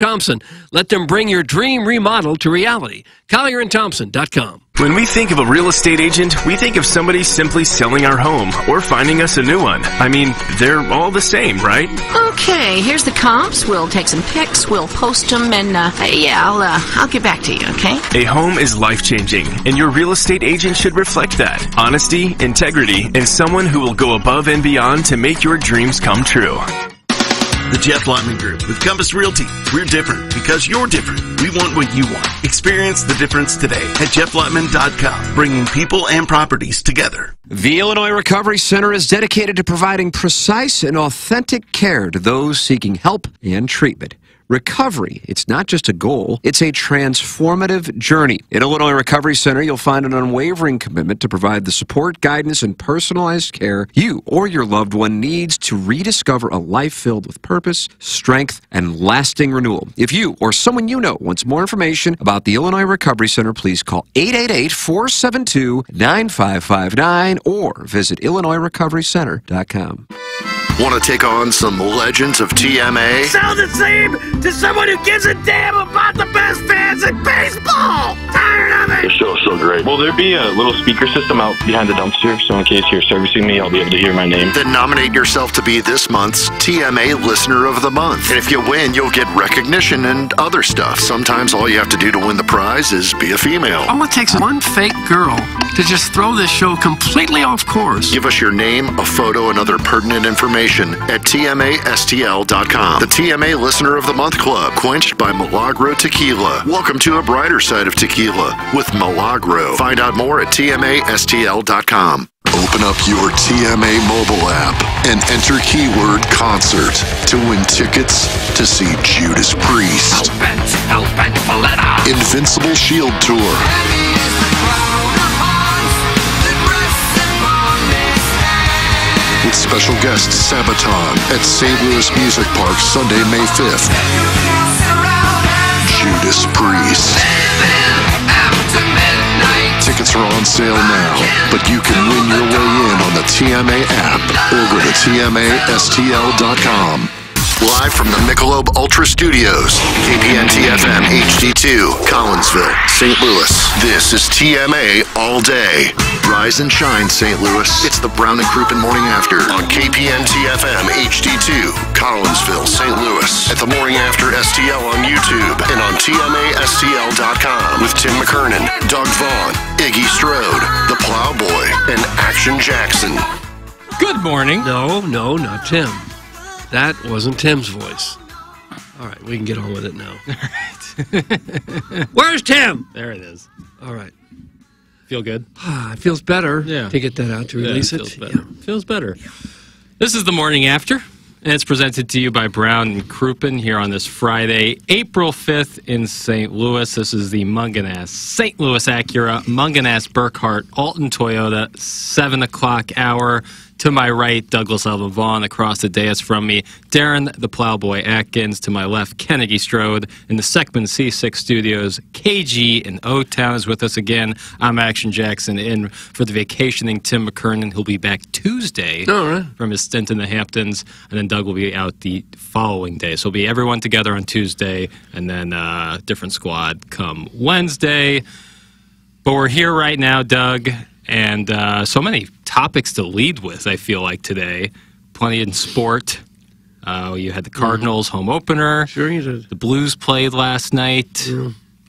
Thompson. Let them bring your dream remodel to reality. CallierandThompson.com. When we think of a real estate agent, we think of somebody simply selling our home or finding us a new one. I mean, they're all the same, right? Okay, here's the comps. We'll take some pics, we'll post them, and uh, yeah, I'll uh, I'll get back to you. Okay? A home is life changing, and your real estate agent should reflect that. Honesty, integrity, and someone who will go above and beyond to make your dreams come true. The Jeff Lotman Group with Compass Realty. We're different because you're different. We want what you want. Experience the difference today at jefflotman.com, bringing people and properties together. The Illinois Recovery Center is dedicated to providing precise and authentic care to those seeking help and treatment. Recovery, it's not just a goal, it's a transformative journey. At Illinois Recovery Center, you'll find an unwavering commitment to provide the support, guidance, and personalized care you or your loved one needs to rediscover a life filled with purpose, strength, and lasting renewal. If you or someone you know wants more information about the Illinois Recovery Center, please call 888 472 9559 or visit IllinoisRecoveryCenter.com. Want to take on some legends of TMA? Sound the same to someone who gives a damn about the best fans in baseball! Tired of it! The it! show's so great. Will there be a little speaker system out behind the dumpster so in case you're servicing me, I'll be able to hear my name? Then nominate yourself to be this month's TMA Listener of the Month. And if you win, you'll get recognition and other stuff. Sometimes all you have to do to win the prize is be a female. All it takes is one fake girl to just throw this show completely off course. Give us your name, a photo, and other pertinent information at TMASTL.com. The TMA Listener of the Month Club, quenched by Milagro Tequila. Welcome to a brighter side of tequila with Milagro. Find out more at TMASTL.com. Open up your TMA mobile app and enter keyword concert to win tickets to see Judas Priest. Invincible Shield Tour. With special guest Sabaton at St. Louis Music Park Sunday, May 5th. Judas Priest. Tickets are on sale now, but you can win your way in on the TMA app or go to TMASTL.com. Live from the Michelob Ultra Studios, KPNT FM HD2, Collinsville, St. Louis. This is TMA All Day. Rise and shine, St. Louis. It's the Brown and Crouppen Morning After on KPNT FM HD2, Collinsville, St. Louis. At the Morning After STL on YouTube and on TMASTL.com with Tim McKernan, Doug Vaughn, Iggy Strode, The Plowboy, and Action Jackson. Good morning. No, no, not Tim. That wasn't Tim's voice. All right, we can get on with it now. All right. Where's Tim? There it is. All right. Feel good? Ah, it feels better Yeah. to get that out to release Yeah, release feels it. better. Feels better. This is the morning after, and it's presented to you by Brown and Crouppen here on this Friday, April 5th in St. Louis. This is the Mungenast St. Louis Acura, Mungenast Burkhart, Alton Toyota, 7 o'clock hour. To my right, Douglas Alvin Vaughn. Across the dais from me, Darren the Plowboy Atkins. To my left, Kennedy Strode. In the Seckman C6 studios, KG in O Town is with us again. I'm Action Jackson in for the vacationing Tim McKernan. He'll be back Tuesday right. from his stint in the Hamptons, and then Doug will be out the following day. So it'll be everyone together on Tuesday, and then uh, different squad come Wednesday. But we're here right now, Doug, and uh, so many topics to lead with. I feel like today, plenty in sport. Uh, you had the Cardinals home opener. Sure you did. The Blues played last night.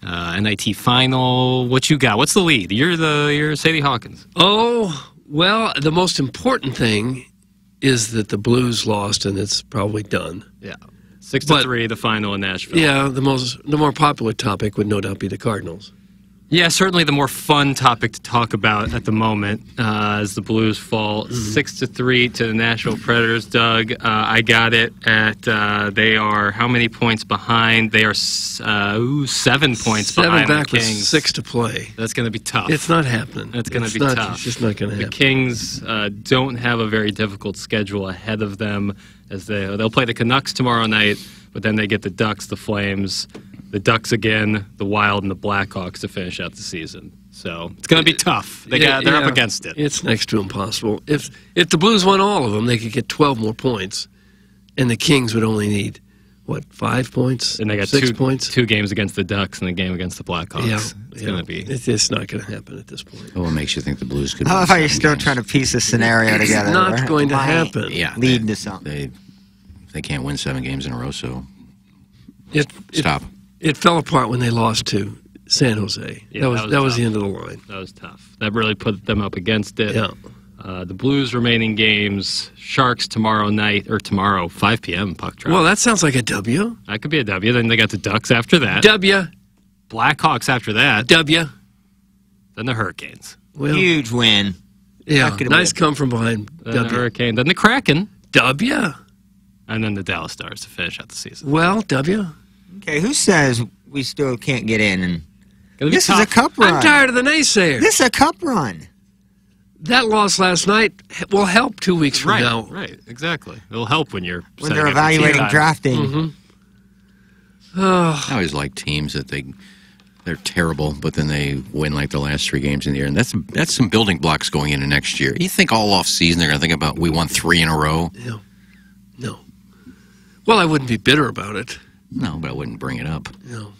Uh, NIT final. What you got? What's the lead? You're the you're Sadie Hawkins. Oh, well, the most important thing is that the Blues lost and it's probably done. Yeah, six to But- three, the final in Nashville. Yeah, the most the more popular topic would no doubt be the Cardinals. Yeah, certainly the more fun topic to talk about at the moment uh, as the Blues fall six to three to the Nashville Predators. Doug, uh, I got it at uh, they are how many points behind? They are s- uh, ooh, seven points Seven behind back the with Kings. six to play. That's going to be tough. It's not happening. That's going to be not- tough. It's just not going to happen. The. Kings uh, don't have a very difficult schedule ahead of them as they they'll play the Canucks tomorrow night, but then they get the Ducks, the Flames, the Ducks again, the Wild, and the Blackhawks to finish out the season. So it's going to be tough. They got they're Yeah, up against it. It's next to impossible. If if the Blues won all of them, they could get 12 more points, and the Kings would only need what five points And they got six two points. two games against the Ducks and a game against the Blackhawks. Yeah, it's yeah. going to be. It's, it's not going to happen at this point. What makes you think the Blues could? I win love how you're seven still games? trying to piece a scenario It's together. It's not that going to might happen. Yeah, Lead they, to something. They they can't win seven games in a row, so It, it stop. It fell apart when they lost to San Jose. Yeah, that was that was that was the end of the line. That was tough. That really put them up against it. Yeah. Uh, the Blues' remaining games: Sharks tomorrow night or tomorrow, 5 p.m. puck drop. Well, that sounds like a W. that could be a W. Then they got the Ducks after that. W. Blackhawks after that. W. Then the Hurricanes. Well, Huge win. yeah, nice win. come from behind. Then the W. Hurricane. Then the Kraken. W. And then the Dallas Stars to finish out the season. Well, W. Okay, who says we still can't get in? And Gonna be this is a cup run. I'm tired of the naysayers. This is a cup run. that loss last night will help two weeks from Right, now. right, exactly. It'll help when you're When they're up your team evaluating time. drafting. Mm-hmm. I always like teams that they they're terrible, but then they win like the last three games in the year, and that's that's some building blocks going into next year. You think all off season they're going to think about we won three in a row? No. No. Well, I wouldn't be bitter about it. No, but I wouldn't bring it up. No.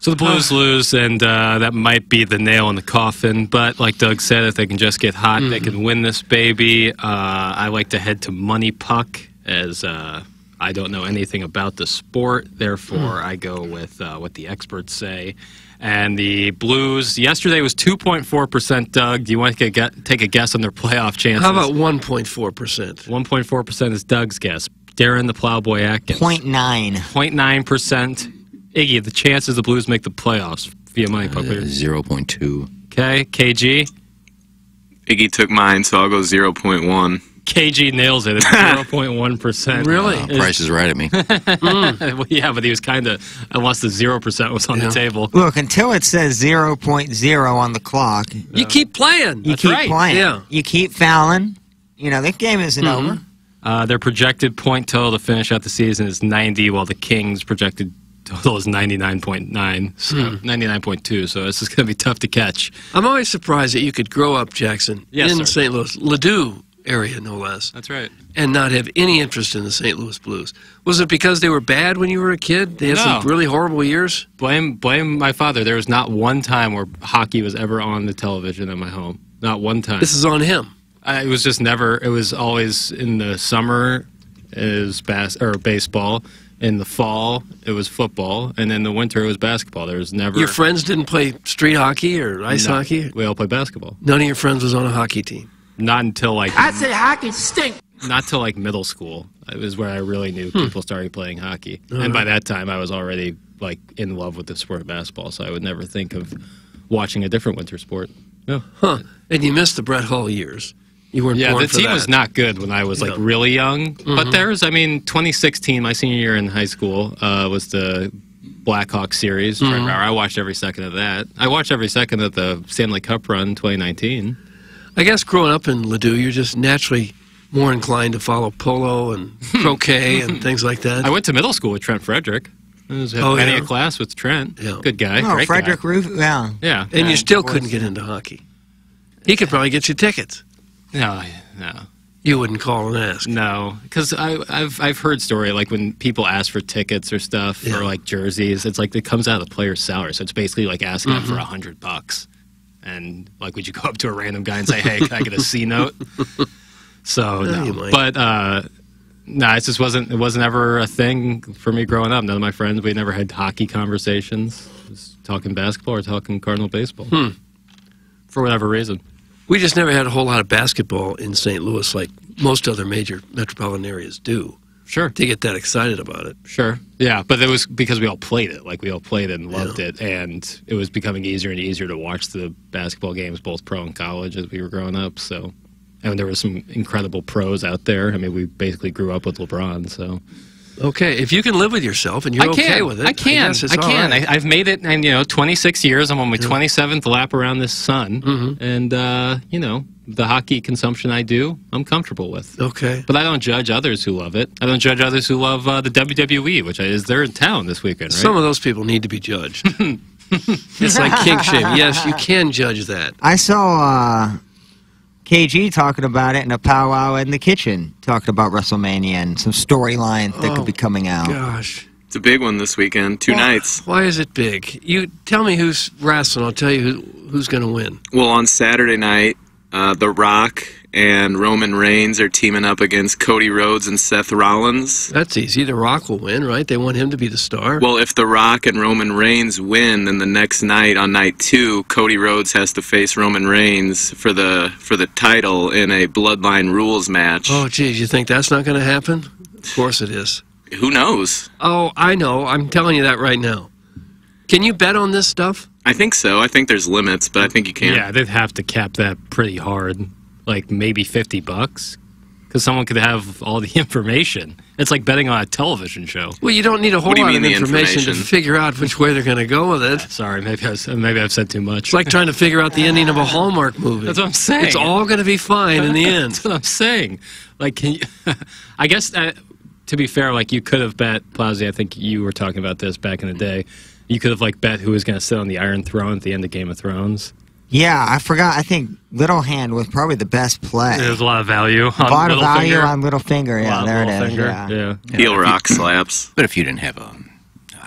So the Blues lose, and uh, that might be the nail in the coffin. But like Doug said, if they can just get hot, they can win this baby. Uh, I like to head to MoneyPuck, as uh, I don't know anything about the sport. Therefore, I go with uh, what the experts say. And the Blues yesterday was 2.4%. Doug, do you want to get, take a guess on their playoff chances? How about 1.4 percent? 1.4% is Doug's guess. Darren the Plowboy Atkins. Point nine. 0.9%. Iggy, the chances the Blues make the playoffs via MoneyPuck. Uh, Zero point two. Okay, KG. Iggy took mine, so I'll go 0.1. KG nails it. It's 0.1%. Really? Uh, Price is right at me. well, yeah, but he was kind of, unless the 0% was on Yeah. the table. Look, until it says 0.0 on the clock, You keep playing. you That's keep right. playing. Yeah. You keep fouling. You know, this game isn't over. Uh, their projected point total to finish out the season is 90, while the Kings' projected total is 99.9, so 99.2. So this is going to be tough to catch. I'm always surprised that you could grow up, Jackson, Yes, in sir. St. Louis, Ladue area, no less, That's right. and not have any interest in the St. Louis Blues. Was it because they were bad when you were a kid? They had some really horrible years? Blame blame my father. There was not one time where hockey was ever on the television in my home. Not one time. This is on him. I, it was just never. It was always in the summer is bas- or baseball. In the fall, it was football, and in the winter, it was basketball. There was never Your friends didn't play street hockey or ice No, hockey? We all played basketball. None of your friends was on a hockey team. Not until like I say hockey stink. not till like middle school. It was where I really knew Hmm. people started playing hockey, Uh-huh. and by that time, I was already like in love with the sport of basketball. So I would never think of watching a different winter sport. No. Huh. And you missed the Brett Hull years. You weren't Yeah, born the for team that. was not good when I was like Yeah. Mm-hmm. really young. But there's, I mean, 2016, my senior year in high school, uh, was the Blackhawk series. Mm-hmm. I watched every second of that. I watched every second of the Stanley Cup run 2019. I guess growing up in Ladue, you're just naturally more inclined to follow polo and croquet and things like that. I went to middle school with Trent Frederic. I was Oh, many yeah? a class with Trent. Yeah. Good guy. Oh, great Frederic guy. Roof. Yeah. Yeah. and you still couldn't get into hockey. He could probably get you tickets. No, no. You wouldn't call and ask. No, because I've I've heard story like when people ask for tickets or stuff Yeah. or like jerseys, it's like it comes out of the player's salary, so it's basically like asking them for Mm-hmm. a hundred bucks, and like would you go up to a random guy and say, "Hey, can I get a C note?" So Yeah, no, but uh, no, it just wasn't it wasn't ever a thing for me growing up. None of my friends we never had hockey conversations, just talking basketball or talking Cardinal baseball Hmm. for whatever reason. We just never had a whole lot of basketball in St. Louis like most other major metropolitan areas do Sure. to get that excited about it. Sure. Yeah, but it was because we all played it. Like we all played it and loved Yeah. it, and it was becoming easier and easier to watch the basketball games, both pro and college, as we were growing up. So, and there were some incredible pros out there. I mean, we basically grew up with LeBron. So Okay, if you can live with yourself and you're I can. okay with it, I can. guess it's I can. right. I, I've made it, and you know, 26 years. I'm on my 27th lap around this sun, Mm-hmm. and uh, you know, the hockey consumption I do, I'm comfortable with. okay. But I don't judge others who love it. I don't judge others who love uh, the WWE, which is they're in town this weekend, right? Some of those people need to be judged. it's like kink shame. Yes, you can judge that. I saw uh, KG talking about it in a powwow in the kitchen, talking about WrestleMania and some storylines that Oh, could be coming out. Gosh. It's a big one this weekend. Two nights. Why is it big? You tell me who's wrestling. I'll tell you who, who's going to win. Well, on Saturday night, uh, The Rock and Roman Reigns are teaming up against Cody Rhodes and Seth Rollins. That's easy. The Rock will win, right? They want him to be the star. Well, if The Rock and Roman Reigns win, then the next night on night two, Cody Rhodes has to face Roman Reigns for the for the title in a Bloodline Rules match. oh, geez, you think that's not going to happen? Of course it is. Who knows? Oh, I know. I'm telling you that right now. Can you bet on this stuff? I think so. I think there's limits, but I think you can. Yeah, they'd have to cap that pretty hard, like maybe fifty bucks, because someone could have all the information. It's like betting on a television show. Well, you don't need a whole What do you lot mean of the information, to figure out which way they're going to go with it. Sorry, maybe I was, maybe I've said too much. It's like trying to figure out the ending of a Hallmark movie. That's what I'm saying. It's all going to be fine in the end. That's what I'm saying. Like, can you, I guess uh, to be fair, like you could have bet Plowsy. I think you were talking about this back in the day. You could have like bet who was going to sit on the Iron Throne at the end of Game of Thrones. Yeah, I forgot. I think Little Hand was probably the best play. There's a lot of value. A On lot of value Littlefinger. on Littlefinger. A Yeah, there it is. Littlefinger, Yeah. Heel rock slaps. But if you didn't have a,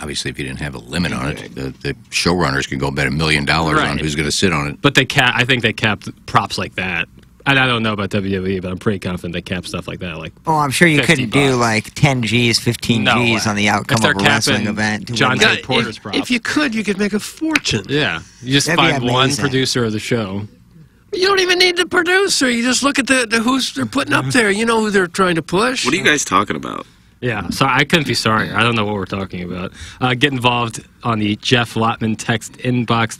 obviously, if you didn't have a limit on it, the, the showrunners could go bet a million dollars on who's going to sit on it. But they cap. I think they capped props like that. And I don't know about WWE, but I'm pretty confident they cap stuff like that. Like, Oh, I'm sure you couldn't do like 10 G's, 15 No G's way. on the outcome of a wrestling event. to John win Porter's if, if you could, you could make a fortune. yeah, you just That'd find one producer of the show. You don't even need the producer. You just look at the, the who's they're putting up mm-hmm. there. You know who they're trying to push. What are you guys talking about? Yeah, so I couldn't be sorry. I don't know what we're talking about. Uh, get involved on the Jeff Lotman text inbox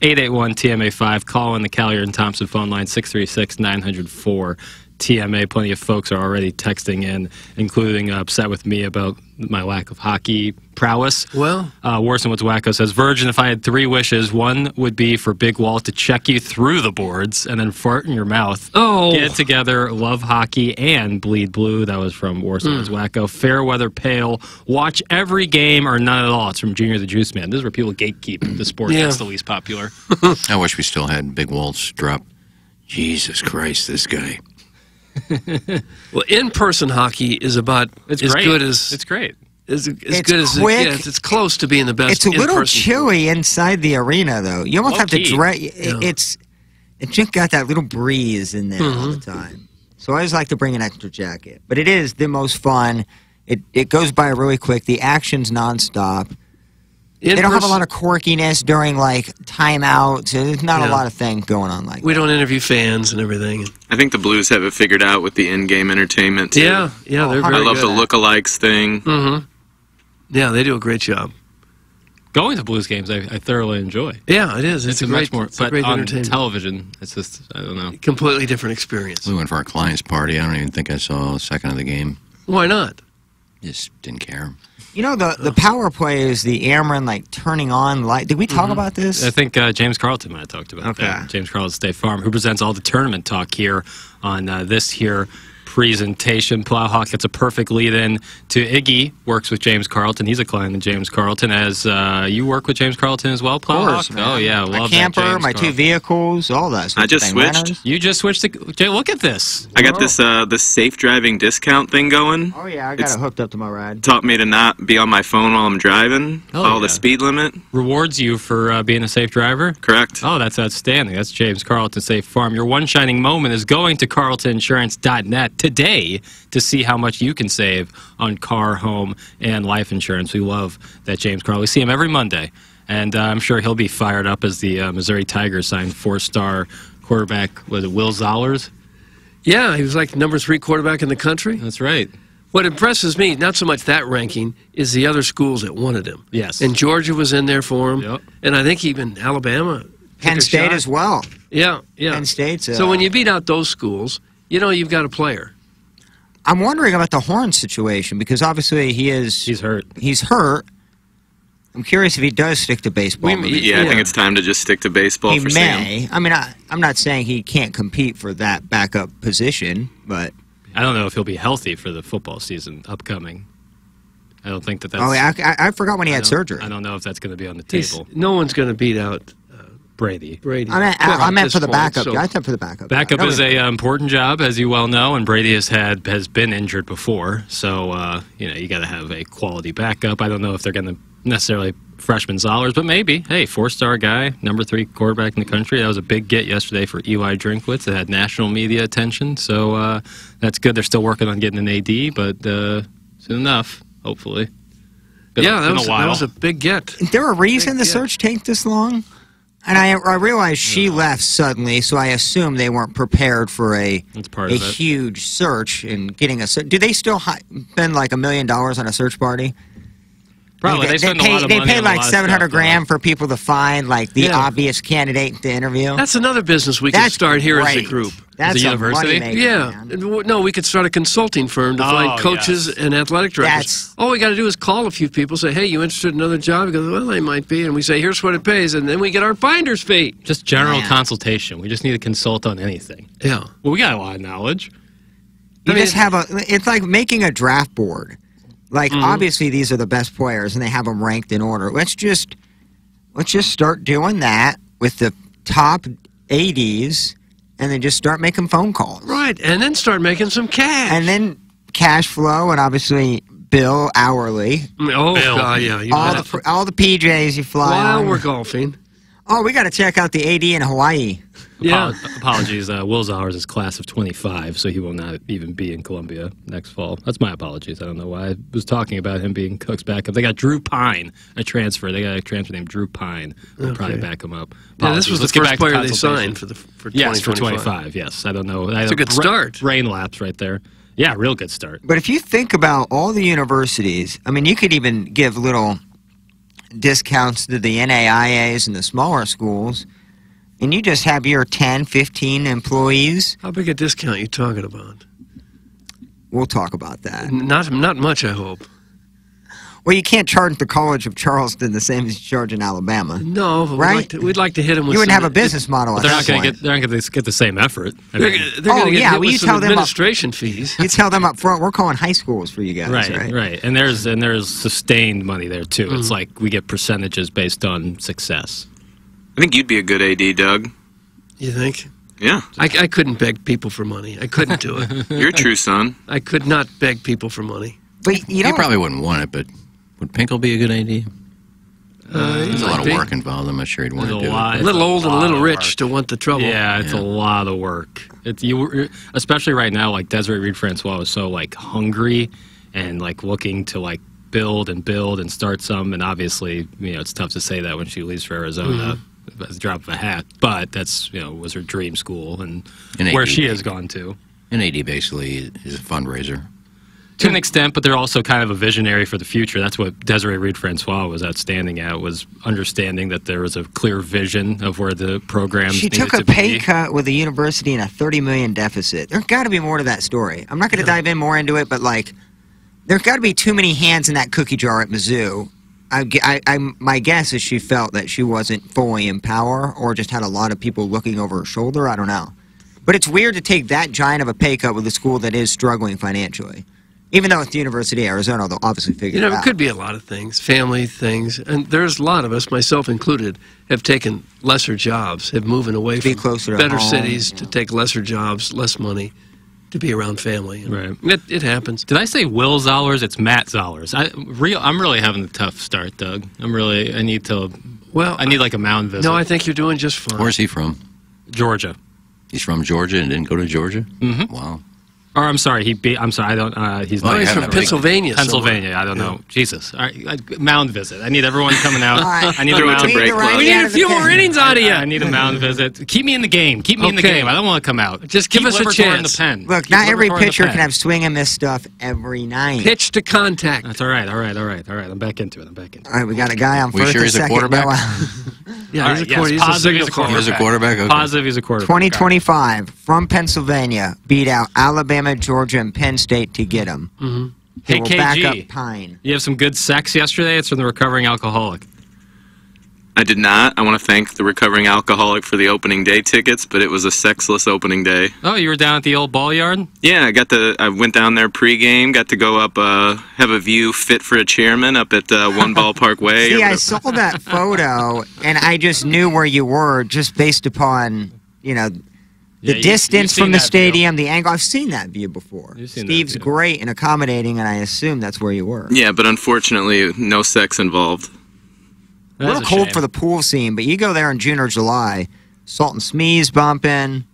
314-881-TMA5. Call in the Callier and Thompson phone line 636-904. TMA. Plenty of folks are already texting in, including uh, upset with me about my lack of hockey prowess. Well, Uh, Warson What's Wacko says, Virgin, if I had three wishes, one would be for Big Wall to check you through the boards and then fart in your mouth. Oh. Get it together, love hockey, and bleed blue. That was from Warson What's Wacko. Fair weather pale. Watch every game or none at all. It's from Junior the Juice Man. This is where people gatekeep the sport Yeah. that's the least popular. I wish we still had Big Walt's drop. Jesus Christ, this guy. Well, in-person hockey is about It's as great. good as It's great. as, as It's good as quick. it gets. It's close to being the best. It's a little in-person chilly inside the arena, though. You almost have to Low-key. dress. Yeah. It's it just got that little breeze in there all the Mm-hmm. time. So I always like to bring an extra jacket. But it is the most fun. It it goes by really quick. The action's nonstop. They don't have a lot of quirkiness during like timeouts. There's not a lot of things going on like We don't interview fans and everything. I think the Blues have it figured out with the in-game entertainment too. Yeah, yeah, they're Oh, very I love good the at it. lookalikes thing. Mm-hmm. Yeah, they do a great job. Going to Blues games, I, I thoroughly enjoy. Yeah, it is. It's, It's, a, a great, much more, it's a but great on entertainment. television, it's just, I don't know. Completely different experience. We went for our client's party. I don't even think I saw a second of the game. Why not? Just didn't care. You know the the power play is the Ameren like turning on light. Did we talk Mm-hmm. about this? I think uh, James Carlton might have talked about Okay. that. James Carlton State Farm, who presents all the tournament talk here on uh, this here presentation. Plowhawk gets a perfect lead in to Iggy, works with James Carlton. He's a client of James Carlton. As uh, you work with James Carlton as well, Of Plowhawk? course. Oh, yeah. my love camper, that James my two vehicles, all that. Sort I just switched. Renters. You just switched to. Jay, look at this. I got this uh this safe driving discount thing going. Oh yeah, I got It's- it hooked up to my ride. Taught me to not be on my phone while I'm driving. Oh, follow yeah. the speed limit. Rewards you for uh, being a safe driver. Correct. Oh, that's outstanding. That's James Carlton Safe Farm. Your one shining moment is going to carltoninsurance.net today to see how much you can save on car, home, and life insurance. We love that James Carlton. We see him every Monday, and uh, I'm sure he'll be fired up as the uh, Missouri Tigers signed four-star quarterback, was it Will Zollers? Yeah, he was like number three quarterback in the country. That's right. What impresses me, not so much that ranking, is the other schools that wanted him. Yes. And Georgia was in there for him. Yep. And I think even Alabama. Penn State shot. as well. Yeah, yeah. Penn State. Uh, So when you beat out those schools, you know you've got a player. I'm wondering about the Horn situation because obviously he is He's hurt. he's hurt. I'm curious if he does stick to baseball. We- maybe. Yeah, I think it's time to just stick to baseball he for Sam. may. I mean, I, I'm not saying he can't compete for that backup position, but I don't know if he'll be healthy for the football season upcoming. I don't think that that's. oh, yeah, I, I, I forgot when he I had surgery. I don't know if that's going to be on the He's- table. no one's going to beat out Brady. Brady. I meant, Well, I, meant for the point, backup. so- I meant for the backup. Backup No, is a uh, important job, as you well know, and Brady has had has been injured before. So uh, you know you got to have a quality backup. I don't know if they're going to necessarily freshman Zollers, but maybe. Hey, four star guy, number three quarterback in the country. That was a big get yesterday for Eli Drinkwitz. It had national media attention, so uh, that's good. They're still working on getting an AD, but uh, soon enough, hopefully. Been, yeah, that was, a while. that was a big get. Is there a reason the Big get. search take this long? And I, I realized she left suddenly, so I assume they weren't prepared for a part a huge search and getting a. Do they still spend like a million dollars on a search party? Probably. They, spend pay, a lot of they money pay on a like lot seven hundred stuff, grand for people to find like the Yeah. obvious candidate to interview. That's another business we could start here as a group. That's As a a university? moneymaker, Yeah. man. No, we could start a consulting firm to Oh, find coaches yes. and athletic directors. That's- All we got to do is call a few people, say, hey, you interested in another job? He goes, well, they might be. And we say, here's what it pays. And then we get our finder's fee. Just general Man. consultation. We just need to consult on anything. Yeah. Well, we got a lot of knowledge. You I mean- just have a. It's like making a draft board. Like Mm-hmm. obviously these are the best players and they have them ranked in order. Let's just let's just start doing that with the top 80s and then just start making phone calls. Right. And then start making some cash. And then cash flow and obviously bill hourly. oh, Bill. God, yeah. You All bet. the all the PJs you fly While on. we're golfing. Oh, we got to check out the AD in Hawaii. Yeah. Apol- apologies. Uh, Will Zollers is class of 25, so he will not even be in Columbia next fall. That's my apologies. I don't know why I was talking about him being Cook's backup. They got Drew Pyne, a transfer. They got a transfer named Drew Pyne. We'll probably back him up. Yeah, this was the Let's get first back player they signed for the for Yes, for 2025. 25. Yes, I don't know. I It's a good bra- start. Brain lapse right there. Yeah, real good start. But if you think about all the universities, I mean, you could even give little discounts to the NAIAs and the smaller schools, and you just have your 10, 15 employees. How big a discount are you talking about? We'll talk about that. Not not much, I hope. Well, you can't charge the College of Charleston the same as you charge in Alabama. No, Right? we'd, like to, we'd like to hit them with You wouldn't some- have a business model But they're not going to get. They're not going to get the same effort. I They're, they're Oh, going to get yeah, hit well, you tell them up- administration fees. You tell them up front, we're calling high schools for you guys, right, right? right, and there's and there's sustained money there too. Mm-hmm. It's like we get percentages based on success. I think you'd be a good AD, Doug. You think? Yeah, I, I couldn't beg people for money. I couldn't do it. you're a true son. I could not beg people for money. But you know, He probably wouldn't want it, but would Pinkel be a good idea? Uh, There's a lot of be. work involved. I'm not sure he'd want There's to a do lot. it. A little old and a little rich work. to want the trouble. Yeah, it's Yeah. a lot of work. It's you, especially right now. Like Desiree Reed Francois was so like hungry and like looking to like build and build and start some. And obviously, you know, it's tough to say that when she leaves for Arizona. Mm-hmm. As a drop of a hat, but that's you know was her dream school and An where AD. she has gone to. An AD basically is a fundraiser. To an extent, but they're also kind of a visionary for the future. That's what Desiree Reed Francois was outstanding at was understanding that there was a clear vision of where the programs She took to a pay be. cut with a university in a 30 million deficit. There's got to be more to that story. I'm not going to dive in more into it, but like, there's got to be too many hands in that cookie jar at Mizzou. I, I, I, my guess is she felt that she wasn't fully in power or just had a lot of people looking over her shoulder. I don't know. But it's weird to take that giant of a pay cut with a school that is struggling financially. Even though it's the University of Arizona, they'll obviously figure You know, it it out. could be a lot of things, family things, and there's a lot of us, myself included, have taken lesser jobs, have moving away Be from closer to better home, cities to take lesser jobs, less money, to be around family. Right. It, it happens. Did I say Will Zollers? It's Matt Zollers. I real. I'm really having a tough start, Doug. I'm really. I need to. Well, I need like a mound visit. no, I think you're doing just fine. Where's he from? Georgia. He's from Georgia and didn't go to Georgia? Mm -hmm. Wow. Or I'm sorry, he beat. I'm sorry, I don't. Uh, he's Oh, not. he's he's from from Pennsylvania. Pennsylvania. I don't know. Jesus. All right, mound visit. I need everyone coming out. All right. I need a Throw to mound. break the. We need a few more innings out of you. I need a mound visit. Keep me in the game. Keep me in the game. I don't want to come out. Just give Keep us a chance. the pen. Look, Keep not every Liberatore in the pitcher can have swing and miss stuff every night. Pitch to contact. That's all right. All right. All right. All right. I'm back into it. I'm back into it. All right, we got a guy on We first sure and he's a second. quarterback? Yeah, he's, a, yes, quarter, he's a positive he's a caller. He's a quarterback? Positive. He's a quarterback. 2025 from Pennsylvania beat out Alabama, Georgia, and Penn State to get him. Mm-hmm. Hey, will back KG. up Pyne. You have some good sex yesterday. It's from the recovering alcoholic. I did not. I want to thank the recovering alcoholic for the opening day tickets, but it was a sexless opening day. Oh, you were down at the old ball yard? Yeah, I got the. I went down there pregame. Got to go up, uh, have a view fit for a chairman up at uh, One Ballpark Way. See, I saw that photo and I just knew where you were just based upon, you know, the Yeah, you- distance you've from the that view. stadium, the angle. I've seen that view before. Seen Steve's view. great and accommodating, and I assume that's where you were. Yeah, but unfortunately, no sex involved. a little a cold shame. for the pool scene, but you go there in June or July, Salt and Smee's bumping.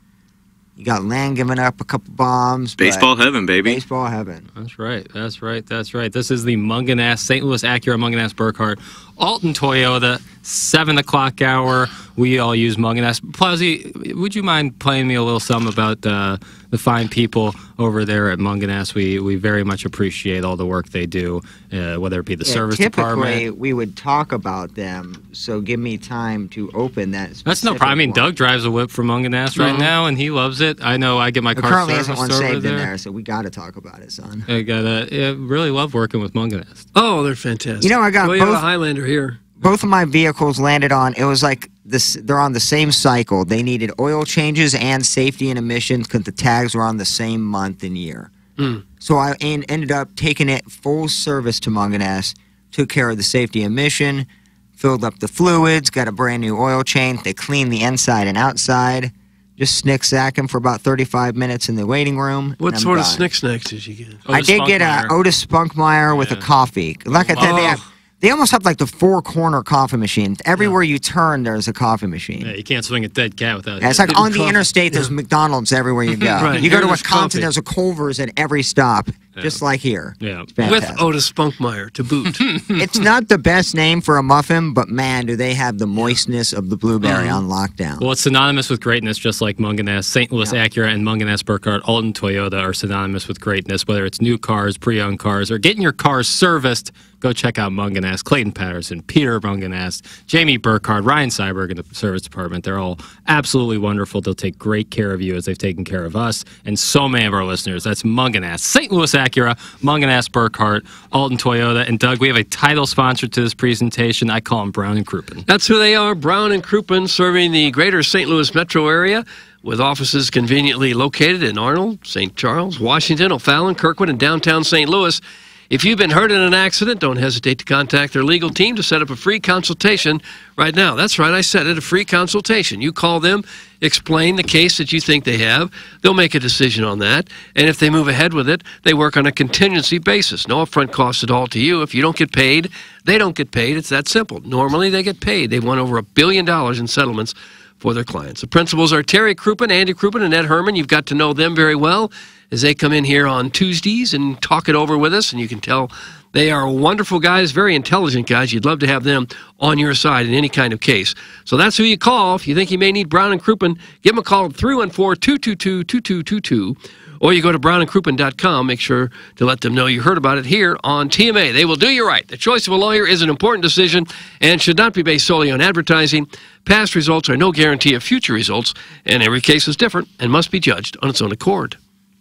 You got Land giving up a couple bombs. Baseball heaven, baby. Baseball heaven. That's right. That's right. That's right. This is the Mungenast St. Louis Acura Mungenast Burkhardt Alton Toyota seven o'clock hour. We all use Mungenast. Plowsy, would you mind playing me a little something about uh, the fine people over there at Mungenast? We we very much appreciate all the work they do, uh, whether it be the Yeah, service typically, department. we would talk about them, so give me time to open that. That's no problem. I mean. Doug drives a whip from Mungenast right Mhm. now, and he loves it. I know. I get my There car currently serviced isn't one over saved there. in there, so we got to talk about it, son. I gotta yeah, really love working with Mungenast. Oh, they're fantastic. You know, I got Toyota both- Highlander here. Both of my vehicles landed on. It was like this. They're on the same cycle. They needed oil changes and safety and emissions because the tags were on the same month and year. Hmm. So I en- ended up taking it full service to Mungenast, took care of the safety emission, filled up the fluids, got a brand new oil change. They cleaned the inside and outside. Just snick sacking for about 35 minutes in the waiting room. What I'm sort of snick snacks did you get? I did get a Otis Spunkmeyer with a coffee. Like I said, they, Oh. have, they almost have like the four corner coffee machine. Everywhere you turn, there's a coffee machine. Yeah, you can't swing a dead cat without. Yeah, it's hitting like on the coffee. interstate, there's McDonald's everywhere you go. Right, You go to Wisconsin, coffee. there's a Culver's at every stop, just like here. Yeah. With. Otis Spunkmeyer to boot. it's not the best name for a muffin, but man, do they have the moistness of the blueberry Uh-huh. on lockdown. Well, it's synonymous with greatness, just like Mungenast, St. Louis Acura, and Mungenast Burkhardt, Alton Toyota are synonymous with greatness. Whether it's new cars, pre-owned cars, or getting your cars serviced, go check out Mungenast, Clayton Patterson, Peter Mungenast, Jamie Burkhardt, Ryan Seiberg in the service department. They're all absolutely wonderful. They'll take great care of you as they've taken care of us and so many of our listeners. That's Mungenast, St. Louis Acura, Mungenast Burkhardt, Alton Toyota, and Doug. We have a title sponsor to this presentation. I call them Brown and Crouppen. That's who they are, Brown and Crouppen, serving the greater St. Louis metro area with offices conveniently located in Arnold, St. Charles, Washington, O'Fallon, Kirkwood, and downtown St. Louis. If you've been hurt in an accident, don't hesitate to contact their legal team to set up a free consultation right now. That's right, I said it, a free consultation. You call them, explain the case that you think they have. They'll make a decision on that. And if they move ahead with it, they work on a contingency basis. No upfront cost at all to you. If you don't get paid, they don't get paid. It's that simple. Normally, they get paid. They've won over a billion dollars in settlements for their clients. The principals are Terry Crouppen, Andy Crouppen, and Ed Herman. You've got to know them very well as they come in here on Tuesdays and talk it over with us, and you can tell they are wonderful guys, very intelligent guys. You'd love to have them on your side in any kind of case. So that's who you call. If you think you may need Brown and Crouppen, give them a call at 314-222-2222, or you go to brownandcrouppen.com. Make sure to let them know you heard about it here on TMA. They will do you right. The choice of a lawyer is an important decision and should not be based solely on advertising. Past results are no guarantee of future results, and every case is different and must be judged on its own accord.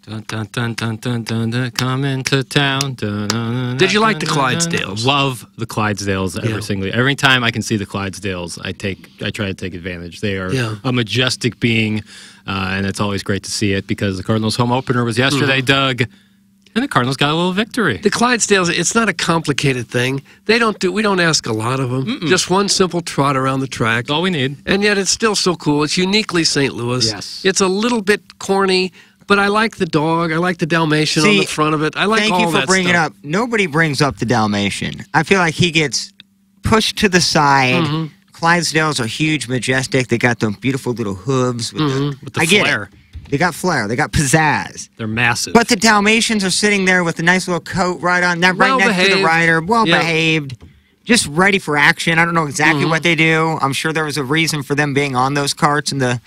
Dun, dun, dun, dun, dun, dun, dun, come into town. Dun, dun, dun, Did you like the. Clydesdales? Love the Clydesdales every Yeah. single every time I can see the Clydesdales. I take I try to take advantage. They are Yeah. a majestic being, uh, and it's always great to see it because the Cardinals' home opener was yesterday, Mhm. Doug, and the Cardinals got a little victory. The Clydesdales, it's not a complicated thing. They don't do. We don't ask a lot of them. Just one simple trot around the track. all we need. And yet, it's still so cool. It's uniquely St. Louis. Yes. It's a little bit corny, but I like the dog. I like the Dalmatian on the front of it. I like Thank all you for that bringing stuff. up. Nobody brings up the Dalmatian. I feel like he gets pushed to the side. Mhm. Clydesdales are huge, majestic. They got them beautiful little hooves with Mm-hmm. the, With the I get flair. It. They got flair. They got pizzazz. They're massive. But the Dalmatians are sitting there with a nice little coat right on, that right next to the rider, well Yeah. behaved, just ready for action. I don't know exactly Mm-hmm. what they do. I'm sure there was a reason for them being on those carts in the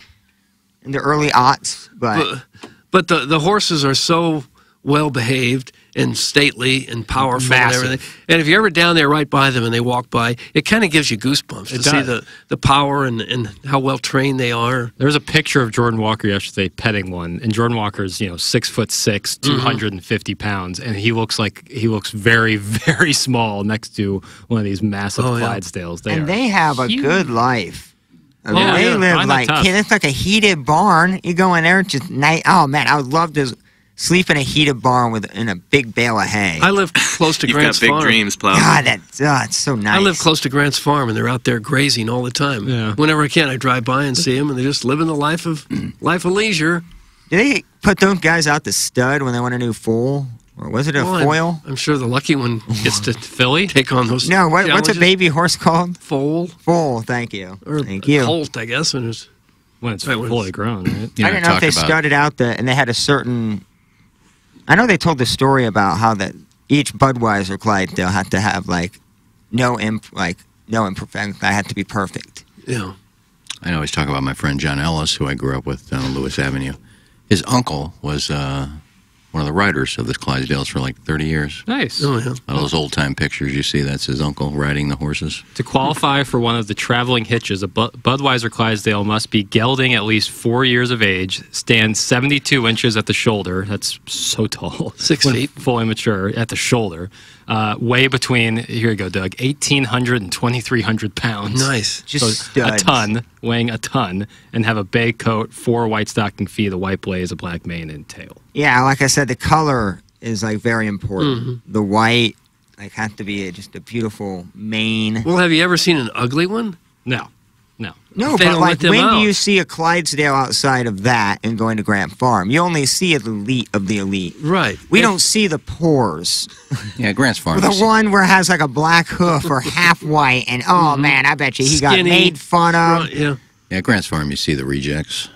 in the early aughts, but But, but the, the horses are so well behaved and stately and powerful Massive. and everything. And if you're ever down there right by them and they walk by, it kind of gives you goosebumps It to see the, the power and, and how well trained they are. There was a picture of Jordan Walker yesterday petting one, and Jordan Walker's you know six foot six, Mm-hmm. two hundred and fifty pounds, and he looks like he looks very very small next to one of these massive Oh, yeah. Clydesdales. They and are they have a huge. good life. I mean, Oh, they yeah. live Mine like tough. it's like a heated barn. You go in there, it's just night. Oh man, I would love to sleep in a heated barn with in a big bale of hay. I live close to Grant's farm. You've got big farm. dreams, Plowman. God, that's oh, it's so nice. I live close to Grant's farm, and they're out there grazing all the time. Yeah. Whenever I can, I drive by and see them, and they're just living the life of mm. life of leisure. Do they put those guys out to stud when they want a new foal, or was it a Well, I'm- I'm, sure the lucky one gets to Philly. take on those. No, what, what's a baby horse called? Foal Foal. Thank you. or Thank you. colt, I guess. When it's when it's Right, when fully it's- grown, right? You I didn't know if they talk about- studded out the and they had a certain. I know they told the story about how that each Budweiser Clydesdale had to have like no imp like no imperfect. I had to be perfect. yeah. I always talk about my friend John Ellis, who I grew up with down on Lewis Avenue. His uncle was uh, one of the riders of the Clydesdales for like 30 years. Nice. Oh yeah. All those old time pictures you see, that's his uncle riding the horses. To qualify for one of the traveling hitches, a Bu- Budweiser Clydesdale must be gelding at least four years of age, stand 72 inches at the shoulder. That's so tall. Six feet. Fully mature at the shoulder. Uh, weigh between, here you go, Doug, 1,800 and 2,300 pounds. Nice. Just So a ton, weighing a ton, and have a bay coat, four white stocking feet, a white blaze, a black mane, and tail. Yeah, like I said, the color is like very important. Mm-hmm. The white like has to be just a beautiful mane. Well, have you ever seen an ugly one? No, no. No, They but don't like let them when out. do you see a Clydesdale outside of that and going to Grant Farm? You only see the elite of the elite. Right. We If- don't see the pores. Yeah, Grant's Farm. The one where it has like a black hoof or half white, and oh man, I bet you he got Mm-hmm. Made fun of. Right, yeah. Yeah, Grant's Farm, you see the rejects.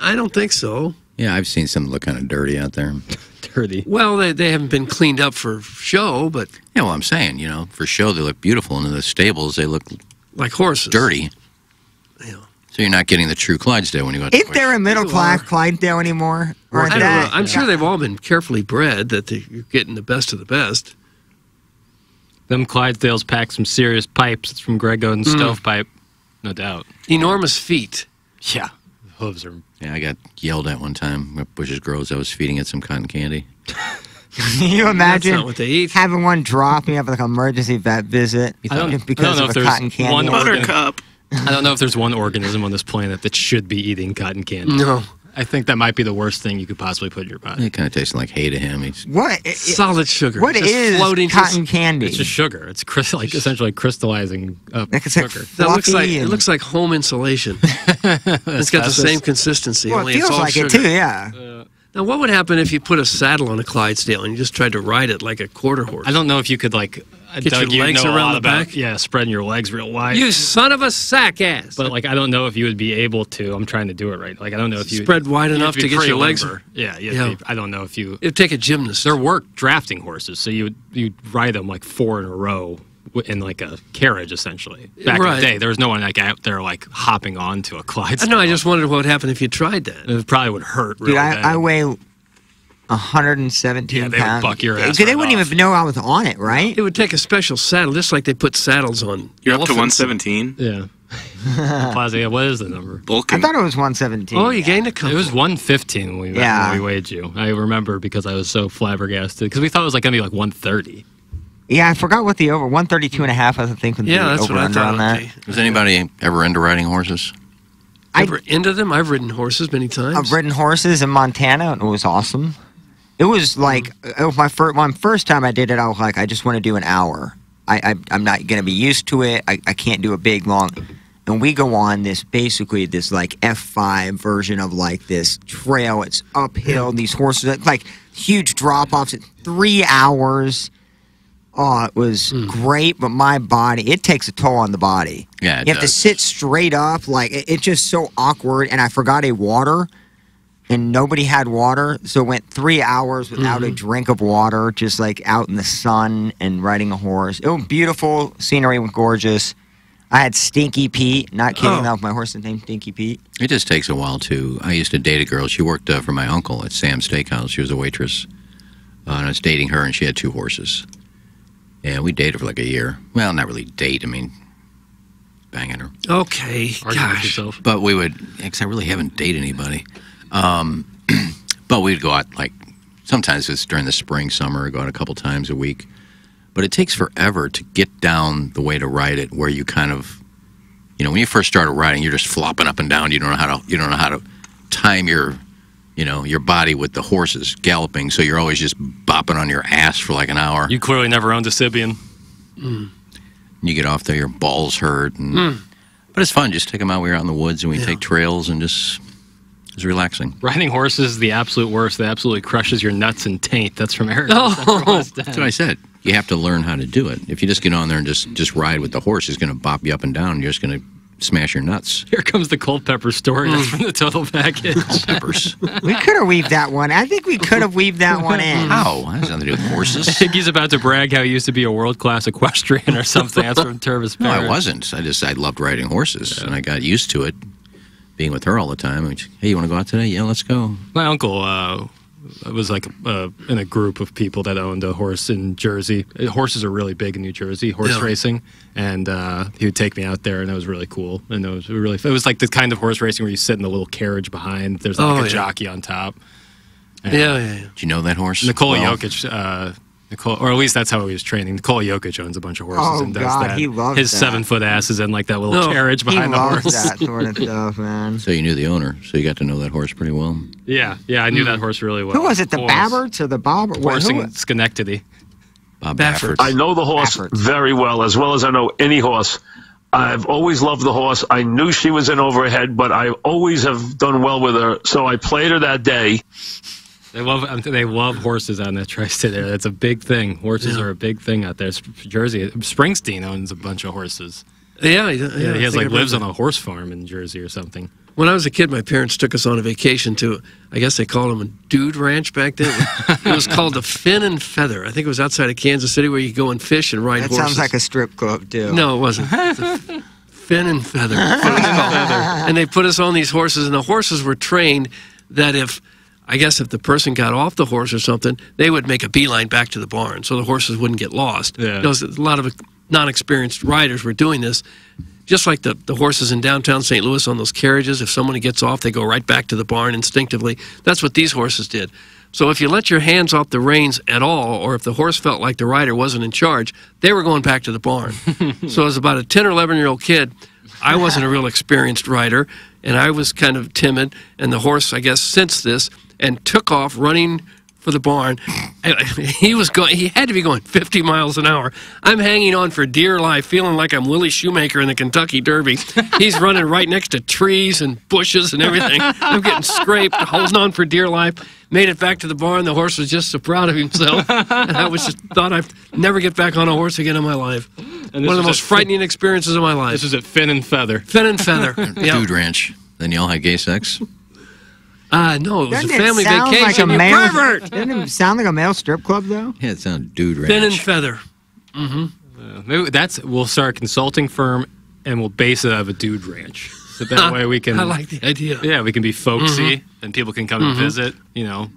I don't think so. Yeah, I've seen some look kind of dirty out there. Dirty. Well, they, they haven't been cleaned up for show, but Yeah, well, I'm saying, you know, for show they look beautiful, and in the stables they look like horses. dirty. Yeah. So you're not getting the true Clydesdale when you go out to Isn't there a middle You class are. Clydesdale anymore? Or I is don't know. that? I'm sure they've all been carefully bred that they, you're getting the best of the best. Them Clydesdales pack some serious pipes. It's from Greg Oden's Mm. stovepipe, no doubt. Enormous feet. Yeah. Hooves are. Yeah, I got yelled at one time at Bush's Groves. I was feeding it some cotton candy. Can you imagine what they eat. having one drop me you have like an emergency vet visit I don't- just I because don't know of if a there's cotton candy? one allergy? Buttercup. I don't know if there's one organism on this planet that should be eating cotton candy. No. I think that might be the worst thing you could possibly put in your body. It kind of tastes like hay to him. He's What? i- i- Solid sugar. What just is floating cotton Just, candy? It's just sugar. It's crys- like essentially crystallizing up Like sugar. that looks fluffy like it looks like home insulation. it's got the same consistency. Well, only it feels it's all like sugar. it too. Yeah. Now, what would happen if you put a saddle on a Clydesdale and you just tried to ride it like a quarter horse? I don't know if you could like uh, Get Doug, your you legs know around lot the about back? yeah, spreading your legs real wide. You son of a sack ass. but like I don't know if you would be able to. I'm trying to do it right. Like I don't know if you Spread wide enough be to get your legs- limber. Yeah, you'd Yeah. Be, I don't know if you. It'd take a gymnast. There were drafting horses, so you would you ride them like four in a row in like a carriage essentially. Back in the day, there was no one like out there like hopping onto a Clydesdale. know. I just wondered what would happen if you tried that. It probably would hurt. Really Dude, I, bad. I weigh 117 Yeah, they would pounds. buck your ass They right wouldn't off. even know I was on it, right? It would take a special saddle, just like they put saddles on. You're up to 117. Yeah. Plaza, what is the number? I thought it was 117. Oh, you gained a couple. It was 115 when we, Yeah. when we weighed you. I remember because I was so flabbergasted because we thought it was like going to be like 130. Yeah, I forgot what the over 132 and a half. I think was Yeah, the that's over what I under thought. on that. Was anybody ever into riding horses? I- Ever into them? I've ridden horses many times. I've ridden horses in Montana, and it was awesome. It was mm-hmm. like it was my first one. First time I did it, I was like, I just want to do an hour. I, I I'm not gonna be used to it. I, I can't do a big long. And we go on this basically this like F5 version of like this trail. It's uphill. These horses like huge drop offs. Three hours. Oh, it was mm. great, but my body it takes a toll on the body. Yeah, you have to sit straight up. Like it, it's just so awkward. And I forgot a water, and nobody had water, so it went three hours without a drink of water, just like out in the sun and riding a horse. It was beautiful scenery, was gorgeous. I had Stinky Pete. Not kidding, Oh. that was my horse's name, Stinky Pete. It just takes a while to. I used to date a girl. She worked uh, for my uncle at Sam's Steakhouse. She was a waitress Uh, and I was dating her, and she had two horses. And we dated for like a year. Well, not really date. I mean, banging her. Okay, Argue gosh. But we would, because I really haven't dated anybody. Um, but we'd go out like sometimes it's during the spring, summer, go out a couple times a week. But it takes forever to get down the way to ride it, where you kind of, you know, when you first started riding, you're just flopping up and down. You don't know how to, you don't know how to time your, you know, your body with the horses galloping. So you're always just bopping on your ass for like an hour. You clearly never owned a Sybian. You get off there, your balls hurt, and but it's fun. Just take them out. We were out in the woods, and we take trails, and just it's relaxing. Riding horses is the absolute worst. That absolutely crushes your nuts and taint. That's from Eric. Oh. That's what I said. You have to learn how to do it. If you just get on there and just just ride with the horse, it's going to bop you up and down. And you're just going to smash your nuts. Here comes the cold pepper story. That's mm. from the total package. Peppers. We could have weaved that one. I think we could have weaved that one in. How? That has nothing to do with horses. I think He's about to brag how he used to be a world class equestrian or something. That's from Tervis No, I wasn't. I just I loved riding horses, and I got used to it. Being with her all the time. Like, hey, you want to go out today? Yeah, let's go. My uncle uh, was like uh, in a group of people that owned a horse in Jersey. Uh, Horses are really big in New Jersey, horse Yeah. racing, and uh, he would take me out there, and it was really cool. And it was really, it was like the kind of horse racing where you sit in the little carriage behind. There's like Oh, a yeah. jockey on top. Yeah, yeah, yeah. Do you know that horse? Nicole Well, Jokic, uh, Nicole, or at least that's how he was training. Nikola Jokic owns a bunch of horses Oh, and does God, that. he loves His that. seven foot ass is in like that little No, carriage He behind the loves horse. that sort of stuff, man. So you knew the owner, so you got to know that horse pretty well. Yeah, yeah, I knew that hmm. horse really well. Who was it? The Horse- Babberts or the Bob? Wait, Horse who- in Schenectady. Bob Baffert. Baffert. I know the horse Baffert. very well, as well as I know any horse. I've always loved the horse. I knew she was in overhead, but I always have done well with her. So I played her that day. They love um, they love horses on that tri-state area. That's a big thing. Horses are a big thing out there. Jersey, Springsteen owns a bunch of horses. Yeah, yeah, Yeah, yeah, he has like lives that. on a horse farm in Jersey or something. When I was a kid, my parents took us on a vacation to, I guess they called them a dude ranch back then. it was called the Fin and Feather. I think it was outside of Kansas City where you go and fish and ride That horses. sounds like a strip club too. No, it wasn't. It's fin and feather. That's what it was called. And they put us on these horses, and the horses were trained that if, I guess, if the person got off the horse or something, they would make a beeline back to the barn, so the horses wouldn't get lost. Yeah. You know, a lot of non-experienced riders were doing this. Just like the, the horses in downtown St. Louis on those carriages, if someone gets off, they go right back to the barn instinctively. That's what these horses did. So if you let your hands off the reins at all, or if the horse felt like the rider wasn't in charge, they were going back to the barn. so as about a 10 or 11 year old kid, I wasn't a real experienced rider, and I was kind of timid. And the horse, I guess, sensed this and took off running for the barn. And he was going. He had to be going 50 miles an hour. I'm hanging on for dear life, feeling like I'm Willie Shoemaker in the Kentucky Derby. He's running right next to trees and bushes and everything. I'm getting scraped, holding on for dear life. Made it back to the barn. The horse was just so proud of himself. And I was just thought I'd never get back on a horse again in my life. And One of the most frightening experiences of my life. This is at Fin and Feather. Fin and feather. yeah. Dude Ranch. Then y'all had gay sex. Uh, no, it was Doesn't a it family sound like vacation. a you male, pervert. Doesn't it sound like a male strip club though? Yeah, it sounded Dude Ranch. Fin and feather. Uh, maybe that's we'll start a consulting firm and we'll base it out of a dude ranch. So that way we can. I like the idea. Yeah, we can be folksy Mhm. and people can come and Mhm. visit. You know.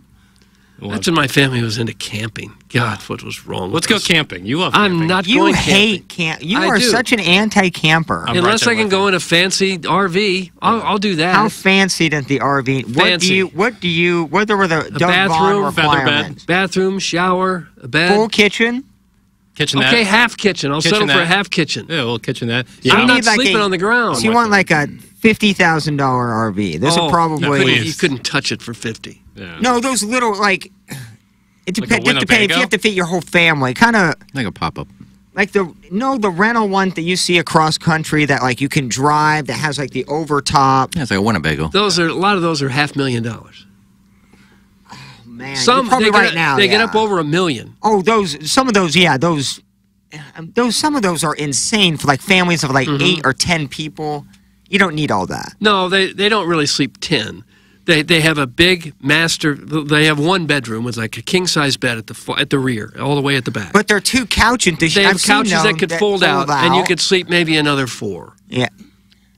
We'll That's have- when my family was into camping. God, what was wrong? Let's with go us? camping. You love. I'm camping. not You going hate camping. camp. You I are do. such an anti-camper. Unless right I can with go in a fancy RV, I'll, I'll do that. How fancy does the RV? What Fancy. do you? What do you? What were the a Doug Vaughn bathroom, requirements? bathroom, shower, a bed. Full kitchen. kitchenette. okay, half kitchen. I'll settle for a half kitchen. Yeah, a little kitchenette. So Yeah, I'm you not like sleeping a- on the ground. So you want like a fifty thousand dollar RV? Those Oh, are probably no, please. you couldn't touch it for fifty. Yeah. no those little like. It Like a depends. depends if you have to fit your whole family. Kind of Like a pop up. like the no the rental one that you see across country that like you can drive that has like the overtop. Yeah, it's like a Winnebago. Those are a lot of those are half million dollars. Man, Some you're probably right up- now. they get up over a million. Oh, those some of those, yeah, those, um, those some of those are insane for like families of like Mm-hmm. eight or ten people. You don't need all that. No, they they don't really sleep ten. They they have a big master. They have one bedroom with like a king size bed at the at the rear, all the way at the back. But they're two couches. they have couches that could fold, out, and you could sleep maybe another four. Yeah.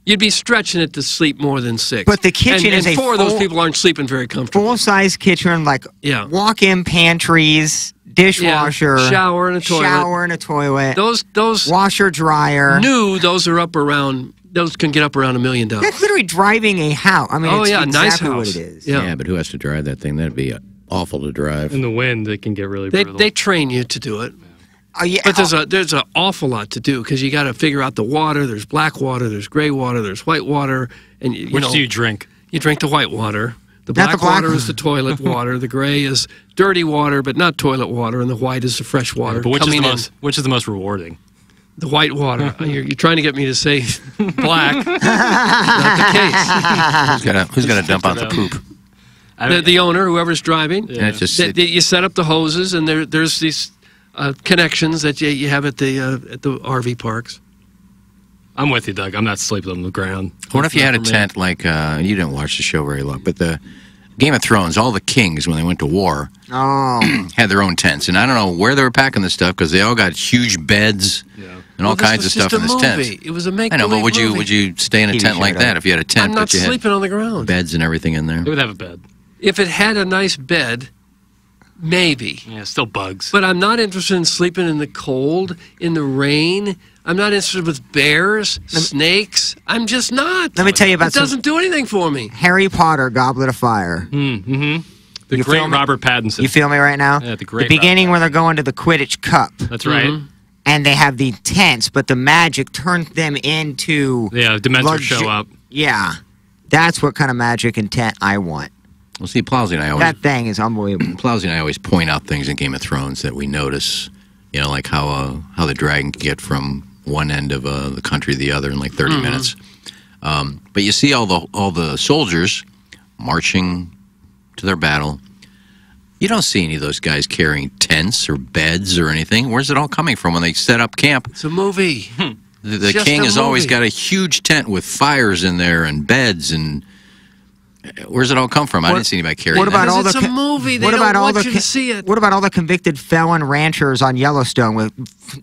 You'd be stretching it to sleep more than six. But the kitchen and, is and a four of those people aren't sleeping very comfortable. Full size kitchen, like Yeah. walk-in pantries, dishwasher, Yeah, shower and a toilet. shower and a toilet, Those those washer dryer. new those are up around those can get up around a million dollars. That's literally driving a house. I mean, Oh, it's yeah, nice exactly what house. it is. Yeah. but who has to drive that thing? That'd be uh, awful to drive. In the wind, it can get really They brutal. they train you to do it. Oh, yeah. But there's a there's an awful lot to do because you got to figure out the water. There's black water, there's gray water, there's white water, and you, you Which know, do you drink? You drink the white water. The black, the black- water is the toilet water. The gray is dirty water, but not toilet water, and the white is the fresh water. But which is the coming in. most which is the most rewarding? The white water. you're, you're trying to get me to say black. not the case. Who's gonna Who's gonna dump out the poop? The, the owner, whoever's driving. Yeah, it's just- They- they- you set up the hoses, and there, there's these uh, connections that you, you have at the uh, at the RV parks. I'm with you, Doug. I'm not sleeping on the ground. What if you had a me. tent like uh, you didn't watch the show very long, but the Game of Thrones, all the kings when they went to war Oh, had their own tents, and I don't know where they were packing this stuff because they all got huge beds and all Well, kinds of stuff in a this tent. It was a make I know, but would you would you stay in a TV tent like that if you had a tent I'm not but you had sleeping on the ground. beds and everything in there? It would have a bed. If it had a nice bed, maybe. Yeah, still bugs. But I'm not interested in sleeping in the cold, in the rain. I'm not interested with bears, snakes. I'm just not. Let me tell you about It some- doesn't do anything for me. Harry Potter, Goblet of Fire. Mm-hmm. The You great? Robert Pattinson. You feel me right now? Yeah, the great The beginning where they're going to the Quidditch Cup. That's right. Mm-hmm. And they have the tents, but the magic turns them into. Yeah, Dementors luxu- show up. Yeah. That's what kind of magic and tent I want. Well, see, Plowsy and I always That thing is unbelievable. Plowsy and I always point out things in Game of Thrones that we notice. You know, like how uh, how the dragon can get from one end of uh, the country to the other in like 30 Mm-hmm. minutes. Um, but you see all the all the soldiers marching to their battle. You don't see any of those guys carrying tents or beds or anything. Where's it all coming from when they set up camp? It's a movie. Hmm. The, the king a has always got a huge tent with fires in there and beds and. Where's it all come from? I didn't see anybody carrying What about that. all the it's a movie. They what don't about all want the you to see it. What about all the convicted felon ranchers on Yellowstone with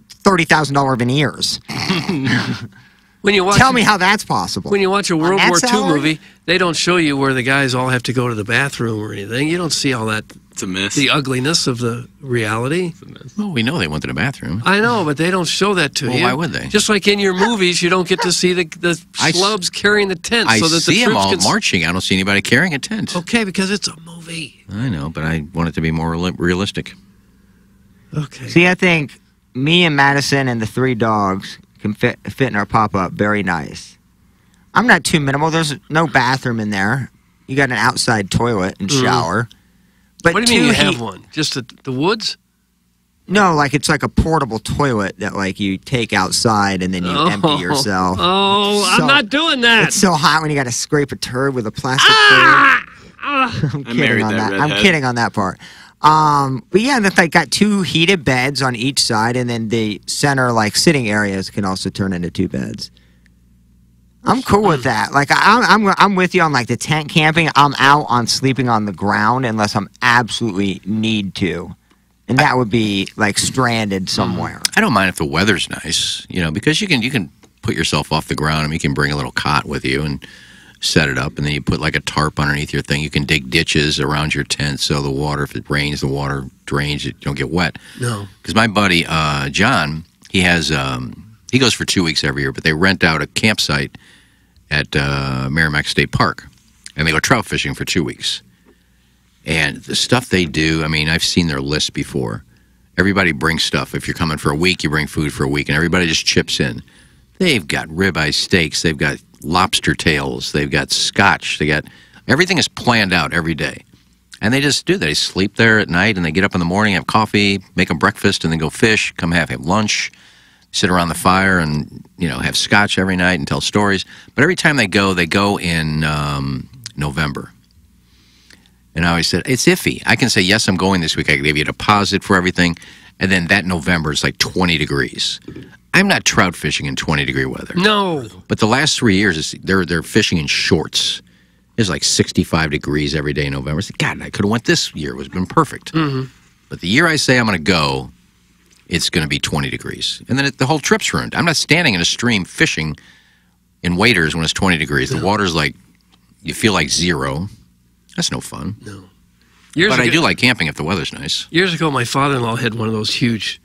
thirty thousand dollar veneers? When you watch, Tell me how that's possible. when you watch a World War II movie, they don't show you where the guys all have to go to the bathroom or anything. You don't see all that. It's a miss. The ugliness of the reality. Well, we know they went to the bathroom. I know, but they don't show that to Well, you. why would they? Just like in your movies, you don't get to see the the I s- slubs carrying the tent I so that see the them all can. marching. I don't see anybody carrying a tent. Okay, because it's a movie. I know, but I want it to be more realistic. Okay. See, I think me and Madison and the three dogs can fit fit in our pop up very nice. I'm not too minimal. There's no bathroom in there. You got an outside toilet and Mhm. shower. But what do you mean you have heat- one? Just the, the woods? No, like it's like a portable toilet that like you take outside and then you empty yourself. Oh, So- I'm not doing that. It's so hot when you got to scrape a turd with a plastic Ah! I'm kidding on that that. I'm kidding on that part. Um, but yeah, that they got two heated beds on each side, and then the center like sitting areas can also turn into two beds. I'm cool with that. Like I'm, I'm, I'm with you on like the tent camping. I'm out on sleeping on the ground unless I'm absolutely need to, and that would be like stranded somewhere. I don't mind if the weather's nice, you know, because you can you can put yourself off the ground. I mean, you can bring a little cot with you and set it up, and then you put like a tarp underneath your thing. You can dig ditches around your tent so the water, if it rains, the water drains. You don't get wet. No. Because my buddy uh, John, he has um, he goes for two weeks every year, but they rent out a campsite at uh, Meramec State Park, and they go trout fishing for two weeks. And the stuff they do, I mean, I've seen their list before. Everybody brings stuff. If you're coming for a week, you bring food for a week, and everybody just chips in. They've got ribeye steaks, they've got lobster tails, they've got scotch, they got everything is planned out every day. And they just do that. They sleep there at night and they get up in the morning, have coffee, make them breakfast, and then go fish, come have, have lunch, sit around the fire and, you know, have scotch every night and tell stories. But every time they go, they go in um, November. And I always said, it's iffy. I can say, yes, I'm going this week. I can give you a deposit for everything. And then that November is like 20 degrees. I'm not trout fishing in 20 degree weather. No. But the last three years, they're they're fishing in shorts. It's like 65 degrees every day in November. God, I could have went this year. It would have been perfect. Mm-hmm. But the year I say I'm going to go, it's going to be 20 degrees. And then it, the whole trip's ruined. I'm not standing in a stream fishing in waders when it's 20 degrees. The water's like you feel like zero. That's no fun. No. Years but I do like camping if the weather's nice. Years ago, my father-in-law had one of those huge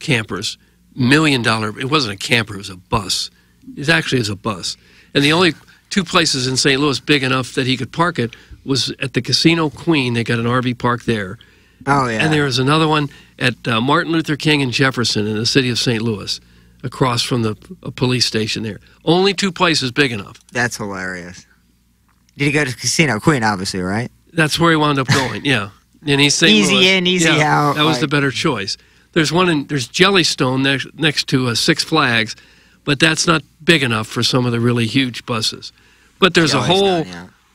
campers, million dollar. It wasn't a camper; it was a bus. It actually is a bus, and the only two places in St. Louis big enough that he could park it was at the Casino Queen. They got an RV park there, Oh yeah. and there was another one at uh, Martin Luther King and Jefferson in the city of St. Louis, across from the police station there. Only two places big enough. That's hilarious. Did he go to Casino Queen? Obviously, right? That's where he wound up going. Yeah, and he's St. Easy Louis. in, easy Yeah, out, That was the better choice. There's one in there's Jellystone next next to uh, Six Flags, but that's not big enough for some of the really huge buses. But there's a whole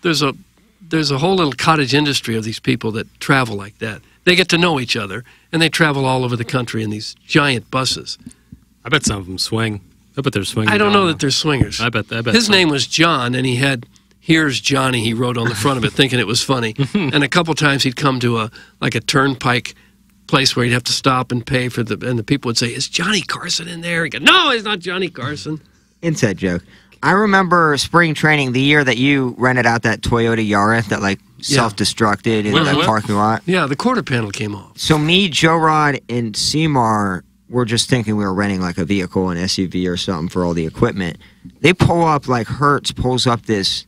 there's a there's a whole little cottage industry of these people that travel like that. They get to know each other and they travel all over the country in these giant buses. I bet some of them swing. I bet they're swinging. I don't know that they're swingers. I bet. I bet His some. name was John, and he had "Here's Johnny." He wrote on the front of it, thinking it was funny. and a couple times he'd come to a like a turnpike place where he'd have to stop and pay for the, and the people would say, "Is Johnny Carson in there?" He go, "No, he's not Johnny Carson." Inside joke. I remember spring training the year that you rented out that Toyota Yaris that like self-destructed in Well, the well- parking lot. Yeah, the quarter panel came off. So me, Joe Rod, and Seymour were just thinking we were renting like a vehicle, an SUV or something for all the equipment. They pull up like Hertz pulls up this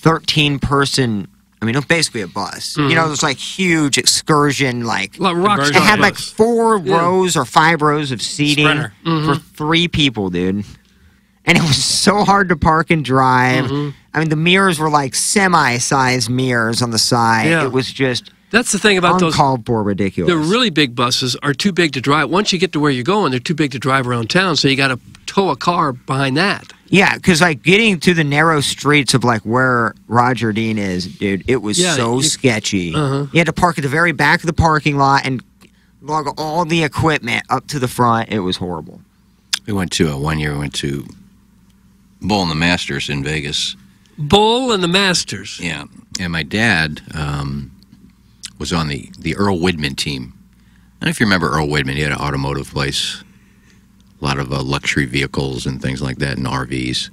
13 person. I mean, it's basically a bus. You know, Mhm. those like huge excursion, like Like it had like four Yeah. rows or five rows of seating. Mhm. for three people, dude. And it was so hard to park and drive. Mhm. I mean, the mirrors were like semi-sized mirrors on the side. Yeah. It was just That's the thing about those. uncalled for ridiculous. The really big buses are too big to drive. Once you get to where you're going, they're too big to drive around town. So you got to tow a car behind that. Yeah, because like getting to the narrow streets of like where Roger Dean is, dude, it was Yeah, so you- sketchy. Uh-huh. You had to park at the very back of the parking lot and lug all the equipment up to the front. It was horrible. We went to a one year. We went to Bull and the Masters in Vegas. Bull and the Masters. Yeah, and my dad um, was on the the Earl Widman team. Know if you remember Earl Widman. He had an automotive place, a lot of uh, luxury vehicles and things like that, and RVs.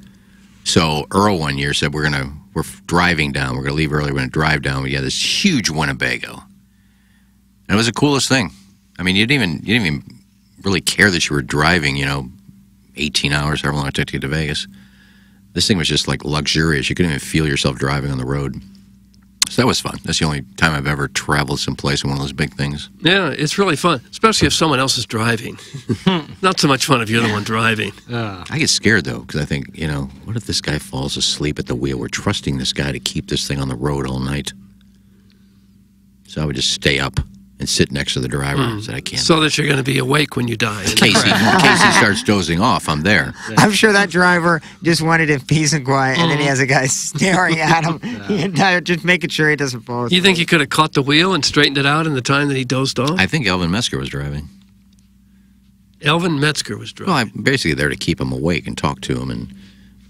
So Earl one year said, "We're gonna we're driving down. We're gonna leave early. We're gonna drive down. We had this huge Winnebago, and it was the coolest thing. I mean, you didn't even you didn't even really care that you were driving. You know, 18 hours, however long it took to get to Vegas. This thing was just like luxurious. You couldn't even feel yourself driving on the road. So that was fun. That's the only time I've ever traveled someplace in one of those big things. Yeah, it's really fun, especially if someone else is driving. Not so much fun if you're the one driving. I get scared though because I think, you know, what if this guy falls asleep at the wheel? We're trusting this guy to keep this thing on the road all night. So I would just stay up and sit next to the driver and say, I can't. So that you're going to be awake when you die. in case, he, in case he starts dozing off, I'm there. I'm sure that driver just wanted it peace and quiet, and then he Mm-hmm. has a guy staring at him, the entire, just making sure he doesn't fall asleep. You think he could have caught the wheel and straightened it out in the time that he dozed off? I think Elvin Mesker was driving. Elvin Metzger was driving. Well, I'm basically there to keep him awake and talk to him. And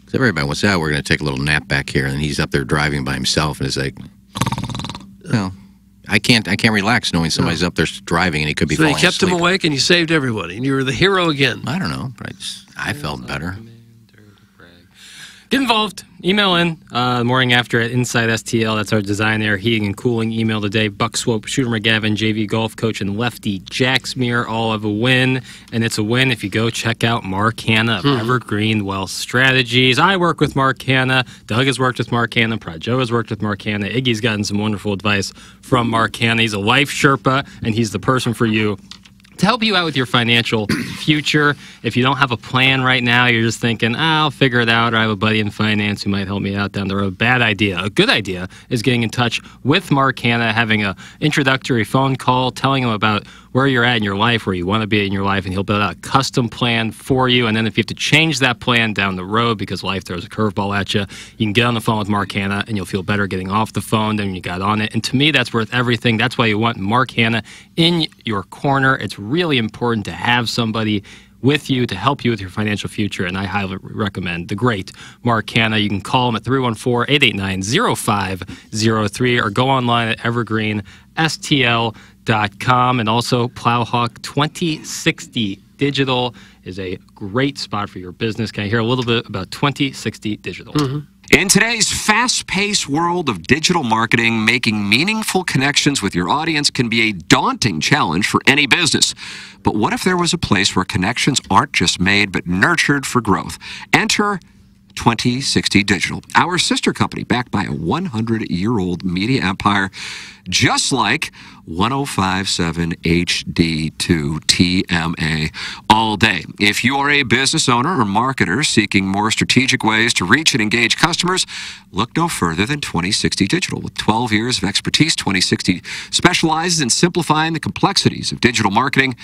'cause everybody wants out, we're going to take a little nap back here. And he's up there driving by himself. And it's like, well, I can't, I can't relax knowing somebody's up there driving and he could be so you kept asleep. him awake and you saved everybody, and you were the hero again. I don't know, but I, just, I felt better. Get involved. Email in uh, morning after at Inside STL. That's our design air, heating, and cooling. Email today. Buck Swope, Shooter McGavin, JV golf coach, and lefty Jack Smear all have a win. And it's a win if you go check out Mark Hanna of Evergreen Wealth Strategies. I work with Mark Hanna. Doug has worked with Mark Hanna. Prod Joe has worked with Mark Hanna. Iggy's gotten some wonderful advice from Mark Hanna. He's a life Sherpa, and he's the person for you to help you out with your financial future. If you don't have a plan right now, you're just thinking, ah, I'll figure it out, or I have a buddy in finance who might help me out down the road. Bad idea. A good idea is getting in touch with Mark Hanna, having a introductory phone call, telling him about where you're at in your life, where you want to be in your life, and he'll build out a custom plan for you. And then if you have to change that plan down the road because life throws a curveball at you, you can get on the phone with Mark Hanna and you'll feel better getting off the phone than you got on it. And to me, that's worth everything. That's why you want Mark Hanna in your corner. It's really important to have somebody with you to help you with your financial future. And I highly recommend the great Mark Hanna. You can call him at 314 889 0503 or go online at evergreenstl.com. And also, Plowhawk 2060 Digital is a great spot for your business. Can I hear a little bit about 2060 Digital? Mm-hmm. In today's fast paced world of digital marketing, making meaningful connections with your audience can be a daunting challenge for any business. But what if there was a place where connections aren't just made, but nurtured for growth? Enter 2060 Digital, our sister company backed by a 100 year old media empire, just like 1057 HD2 TMA all day. If you are a business owner or marketer seeking more strategic ways to reach and engage customers, look no further than 2060 Digital. With 12 years of expertise, 2060 specializes in simplifying the complexities of digital marketing.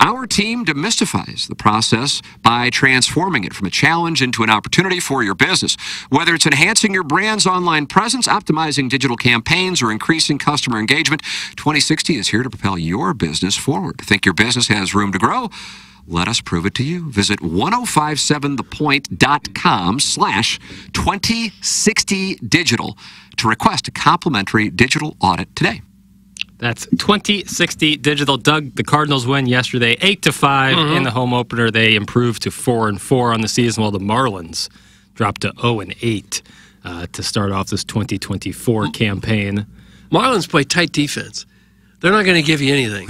Our team demystifies the process by transforming it from a challenge into an opportunity for your business. Whether it's enhancing your brand's online presence, optimizing digital campaigns, or increasing customer engagement, 2060 is here to propel your business forward. Think your business has room to grow? Let us prove it to you. Visit 1057thepoint.com slash 2060 digital to request a complimentary digital audit today. That's 2060 Digital. Doug, the Cardinals win yesterday, eight to 5 Mhm. in the home opener. They improved to four and four on the season, while the Marlins dropped to 0 and eight uh, to start off this 2024 campaign. Marlins play tight defense. They're not going to give you anything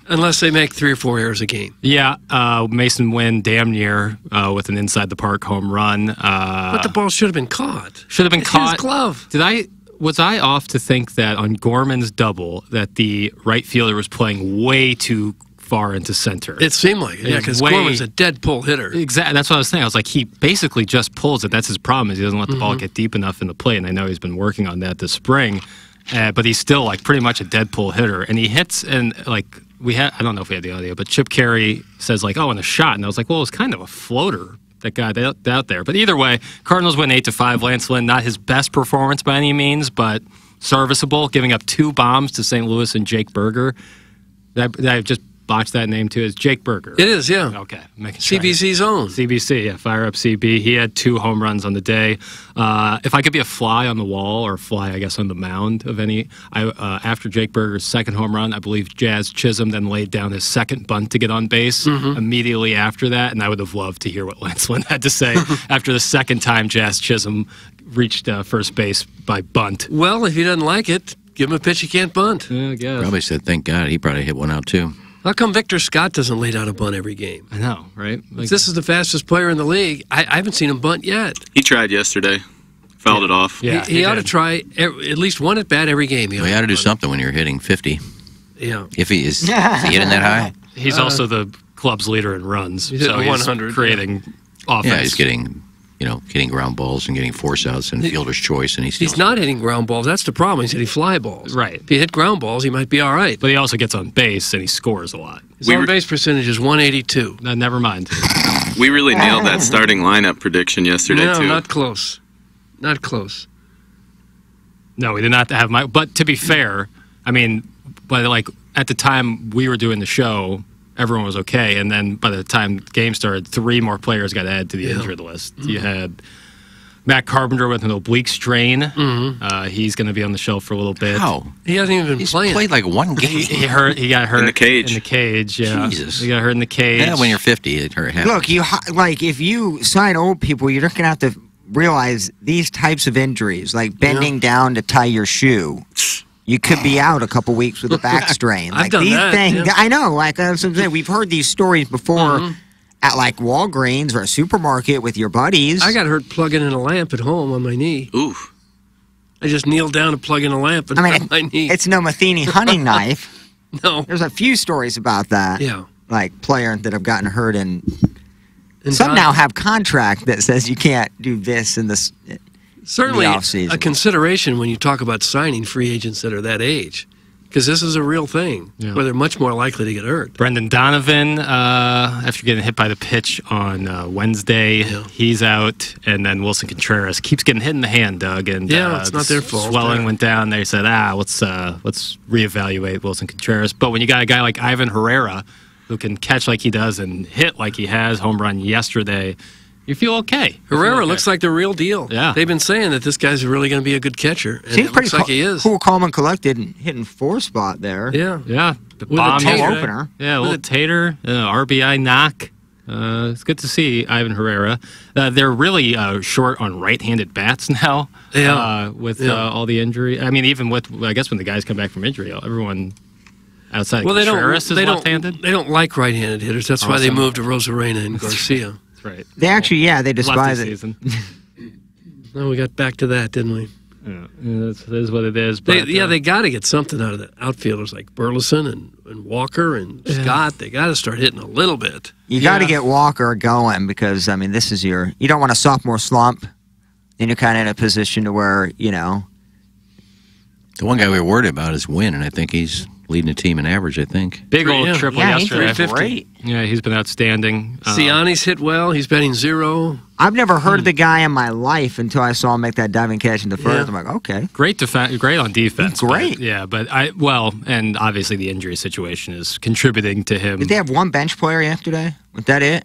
unless they make three or four errors a game. Yeah, uh, Masyn Winn damn near uh, with an inside the park home run. Uh, But the ball should have been caught. Should have been It's his caught. glove. Did I was I off to think that on Gorman's double that the right fielder was playing way too far into center? It seemed like it, yeah, because Gorman's a dead pull hitter. Exactly. That's what I was saying. I was like, he basically just pulls it. That's his problem. Is he doesn't let the ball Mhm. get deep enough in the plate. And I know he's been working on that this spring, uh, but he's still like pretty much a dead pull hitter. And he hits and like we had. I don't know if we had the audio, but Chip Caray says like, oh, and a shot. And I was like, well, it was kind of a floater that got out, there. But either way, Cardinals win eight to five. Lance Lynn, not his best performance by any means, but serviceable, giving up two bombs to St. Louis and Jake Burger. That, I just botch that name too? Is Jake Burger? It is, yeah. Okay, making sure I- CBC's own. CBC, yeah, fire up CB. He had two home runs on the day. Uh, if I could be a fly on the wall or a fly, I guess, on the mound of any, I, uh, after Jake Burger's second home run, I believe Jazz Chisholm then laid down his second bunt to get on base Mhm. immediately after that, and I would have loved to hear what Lance Lynn had to say after the second time Jazz Chisholm reached uh, first base by bunt. Well, if he doesn't like it, give him a pitch he can't bunt. Yeah, I guess. Probably said, thank God. He probably hit one out too. How come Victor Scott doesn't lay down a bunt every game? I know, right? If this is the fastest player in the league. I, I haven't seen him bunt yet. He tried yesterday, fouled it off. he, he ought to try at least one at bat every game. He Well, you ought to do something when you're hitting 50. Yeah. If he is, is he hitting that high? He's Uh, also the club's leader in runs. He's so hitting he's 100, creating offense. Yeah, he's getting, you know, getting ground balls and getting force outs and fielder's choice, and he's He's not hitting ground balls. That's the problem. He's hitting fly balls. Right. If he hit ground balls, he might be all right. But he also gets on base and he scores a lot. His on base percentage is 182. No, never mind. We really nailed that starting lineup prediction yesterday no, too. not close. Not close. No, we did not have my. But to be fair, I mean, but like at the time we were doing the show, everyone was okay, and then by the time the game started, three more players got added to the Yeah. injured list. You had Matt Carpenter with an oblique strain. Uh, he's going to be on the shelf for a little bit. How? He hasn't even been He's playing. played like one game. He, he hurt. He got hurt In the cage. In the cage, yeah. Jesus. He got hurt in the cage. Yeah, when you're 50, it hurt. happens. Look, you hi- like if you sign old people, you're not gonna have to realize these types of injuries, like bending down to tie your shoe. You could be out a couple weeks with a back strain. I've Like done these that, things, yeah. I know. Like that's what I'm saying. We've heard these stories before Mhm. at like Walgreens or a supermarket with your buddies. I got hurt plugging in a lamp at home on my knee. Oof. I just kneeled down to plug in a lamp and I mean, hurt my knee. It's no Matheny hunting knife. No. There's a few stories about that. Yeah. Like player that have gotten hurt and, And some God- now have contract that says you can't do this in this. Certainly in the a consideration when you talk about signing free agents that are that age, because this is a real thing Yeah. where they're much more likely to get hurt. Brendan Donovan, uh, after getting hit by the pitch on uh, Wednesday, he's out, and then Willson Contreras keeps getting hit in the hand, Doug, and Yeah, uh, it's not their fault. Swelling Yeah. went down. They said, ah, let's uh, let's reevaluate Willson Contreras. But when you got a guy like Ivan Herrera who can catch like he does and hit like he has, home run yesterday, you feel okay. You feel Herrera okay. looks like the real deal. Yeah. They've been saying that this guy's really going to be a good catcher. And Seems it pretty looks like he is. cool, calm, and collected, and hitting four spot there. Yeah. yeah, With bomb a tater. opener. Yeah, a With little tater, uh, RBI knock. Uh, it's good to see Ivan Herrera. Uh, they're really uh, short on right-handed bats now. Yeah. Uh, with Yeah. uh, all the injury. I mean, even with I guess when the guys come back from injury, everyone outside well, they don't. Is They don't. They don't like right-handed hitters. That's why they moved to Rosarena and Garcia. That's right. They actually, yeah, they despise Lefty it. season. No, we got back to that, didn't we? Yeah, that's, that is what it is. They, But, yeah, uh, they got to get something out of the outfielders like Burleson and, and Walker and Scott. They got to start hitting a little bit. You got to get Walker going because I mean, this is your. You don't want a sophomore slump. and you're kind of in a position to where you know. The one guy we're worried about is Winn, and I think he's leading the team in average. I think big old Yeah. triple Yeah, he's yesterday. great. Yeah, he's been outstanding. Uh, Siani's hit well. He's betting zero. I've never heard of the guy in my life until I saw him make that diving catch in the first. Yeah. I'm like, okay. Great defense, great on defense. He's great. but- yeah, but I well, and obviously the injury situation is contributing to him. Did they have one bench player yesterday? Was that it?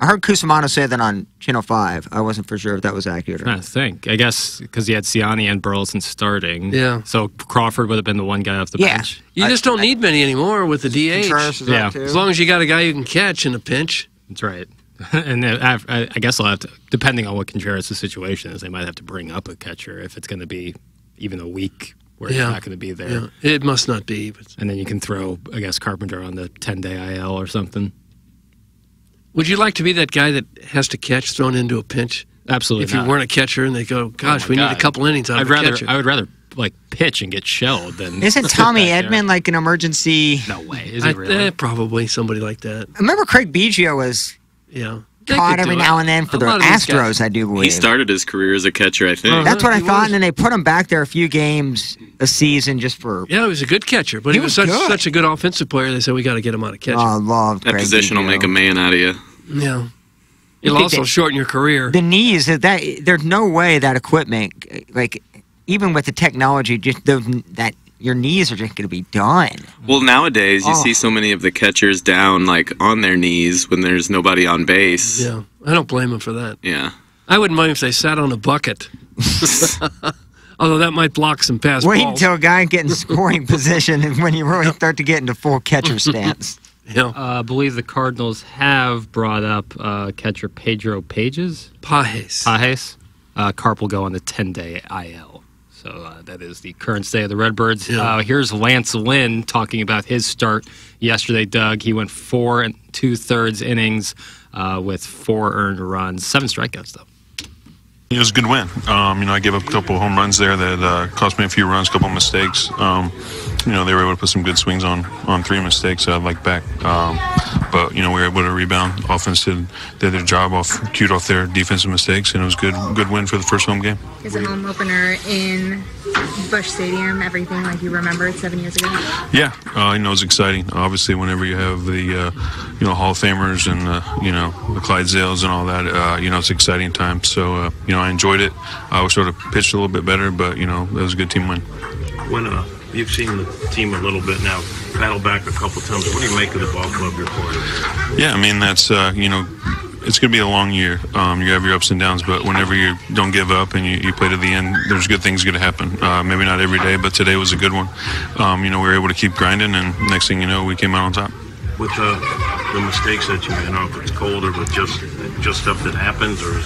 I heard Cusumano say that on Channel Five. I wasn't for sure if that was accurate. Or trying think. I guess because he had Siani and Burleson starting. Yeah. So Crawford would have been the one guy off the Yeah. bench. You just don't need many anymore with the DH. Contreras is Yeah. out too. As long as you got a guy you can catch in a pinch. That's right. and I, I I guess I'll have to, depending on what Contreras' situation is, they might have to bring up a catcher if it's going to be even a week where he's Yeah. not going to be there. Yeah, it must not be. But And then you can throw, I guess, Carpenter on the 10 day IL or something. Would you like to be that guy that has to catch thrown into a pinch? Absolutely. If you weren't a catcher and they go, gosh, Oh my we need a couple innings out I'd of a rather, catcher. I would rather like pitch and get shelled than. Isn't Tommy back there. Edman like an emergency? No way. Is he I- really? eh, probably somebody like that. I remember Craig Biggio was Yeah. They caught every do it. now and then for A the lot guys- Astros, I do believe. He started his career as a catcher, I think. Uh-huh. That's what I thought, was. and then they put him back there a few games a season just for. Yeah, he was a good catcher, but He he, was, was such good. such a good offensive player. They said we got to get him out of catcher. Oh, I loved That Craig position will make a man out of you. yeah, You it'll think also that- shorten your career. The knees, that that there's no way that equipment, like even with the technology, just the, that your knees are just going to be done. Well, nowadays you Oh. see so many of the catchers down like on their knees when there's nobody on base. yeah, I don't blame him for that. Yeah. I wouldn't mind if they sat on a bucket. Although that might block some pass Wait balls. until a guy get in scoring position and when you really start to get into full catcher stance. Yeah, Uh, I believe the Cardinals have brought up uh, catcher Pedro Pages. Pajes. Pajes. Uh, Carp will go on the 10 day IL. So uh, that is the current state of the Redbirds. Yeah. Uh, here's Lance Lynn talking about his start yesterday, Doug. He went four and two thirds innings uh, with four earned runs, seven strikeouts, though. It was a good win. Um, you know, I gave up a couple home runs there that uh, cost me a few runs, a couple mistakes. Um, you know, they were able to put some good swings on on three mistakes. I'd like back, um, but you know, we were able to rebound. Offense did, did their job off, cued off their defensive mistakes, and it was good good win for the first home game. Is a home opener in Busch Stadium everything like you remembered seven years ago? Yeah, uh, you know, it's exciting. Obviously, whenever you have the, uh, you know, Hall of Famers and, uh, you know, the Clydesdales and all that, uh, you know, it's exciting time. So, uh, you know, I enjoyed it. I was sort of pitched a little bit better, but, you know, it was a good team win. When uh, you've seen the team a little bit now, battle back a couple times, what do you make of the ball club you're part? Yeah, I mean, that's, uh, you know, it's going to be a long year. Um, you have your ups and downs, but whenever you don't give up and you, you play to the end, there's good things going to happen. Uh, maybe not every day, but today was a good one. Um, you know, we were able to keep grinding, and next thing you know, we came out on top. With uh, the mistakes that you made, I don't know if it's colder, but just just stuff that happens, or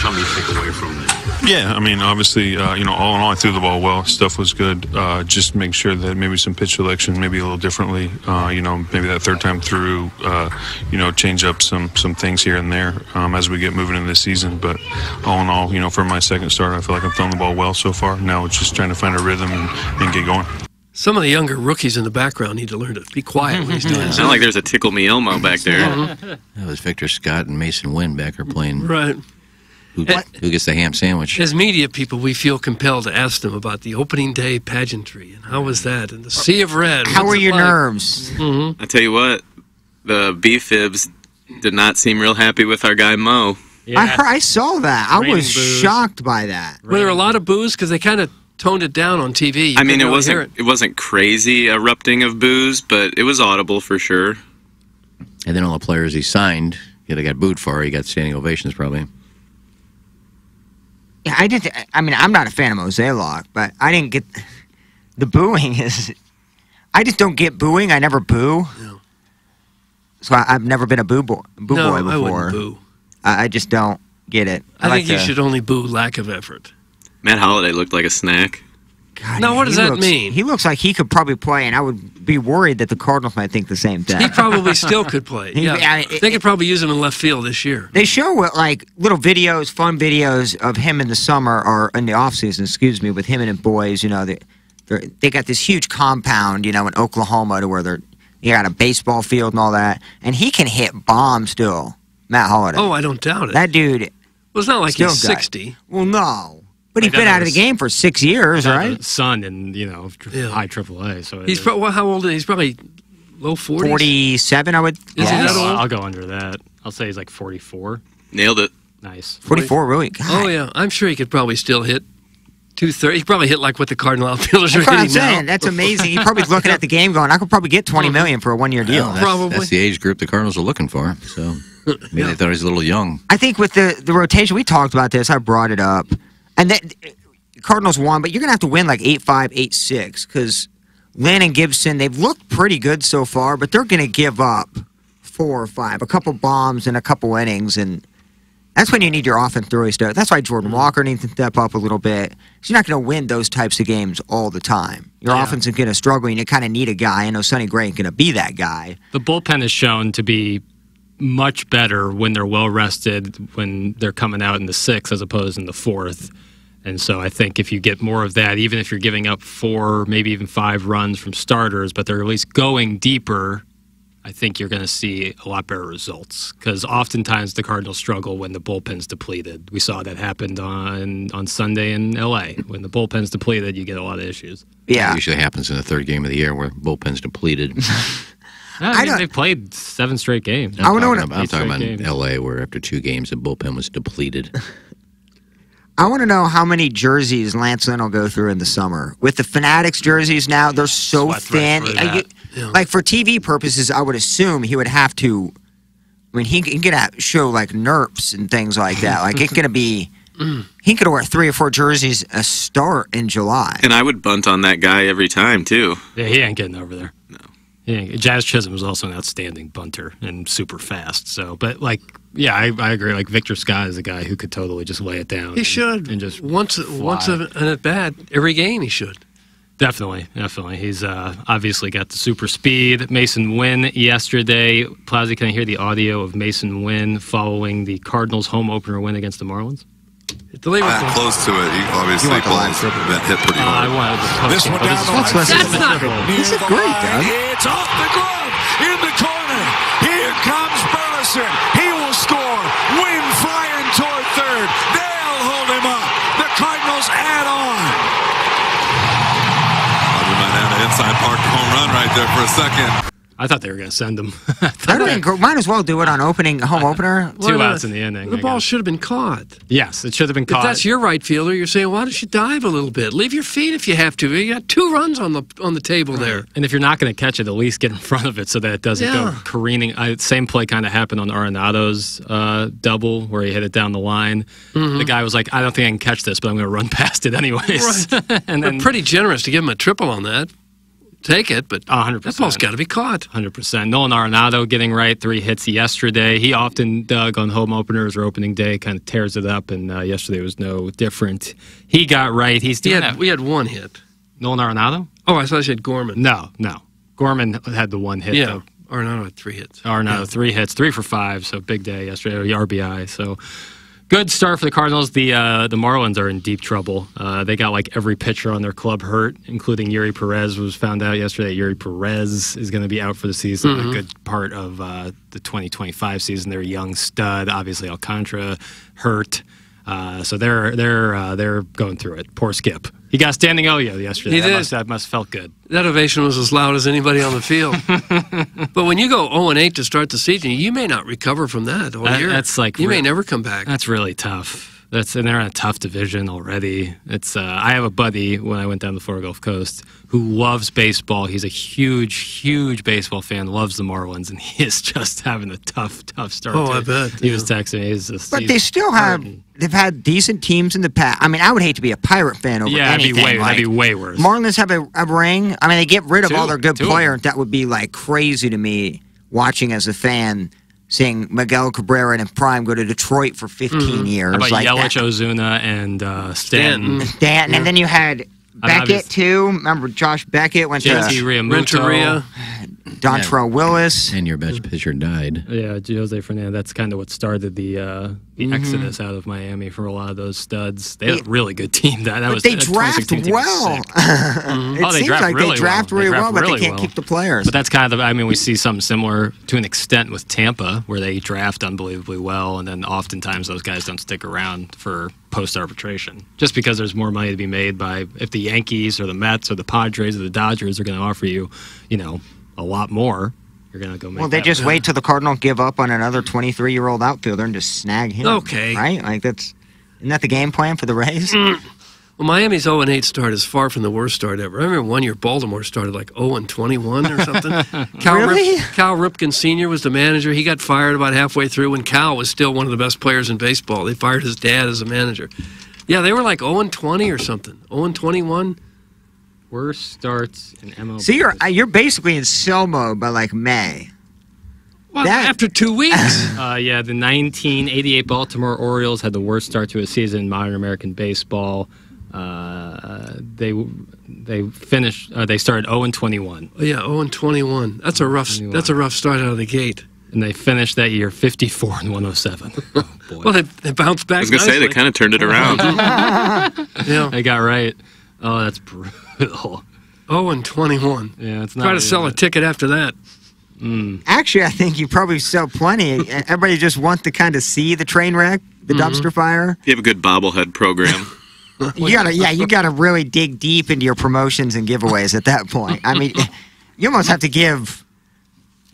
something you take away from that? Yeah, I mean, obviously, uh, you know, all in all, I threw the ball well. Stuff was good. Uh, just make sure that maybe some pitch selection, maybe a little differently. Uh, you know, maybe that third time through, uh, you know, change up some some things here and there um, as we get moving into the season. But all in all, you know, for my second start, I feel like I'm throwing the ball well so far. Now it's just trying to find a rhythm and, and get going. Some of the younger rookies in the background need to learn to be quiet when he's doing It's this. not like there's a tickle me Elmo back there. that was Victor Scott and Masyn Winn back there playing. Right. Who, who gets the ham sandwich? As media people, we feel compelled to ask them about the opening day pageantry and how was that and the sea of red. How what's were your like? nerves? Mm-hmm. I tell you what, the B fibs did not seem real happy with our guy Mo. I, heard, I saw that. I was boos. shocked by that. Were there a lot of boos because they kind of toned it down on TV? You I mean, it really wasn't hear it. wasn't crazy erupting of booze, but it was audible for sure. And then all the players he signed, yeah, they got booed for. He got standing ovations probably. Yeah, I did. I mean, I'm not a fan of Mozeliak, but I didn't get the booing. Is I just don't get booing. I never boo. So I, I've never been a boo boy, boo No, boy I before. wouldn't boo. I, I just don't get it. I, like think you to- should only boo lack of effort. Matt Holliday looked like a snack. now, what does that looks- mean? He looks like he could probably play, and I would be worried that the Cardinals might think the same thing. He probably still could play. He- Yeah, I- they could probably use him in left field this year. They show what like little videos, fun videos of him in the summer or in the off season, excuse me, with him and his boys. You know, they they're, got this huge compound, you know, in Oklahoma to where they're you got a baseball field and all that, and he can hit bombs still. Matt Holliday. Oh, I don't doubt it. that dude. Well, it's not like still he's got- 60. Well, no, but he's been out of the game for six years, right? Son and you know tr- high AAA. So He's it- pro- well, how old is he? He's probably low 40s. Forty-seven, I would. Is he that old? I'll go under that. I'll say he's like 44. Nailed it. Nice. Forty-four, really? Oh, yeah. I'm sure he could probably still hit 230. He could probably hit like what the Cardinal outfielders are That's what I'm hitting now. That's amazing. He probably looking at the game going, I could probably get twenty million for a one-year deal. Well, that's, that's the age group the Cardinals are looking for. So maybe they thought he was a little young. I think with the the rotation, we talked about this. I brought it up, and that Cardinals won, but you're gonna have to win like eight five, eight six, because Lynn and Gibson they've looked pretty good so far, but they're gonna give up four or five, a couple bombs and a couple innings, and that's when you need your offense to really start. That's why Jordan mm-hmm. Walker needs to step up a little bit. You're not gonna win those types of games all the time. Your Yeah. offense is gonna struggle, and you kind of need a guy. I know Sonny Gray ain't gonna be that guy. The bullpen is shown to be much better when they're well rested, when they're coming out in the sixth as opposed in the fourth. And so I think if you get more of that, even if you're giving up four, maybe even five runs from starters, but they're at least going deeper, I think you're going to see a lot better results. Because oftentimes the Cardinals struggle when the bullpen's depleted. We saw that happened on on Sunday in LA. When the bullpen's depleted, you get a lot of issues. Yeah. It usually happens in the third game of the year where bullpen's depleted. I mean, they've played seven straight games. I'm talking about, I'm Eight talking about games. L.A. where after two games the bullpen was depleted. I want to know how many jerseys Lance Lynn will go through in the summer. With the Fanatics jerseys now, they're so thin. through Uh, you- Like for TV purposes, I would assume he would have to. I mean, he can get out show like nerps and things like that. Like it's gonna be. He could wear three or four jerseys a start in July. And I would bunt on that guy every time too. Yeah, he ain't getting over there. Ain't, Jazz Chisholm is also an outstanding bunter and super fast. So, but like, yeah, I, I agree. Like Victor Scott is a guy who could totally just lay it down. He and- should. and just once once an at bat every game he should. Definitely, definitely. He's uh, obviously got the super speed. Masyn Winn yesterday. Plazzi, can I hear the audio of Masyn Winn following the Cardinals' home opener win against the Marlins? Uh, close to it. He obviously want the live balls been hit pretty Uh, I hard. wanted the This one down this the line. That's not- This is great, Doug. It's off the glove in the corner. Here comes Burleson. He will score. Winn flying toward third. They'll hold him up. The Cardinals add on. We might have an inside park home run right there for a second. I thought they were going to send him. I don't might as well do it on opening home opener. Two outs in the inning. The I ball guess. should have been caught. Yes, it should have been If caught. that's your right fielder, you're saying, why don't you dive a little bit? Leave your feet if you have to. You got two runs on the on the table there. And if you're not going to catch it, at least get in front of it so that it doesn't go careening. I, same play kind of happened on Arenado's uh, double where he hit it down the line. Mm-hmm. The guy was like, I don't think I can catch this, but I'm going to run past it anyways. and They're then pretty generous to give him a triple on that. Take it, but 100%. that ball's got to be caught. 100%. Nolan Arenado getting right, three hits yesterday. He often, dug on home openers or opening day, kind of tears it up, and uh, yesterday was no different. He got right. He's He had, we had one hit. Nolan Arenado? Oh, I thought you said Gorman. No, no. Gorman had the one hit. Yeah, though. Arenado had three hits. Arenado, three hits, three for five, so big day yesterday, RBI. So good start for the Cardinals. The uh, the Marlins are in deep trouble. Uh, they got like every pitcher on their club hurt, including Eury Perez. Was found out yesterday. Eury Perez is going to be out for the season. Mhm. A good part of uh, the 2025 season. They're young stud. Obviously, Alcantara hurt. Uh, so they're they're uh, they're going through it. Poor Skip. He got standing Oyo yesterday. He that did. Must, that must felt good. That ovation was as loud as anybody on the field. but when you go 0 and 8 to start the season, you may not recover from that all That- year. that's like you may never come back. That's really tough. That's and they're in a tough division already. It's uh, I have a buddy when I went down the Florida Gulf Coast who loves baseball. He's a huge, huge baseball fan. Loves the Marlins, and he is just having a tough, tough start. Oh, to I bet, He was texting me. He's just, But he's they still have. They've had decent teams in the past. I mean, I would hate to be a pirate fan over Yeah, that'd be way- that'd be way worse. Marlins have a, a ring. I mean, they get rid of Two. all their good players. That would be like crazy to me. watching as a fan, seeing Miguel Cabrera and prime go to Detroit for 15 years. How about like Yelich, that. Ozuna, and uh, Stanton? Stanton, and then you had Beckett obvious- too. Remember Josh Beckett went JT to Realmuto. Renteria. Dontrelle Willis. And your best pitcher died. Yeah, Jose Fernandez. That's kind of what started the uh, the Mhm. exodus out of Miami for a lot of those studs. They had a really good team. That, that but was they that draft 2016 team was well. sick. it Oh, they seems draft like really they draft well. really They well, but really they can't well. keep the players. But that's kind of, the I mean, we see something similar to an extent with Tampa, where they draft unbelievably well, and then oftentimes those guys don't stick around for post arbitration, just because there's more money to be made by if the Yankees or the Mets or the Padres or the Dodgers are going to offer you, you know, a lot more. You're going to go make. well, they that just money. wait till the Cardinals give up on another 23 year old outfielder and just snag him. Okay. right? Like that's isn't that the game plan for the Rays? Mm. Well, Miami's 0 and 8 start is far from the worst start ever. I remember one year Baltimore started like 0 and 21 or something. Cal, Really? Rip, Cal Ripken Sr. was the manager. He got fired about halfway through when Cal was still one of the best players in baseball. They fired his dad as a manager. Yeah, they were like 0 and 20 or something. 0 and 21. Worst starts in MLB. So you're uh, you're basically in sell mode by like May. Well, after two weeks. Uh, yeah, the 1988 Baltimore Orioles had the worst start to a season in modern American baseball. Uh, they they finished. Uh, they started 0 and 21. Oh, yeah, 0 and 21. That's a rough. That's a rough start out of the gate. And they finished that year 54 and 107. Well, they, they bounced back. I was gonna say they kind of turned it around. yeah, they got right. Oh, that's brutal. 0 and 21. Yeah, it's not. Try to sell a ticket after that. Actually, I think you probably sell plenty. Everybody just wants to kind of see the train wreck, the Mm-hmm. dumpster fire. You have a good bobblehead program. You gotta, yeah, you gotta really dig deep into your promotions and giveaways at that point. I mean, you almost have to give,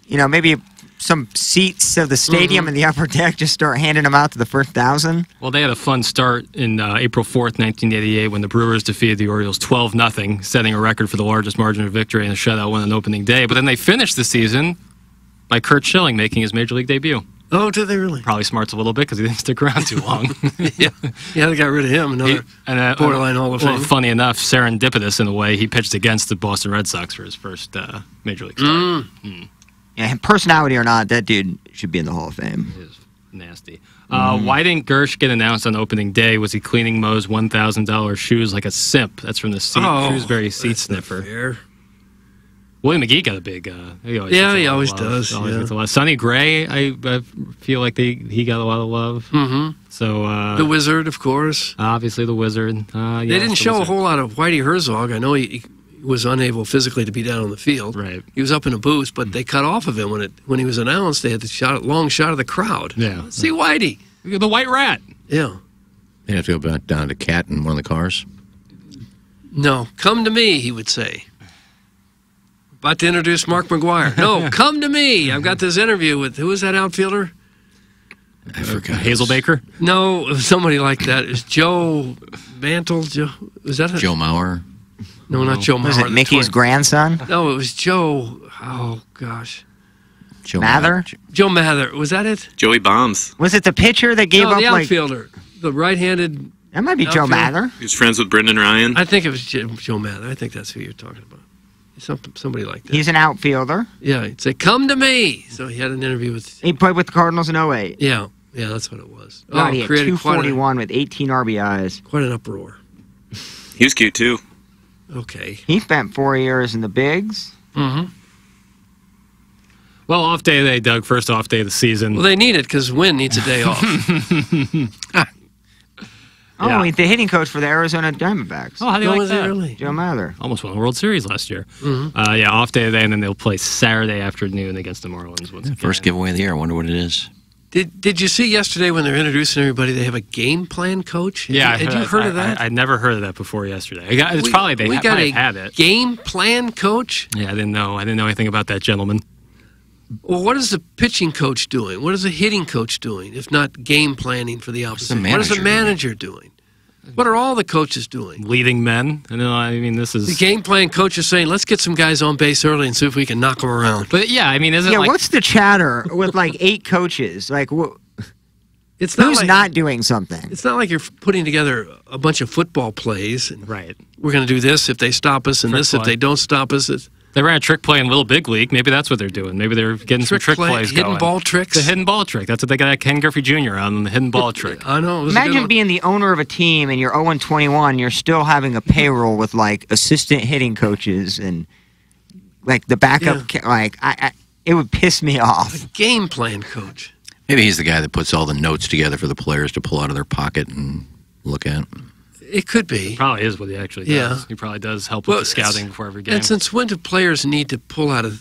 you know, maybe some seats of the stadium Mhm. in the upper deck. Just start handing them out to the first thousand. Well, they had a fun start in uh, April 4th, 1988, when the Brewers defeated the Orioles 12 0, setting a record for the largest margin of victory in a shutout win on opening day. But then they finished the season by Curt Schilling making his major league debut. Oh, did they really? Probably smarts a little bit because he didn't stick around too long. yeah, yeah, they got rid of him. Another He- and, uh, borderline Hall of well, Fame. funny enough, serendipitous in a way, he pitched against the Boston Red Sox for his first uh, major league start. Mm. Yeah, personality or not, that dude should be in the Hall of Fame. Nasty. Uh, Why didn't Gersh get announced on opening day? Was he cleaning Moe's one thousand dollars shoes like a simp? That's from the seat, Oh, Shrewsbury seat sniffer. Fair. William McGee got a big. Uh, he always Yeah, he always love. does, Always yeah. gets a lot. Sonny Gray, I, I feel like they he got a lot of love. Mm-hmm. So uh, the Wizard, of course. obviously the Wizard. Uh, they didn't the show a whole lot of Whitey Herzog. I know he, he was unable physically to be down on the field. Right. He was up in a booth, but they cut off of him when it when he was announced. They had the shot, long shot of the crowd. Yeah. See Whitey. The White Rat. Yeah. They have to go back down to Cat in one of the cars. No, come to me, he would say. About to introduce Mark McGwire. No, come to me. I've got this interview with who was that outfielder? I forgot. Hazel Baker. No, somebody like that. Is Joe Mantle. Joe was that it? Joe Mauer. No, not Joe Mauer. Was it Mickey's grandson? No, it was Joe. Oh gosh, Joe Mather? Joe Mather. Was that it? Joey Bombs. Was it the pitcher that gave no, up the like outfielder, the right-handed. that might be Joe. Mather? He's friends with Brendan Ryan. I think it was Joe, Joe Mather. I think that's who you're talking about. Something, somebody like that. He's an outfielder. yeah, he'd say, "Come to me." So he had an interview with. He played with the Cardinals in 08. Yeah, yeah, that's what it was. God, oh, he had created quite, a, 241 with 18 RBIs. quite an uproar. He was cute too. Okay. He spent four years in the bigs. Mm-hmm. Well, off day they Doug. First off day of the season. Well, they need it because Winn needs a day off. Oh, Yeah. he's the hitting coach for the Arizona Diamondbacks. Oh, how do you like is that? really? Joe Mather. Almost won the World Series last year. Mhm. Uh, yeah, off day today, and then they'll play Saturday afternoon against the Marlins. Once again. First giveaway of the year. I wonder what it is. Did Did you see yesterday when they're introducing everybody? They have a game plan coach. Had Yeah, you, had you heard of that? I, would never heard of that before yesterday. I got, it's We- probably they we ha- got might a have had it. game plan coach. Yeah, I didn't know. I didn't know anything about that gentleman. Well, what is the pitching coach doing? What is the hitting coach doing? If not game planning for the opposite, the what is the manager manager doing? What are all the coaches doing? Leading men. I know. I mean, this is The is. game plan coach is saying, "Let's get some guys on base early and see if we can knock them around." But yeah, I mean, isn't Yeah, like what's the chatter with like eight coaches? Like, wh- It's not who's like, not doing something? It's not like you're putting together a bunch of football plays. And right? We're going to do this if they stop us, and Trick this if they don't stop us. It's, They ran a trick play in Little Big League. Maybe that's what they're doing. Maybe they're getting Trick some trick play, plays hidden going. ball tricks? The hidden ball trick. That's what they got Ken Griffey Jr. on the hidden ball trick. I know. Imagine being the owner of a team and you're 0 21. You're still having a payroll with like assistant hitting coaches and like the backup. ca- Like I, I, it would piss me off. Game plan coach. Maybe he's the guy that puts all the notes together for the players to pull out of their pocket and look at. It could be. Probably is what he actually does. Yeah. He probably does help Well, with the scouting it's- before every game. And since when do players need to pull out a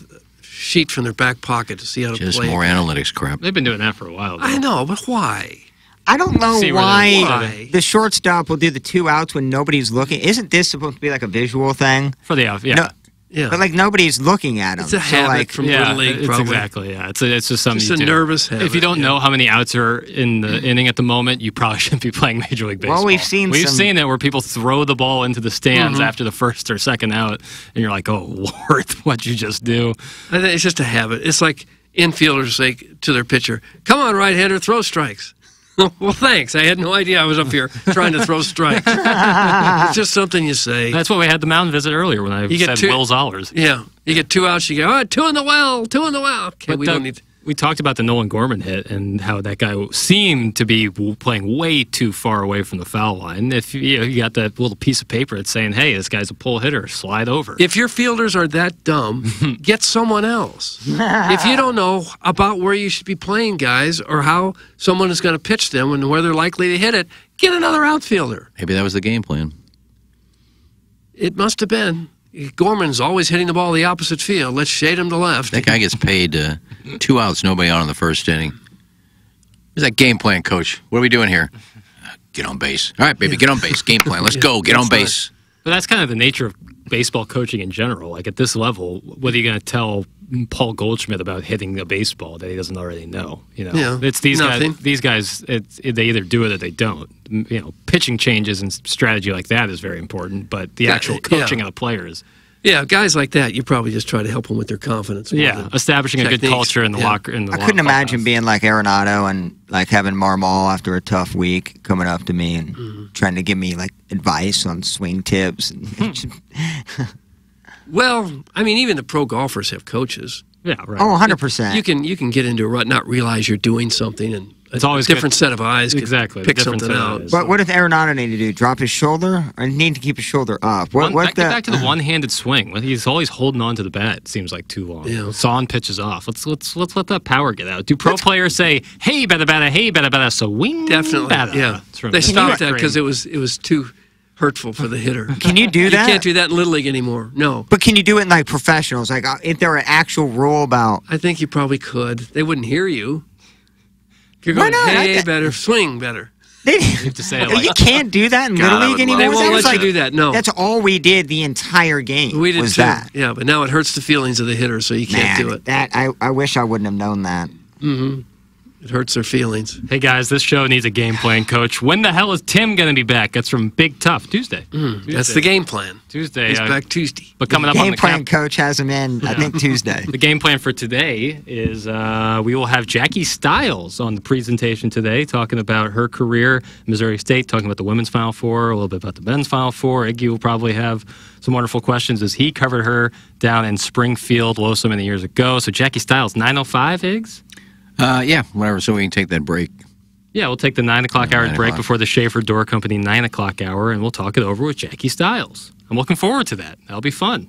sheet from their back pocket to see how to Just play? more analytics crap. They've been doing that for a while. I know, but why? I don't know why, why? the shortstop will do the two outs when nobody's looking. Isn't this supposed to be like a visual thing? For the out, yeah. No, yeah. But like nobody's looking at him. It's a so, habit like, from yeah, Little League, it's probably. exactly. Yeah, it's a, it's just something. Just you a do. nervous If you don't yeah. know how many outs are in the inning at the moment, you probably shouldn't be playing Major League Baseball. Well, we've seen we've some- seen it where people throw the ball into the stands Mhm. after the first or second out, and you're like, "Oh Lord, what'd you just do?" I think it's just a habit. It's like infielders say to their pitcher, "Come on, right-hander, throw strikes." well, thanks. I had no idea I was up here trying to throw strikes. it's just something you say. That's what we had the mound visit earlier when I You get said two- Will Zollers. Yeah, you get two outs. You go, oh, two in the well, two in the well. Okay, But we the- don't need. We talked about the Nolan Gorman hit and how that guy seemed to be playing way too far away from the foul line. If you, know, you got that little piece of paper that's saying, "Hey, this guy's a pull hitter, slide over." If your fielders are that dumb, get someone else. if you don't know about where you should be playing guys or how someone is going to pitch them and where they're likely to hit it, get another outfielder. Maybe that was the game plan. It must have been. Gorman's always hitting the ball the opposite field. Let's shade him to left. That guy gets paid uh, two outs, nobody out in the first inning. He's that game plan coach. What are we doing here? Uh, Get on base. All right, baby, get on base. Game plan. Let's go. Get on base. But that's kind of the nature of baseball coaching in general. Like at this level, what are you going to tell Paul Goldschmidt about hitting a baseball that he doesn't already know? You know, Yeah, it's these nothing. guys. These guys, it's, they either do it or they don't. You know, pitching changes and strategy like that is very important. But the Yeah, actual yeah. coaching of the players, Yeah, guys like that, you probably just try to help them with their confidence. yeah, than establishing a good culture in the Yeah. locker. In the I couldn't imagine being like Arenado and like having Marmol after a tough week coming up to me and Mm-hmm. trying to give me like advice on swing tips. And Well, I mean, even the pro golfers have coaches. Yeah, right. Oh, 100%. You can you can get into a rut, not realize you're doing something, and a It's always a different good- set of eyes. Exactly, pick something out. eyes. but what does Arenado need to do? Drop his shoulder or need to keep his shoulder up? What? One, what back, the? get back to the one-handed swing. He's always holding on to the bat. It seems like too long. Yeah. Son pitches off. Let's let's let's let that power get out. Do pro players say, "Hey, bada bada, hey, bada bada"? So wing, Definitely, bada. yeah. It's They stopped that because it was it was too hurtful for the hitter. Can you do that? You can't do that in little league anymore. No, But can you do it in like professionals? Like, uh, is there an actual rule about? I think you probably could. They wouldn't hear you. You're Why not? hey, I- better swing better. They, You have to say it like, you can't do that in God, little league would anymore. They won't That was let you like- do that, no. that's all we did the entire game. We did was too. that. Yeah, but now it hurts the feelings of the hitter, so you can't Man, do it. That I, I wish I wouldn't have known that. Mm-hmm. It hurts their feelings. Hey guys, this show needs a game plan coach. When the hell is Tim going to be back? That's from Big Tough Tuesday. Mm, that's the game plan. Tuesday. He's uh, back Tuesday. But coming up on the game plan cap- coach has him in. I think Tuesday. The game plan for today is uh, we will have Jackie Stiles on the presentation today, talking about her career Missouri State, talking about the women's Final Four, a little bit about the men's Final Four. Iggy will probably have some wonderful questions as he covered her down in Springfield, low so many years ago. So Jackie Stiles, 905, Iggs? Uh, yeah, whatever. So we can take that break. Yeah, we'll take the 9 o'clock hour nine break o'clock. before the Schaefer Door Company 9 o'clock hour, and we'll talk it over with Jackie Stiles. I'm looking forward to that. That'll be fun.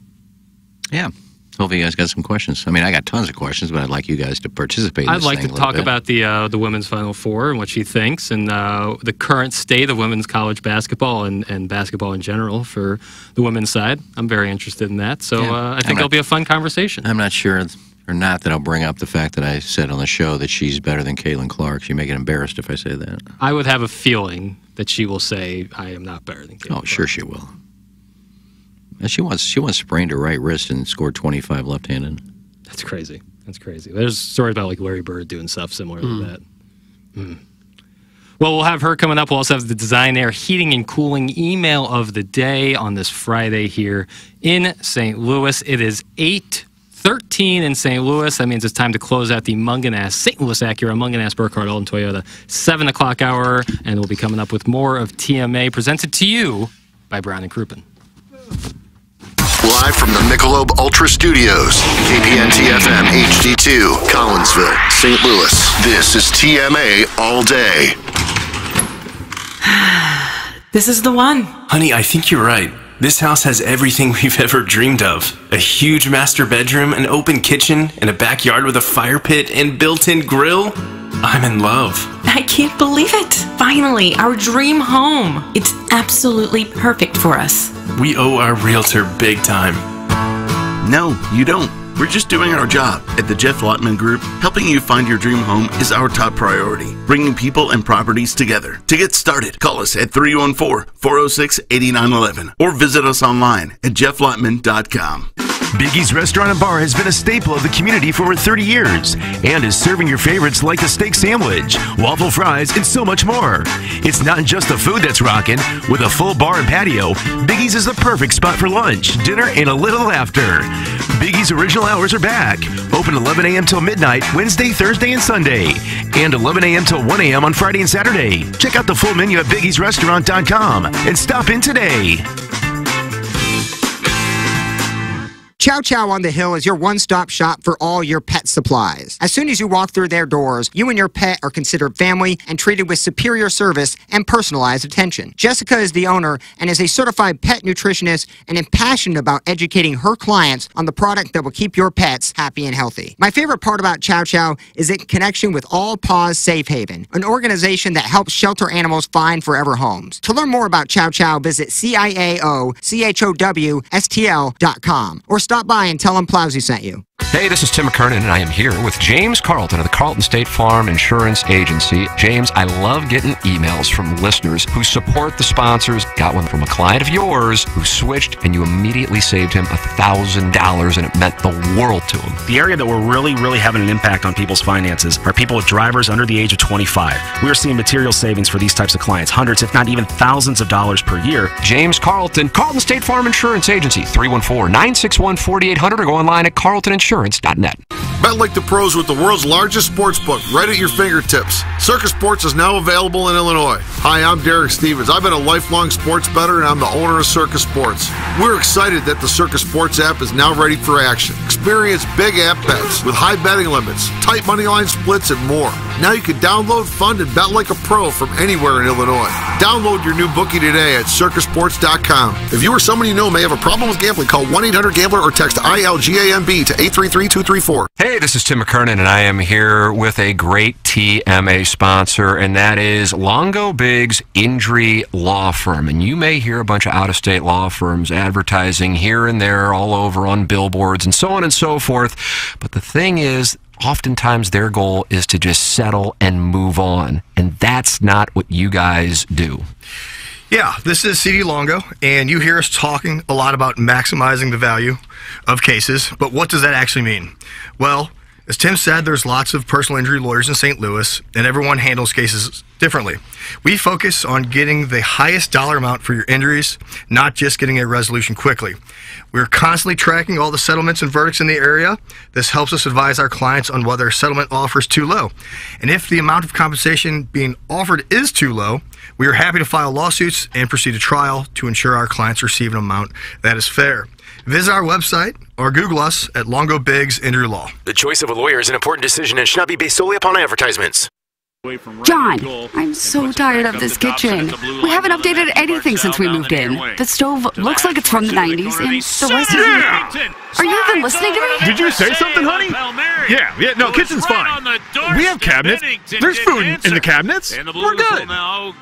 Yeah. Hopefully you guys got some questions. I mean, I got tons of questions, but I'd like you guys to participate. In I'd like to talk bit. about the uh, the women's Final Four and what she thinks, and uh, the current state of women's college basketball and, and basketball in general for the women's side. I'm very interested in that, so Yeah. uh, I think it'll be a fun conversation. I'm not sure or not that I'll bring up the fact that I said on the show that she's better than Caitlin Clark. She may get embarrassed if I say that. I would have a feeling that she will say, "I am not better than." Caitlin Oh, sure she will. And she wants she once sprained her right wrist and scored 25 left-handed. That's crazy. That's crazy. There's stories about like Larry Bird doing stuff similar Hmm. to that. Hmm. Well, we'll have her coming up. We'll also have the Design Air Heating and Cooling email of the day on this Friday here in St. Louis. It is 8:13 in St. Louis. That means it's time to close out the Mungenast St. Louis Acura, Mungenast Burkhardt Alton Toyota 7 o'clock hour. And we'll be coming up with more of TMA presented to you by Brown and Crouppen. Live from the Michelob Ultra Studios, KPNT FM HD2, Collinsville, St. Louis. This is TMA All Day. This is the one. Honey, I think you're right. This house has everything we've ever dreamed of a huge master bedroom, an open kitchen, and a backyard with a fire pit and built in grill. I'm in love. I can't believe it. Finally, our dream home. It's absolutely perfect for us. We owe our realtor big time. No, you don't. We're just doing our job. At the Jeff Lotman Group, helping you find your dream home is our top priority, bringing people and properties together. To get started, call us at 314 406 8911 or visit us online at jefflotman.com. Biggie's Restaurant and Bar has been a staple of the community for over 30 years and is serving your favorites like the steak sandwich, waffle fries, and so much more. It's not just the food that's rocking. With a full bar and patio, Biggie's is the perfect spot for lunch, dinner, and a little laughter. Biggie's original hours are back. Open 11 a.m. till midnight, Wednesday, Thursday, and Sunday. And 11 a.m. till 1 a.m. on Friday and Saturday. Check out the full menu at biggiesrestaurant.com and stop in today. Ciao Chow on the Hill is your one stop shop for all your pet supplies. As soon as you walk through their doors, you and your pet are considered family and treated with superior service and personalized attention. Jessica is the owner and is a certified pet nutritionist and is passionate about educating her clients on the product that will keep your pets happy and healthy. My favorite part about Ciao Chow is its connection with All Paws Safe Haven, an organization that helps shelter animals find forever homes. To learn more about Ciao Chow, visit CIAO-CHOW-STL.com or stop by and tell them Plowsy sent you. Hey, this is Tim McKernan, and I am here with James Carlton of the Carlton State Farm Insurance Agency. James, I love getting emails from listeners who support the sponsors. Got one from a client of yours who switched, and you immediately saved him $1,000, and it meant the world to him. The area that we're really, really having an impact on people's finances are people with drivers under the age of 25. We are seeing material savings for these types of clients, hundreds, if not even thousands of dollars per year. James Carlton, Carlton State Farm Insurance Agency, 314 961 4800, or go online at Bet like the pros with the world's largest sports book right at your fingertips. Circa Sports is now available in Illinois. Hi, I'm Derek Stevens. I've been a lifelong sports bettor and I'm the owner of Circa Sports. We're excited that the Circa Sports app is now ready for action. Experience big app bets with high betting limits, tight money line splits, and more. Now you can download, fund, and bet like a pro from anywhere in Illinois. Download your new bookie today at circasports.com. If you or someone you know may have a problem with gambling, call 1 800 Gambler or text ILGAMB to 833 234. Hey, this is Tim McKernan, and I am here with a great TMA sponsor, and that is Longo Biggs Injury Law Firm. And you may hear a bunch of out of state law firms advertising here and there, all over on billboards and so on and so forth. But the thing is, oftentimes their goal is to just settle and move on. And that's not what you guys do. Yeah, this is CD Longo, and you hear us talking a lot about maximizing the value of cases, but what does that actually mean? Well, as Tim said, there's lots of personal injury lawyers in St. Louis, and everyone handles cases differently. We focus on getting the highest dollar amount for your injuries, not just getting a resolution quickly. We're constantly tracking all the settlements and verdicts in the area. This helps us advise our clients on whether a settlement offer is too low. And if the amount of compensation being offered is too low, we are happy to file lawsuits and proceed to trial to ensure our clients receive an amount that is fair. Visit our website or Google us at Longo Biggs Injury Law. The choice of a lawyer is an important decision and should not be based solely upon advertisements. John, I'm so tired of this kitchen. We haven't updated anything since we moved in. The stove looks like it's from the 90s, and the rest is. Are you even listening to me? Did you say something, honey? Yeah, yeah, no, kitchen's fine. We have cabinets. There's food in the cabinets. We're good. Oh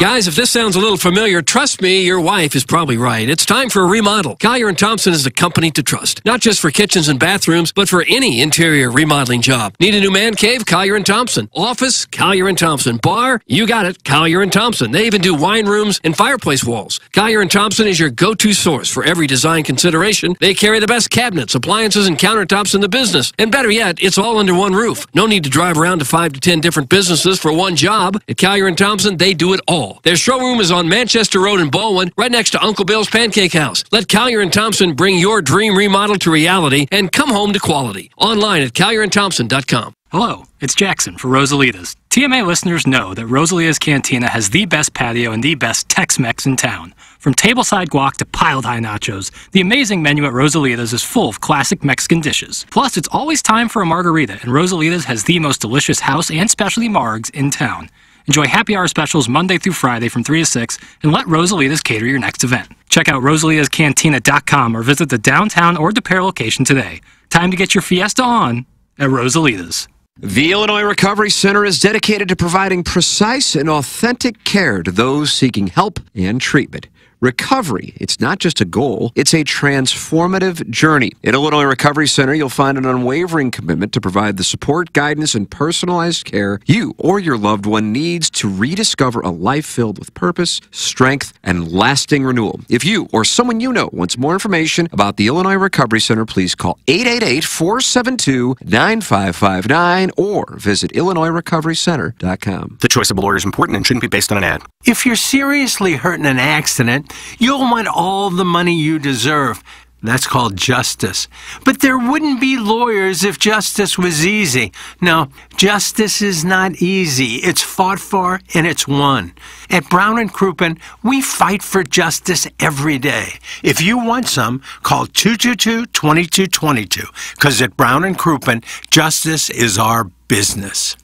Guys, if this sounds a little familiar, trust me, your wife is probably right. It's time for a remodel. Callier and Thompson is the company to trust, not just for kitchens and bathrooms, but for any interior remodeling job. Need a new man cave? Callier and Thompson. Office? Callier and Thompson. Bar? You got it. Callier and Thompson. They even do wine rooms and fireplace walls. Callier and Thompson is your go-to source for every design consideration. They carry the best cabinets, appliances, and countertops in the business. And better yet, it's all under one roof. No need to drive around to five to ten different businesses for one job. At Callier and Thompson, they do it all. Their showroom is on Manchester Road in Baldwin, right next to Uncle Bill's Pancake House. Let Callier and Thompson bring your dream remodel to reality and come home to quality. Online at callierandthompson.com. Hello, it's Jackson for Rosalita's. TMA listeners know that Rosalita's Cantina has the best patio and the best Tex-Mex in town. From tableside guac to piled high nachos, the amazing menu at Rosalita's is full of classic Mexican dishes. Plus, it's always time for a margarita, and Rosalita's has the most delicious house and specialty margs in town. Enjoy happy hour specials Monday through Friday from 3 to 6, and let Rosalita's cater your next event. Check out rosalitascantina.com or visit the downtown or DePere location today. Time to get your fiesta on at Rosalita's. The Illinois Recovery Center is dedicated to providing precise and authentic care to those seeking help and treatment. Recovery, it's not just a goal, it's a transformative journey. At Illinois Recovery Center, you'll find an unwavering commitment to provide the support, guidance, and personalized care you or your loved one needs to rediscover a life filled with purpose, strength, and lasting renewal. If you or someone you know wants more information about the Illinois Recovery Center, please call 888 472 9559 or visit IllinoisRecoveryCenter.com. The choice of a lawyer is important and shouldn't be based on an ad. If you're seriously hurt in an accident, you'll want all the money you deserve. That's called justice. But there wouldn't be lawyers if justice was easy. No, justice is not easy. It's fought for and it's won. At Brown and Crouppen, we fight for justice every day. If you want some, call 222-2222 because at Brown and Crouppen, justice is our business.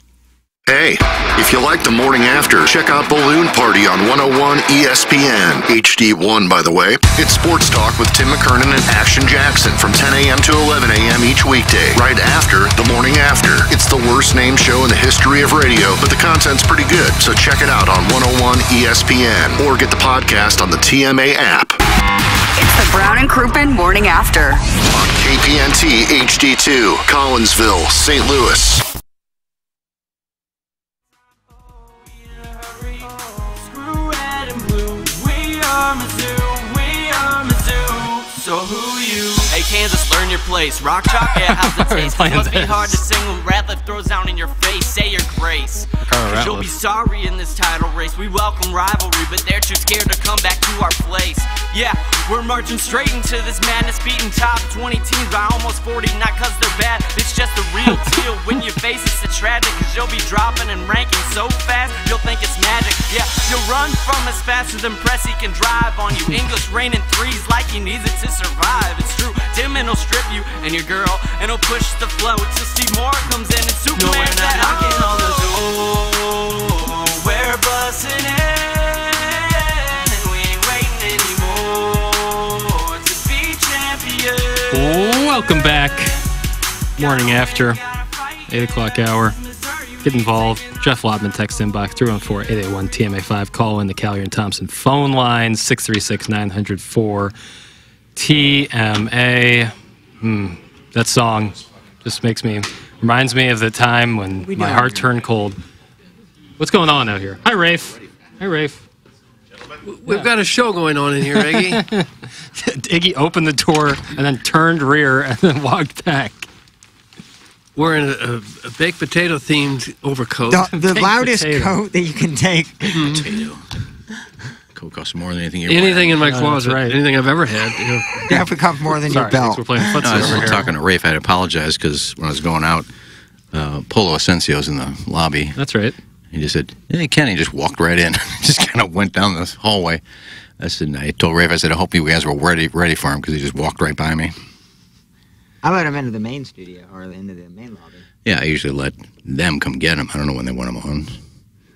Hey, if you like the morning after, check out Balloon Party on 101 ESPN. HD1, by the way. It's sports talk with Tim McKernan and Action Jackson from 10 a.m. to 11 a.m. each weekday, right after the morning after. It's the worst named show in the history of radio, but the content's pretty good, so check it out on 101 ESPN or get the podcast on the TMA app. It's the Brown and Crouppen Morning After. On KPNT HD2, Collinsville, St. Louis. Mizzou. Who Kansas, learn your place. Rock chalk, yeah, how's the taste? playing Must be hard to sing when Ratliffe throws down in your face. Say your grace. Cause you'll be sorry in this title race. We welcome rivalry, but they're too scared to come back to our place. Yeah, we're marching straight into this madness, beating top 20 teams by almost 40. Not cause they're bad, it's just the real deal. When you face it's a tragic, cause you'll be dropping and ranking so fast, you'll think it's magic. Yeah, you'll run from as fast as Pressey can drive on you. English raining threes like he needs it to survive. It's true, Denmon will strip you and your girl, and he'll push the flow till Steve Moore comes in and Superman's No, we're not that knocking on the door. We're busting in, and we ain't waiting anymore to be champions. Welcome back. Morning after, 8 o'clock hour. Get involved. Jeff Lotman, text inbox 314 881 TMA5. Call in the Callier and Thompson phone line 636 904 TMA. Hmm, that song just makes me, reminds me of the time when my heart here? turned cold. What's going on out here? Hi, Rafe. Hi, Rafe. We've got a show going on in here, Iggy. Iggy opened the door and then turned rear and then walked back. Wearing a, a, a baked potato themed overcoat. The, the loudest coat that you can take. Coat costs more than anything you're Anything in my wearing. closet, anything I've ever had. You know. Definitely comes more than Sorry, your belt. No, I was talking to Rafe. I had to apologize because when I was going out, uh, Polo Ascencio's in the lobby. That's right. He just said, "Hey, Kenny," just walked right in, just kind of went down this hallway. I said, I told Rafe, I said, I hope you guys were ready, ready for him because he just walked right by me. I let him into the main studio or into the main lobby. Yeah, I usually let them come get him. I don't know when they want him on.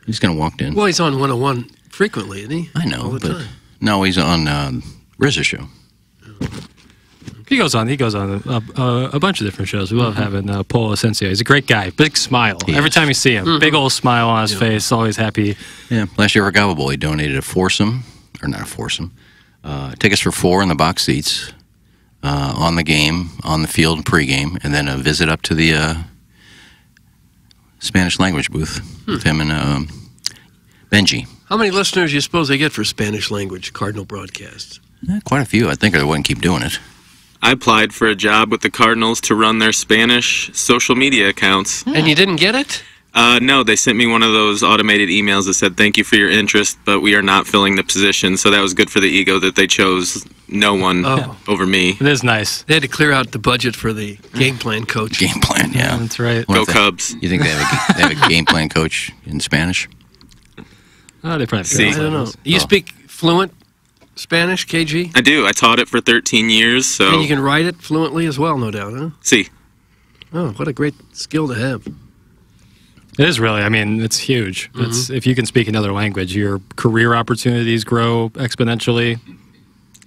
He just kind of walked in. Well, he's on 101 frequently, isn't he? I know, but time. no, he's on um, RZA show. He goes on. He goes on a, a, a bunch of different shows. We love having uh, Paul Ascencio. He's a great guy. Big smile every time you see him. Big old smile on his face. Always happy. Yeah, last year for Gobble Bowl, he donated a foursome, or not a foursome, uh, tickets for four in the box seats uh, on the game, on the field pregame, and then a visit up to the uh, Spanish language booth with him and um, Bengie. How many listeners do you suppose they get for Spanish language Cardinal broadcasts? Eh, Quite a few. I think, or they wouldn't keep doing it. I applied for a job with the Cardinals to run their Spanish social media accounts. And you didn't get it? Uh, no, they sent me one of those automated emails that said, "Thank you for your interest, but we are not filling the position." So that was good for the ego that they chose no one Oh. over me. It is nice. They had to clear out the budget for the game plan coach. Game plan, yeah. That's right. Wonder Go they- Cubs. You think they have, a, they have a game plan coach in Spanish? Oh, they probably See. I don't know. You Oh. speak fluent Spanish, KG? I do. I taught it for 13 years, so And you can write it fluently as well, no doubt, huh? see. Oh, what a great skill to have. It is really. I mean, it's huge. Mm-hmm. It's if you can speak another language, your career opportunities grow exponentially.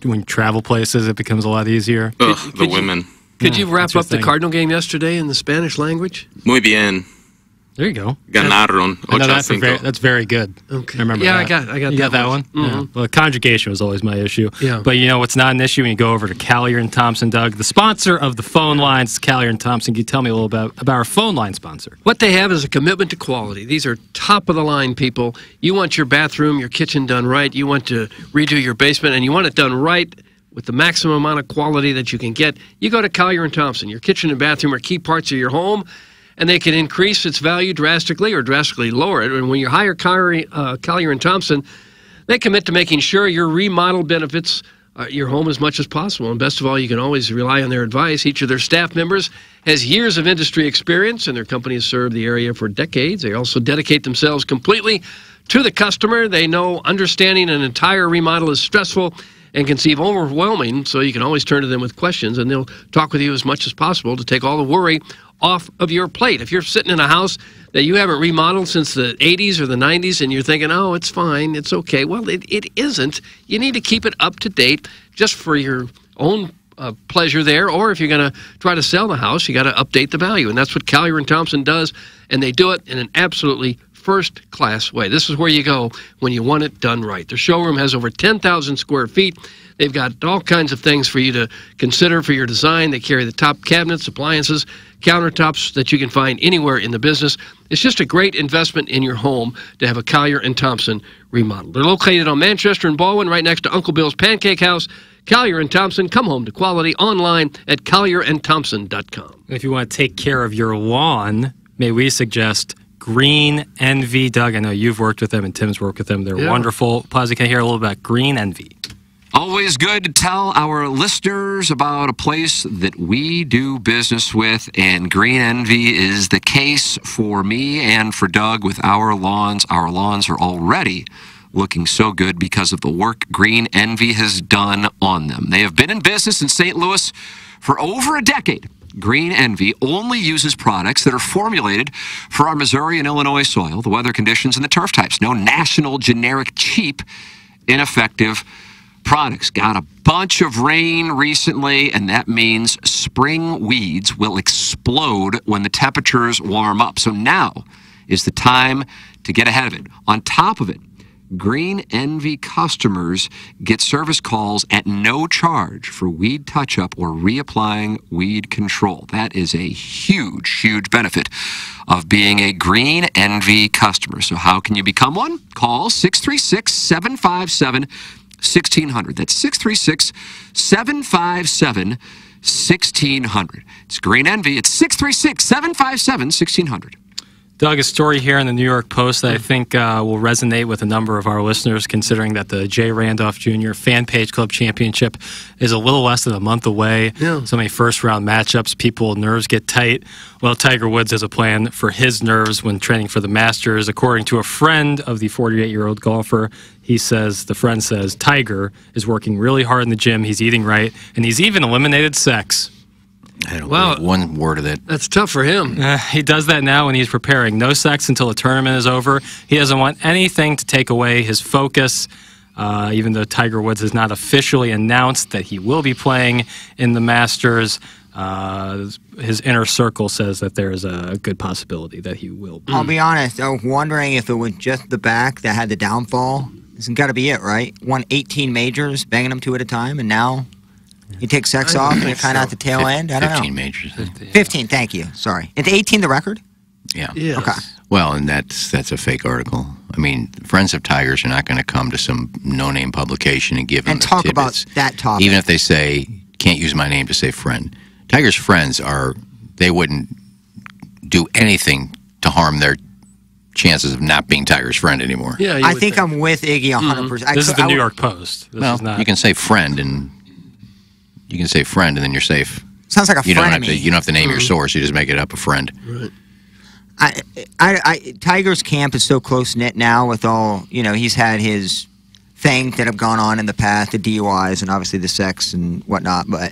When you travel places, it becomes a lot easier. Ugh, the women. Could Yeah, you wrap up the. Cardinal game yesterday in the Spanish language? Muy bien. There you go. Ganaron. I know that's, very, that's very good. Okay. I remember Yeah, that. I got- I got you that got that one. one. Mhm. Yeah. Well, conjugation was always my issue. Yeah. But you know what's not an issue when you go over to Callier and Thompson, Doug, the sponsor of the phone lines, Callier and Thompson. Can you tell me a little bit about our phone line sponsor? What they have is a commitment to quality. These are top of the line people. You want your bathroom, your kitchen done right. You want to redo your basement, and you want it done right with the maximum amount of quality that you can get. You go to Callier and Thompson. Your kitchen and bathroom are key parts of your home, and they can increase its value drastically or drastically lower it. And when you hire Callier, uh, Callier and Thompson, they commit to making sure your remodel benefits uh, your home as much as possible. And best of all, you can always rely on their advice. Each of their staff members has years of industry experience, and their company has served the area for decades. They also dedicate themselves completely to the customer. They know understanding an entire remodel is stressful and can seem overwhelming, so you can always turn to them with questions, and they'll talk with you as much as possible to take all the worry off of your plate. If you're sitting in a house that you haven't remodeled since the 80s or the 90s and you're thinking, oh, it's fine, it's okay, well, it, it isn't. You need to keep it up to date just for your own uh, pleasure there, or if you're going to try to sell the house, you got to update the value, and that's what Callier and Thompson does, and they do it in an absolutely first class way. This is where you go when you want it done right. The showroom has over 10,000 square feet. They've got all kinds of things for you to consider for your design. They carry the top cabinets, appliances, countertops that you can find anywhere in the business. It's just a great investment in your home to have a Callier and Thompson remodel. They're located on Manchester and Baldwin, right next to Uncle Bill's Pancake House. Callier and Thompson, come home to quality online at callierandthompson.com. If you want to take care of your lawn, may we suggest Green Envy, Doug? I know you've worked with them and Tim's worked with them. They're Yeah. wonderful. Plaza, can I hear a little about Green Envy? Always good to tell our listeners about a place that we do business with, and Green Envy is the case for me and for Doug with our lawns. Our lawns are already looking so good because of the work Green Envy has done on them. They have been in business in St. Louis for over a decade. Green Envy only uses products that are formulated for our Missouri and Illinois soil, the weather conditions, and the turf types. No national, generic, cheap, ineffective products. Got a bunch of rain recently, and that means spring weeds will explode when the temperatures warm up. So now is the time to get ahead of it. On top of it, Green Envy customers get service calls at no charge for weed touch up or reapplying weed control. That is a huge, huge benefit of being a Green Envy customer. So, how can you become one? Call 636 757 1600. That's 636 757 1600. It's Green Envy. It's 636 757 1600. Doug, a story here in the New York Post that I think uh, will resonate with a number of our listeners, considering that the Jay Randolph Jr. Fan Page Club Championship is a little less than a month away. Yeah. So many first round matchups, people nerves get tight. Well, Tiger Woods has a plan for his nerves when training for the Masters. According to a friend of the 48 year old golfer, he says the friend says Tiger is working really hard in the gym. He's eating right, and he's even eliminated sex. I don't Wow. believe one word of that. That's tough for him. Uh, he does that now when he's preparing. No sex until the tournament is over. He doesn't want anything to take away his focus. Uh, even though Tiger Woods has not officially announced that he will be playing in the Masters, uh, his inner circle says that there is a good possibility that he will. Be. I'll be honest. I was wondering if it was just the back that had the downfall. This has got to be it, right? Won 18 majors, banging them two at a time, and now you take sex I off and you're kind of so. at the tail end. I don't 15 know. majors. 15. Thank you. Sorry. Is 18 the record? Yeah. Yeah. Okay. Well, and that's that's a fake article. I mean, Friends of Tigers are not going to come to some no-name publication and give them And the talk about that topic. even if they say can't use my name to say friend. Tiger's friends are they wouldn't do anything to harm their chances of not being Tiger's friend anymore. Yeah, I think, I'm with Iggy 100. percent Mm-hmm. This is the New York Post. This well, is not. you can say friend and you can say friend and then you're safe. Sounds like a you don't have to. You don't have to name your Mhm. source. You just make it up a friend. Right. I, I, I, Tiger's camp is so close knit now with all, you know, he's had his things that have gone on in the past, the DUIs and obviously the sex and whatnot. But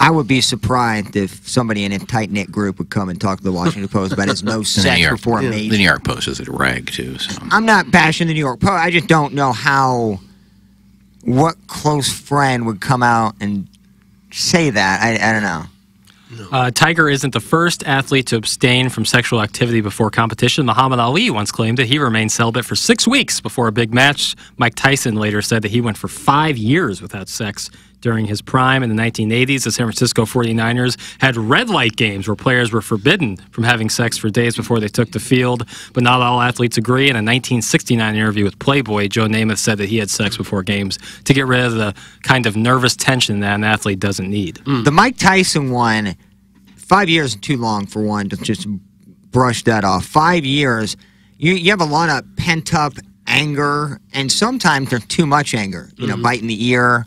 I would be surprised if somebody in a tight knit group would come and talk to the Washington Post about his no sex York, before a the. New York Post is a rag too. So I'm not bashing the New York Post. I just don't know how, what close friend would come out and say that. I, I don't know. Uh, Tiger isn't the first athlete to abstain from sexual activity before competition. Muhammad Ali once claimed that he remained celibate for six weeks before a big match. Mike Tyson later said that he went for five years without sex during his prime. In the 1980s, the San Francisco 49ers had red light games where players were forbidden from having sex for days before they took the field. But not all athletes agree. In a 1969 interview with Playboy, Joe Namath said that he had sex before games to get rid of the kind of nervous tension that an athlete doesn't need. Mm. The Mike Tyson one, five years is too long for one to just brush that off. Five years, you, you have a lot of pent up anger, and sometimes there's too much anger. You know, mm-hmm. biting the ear,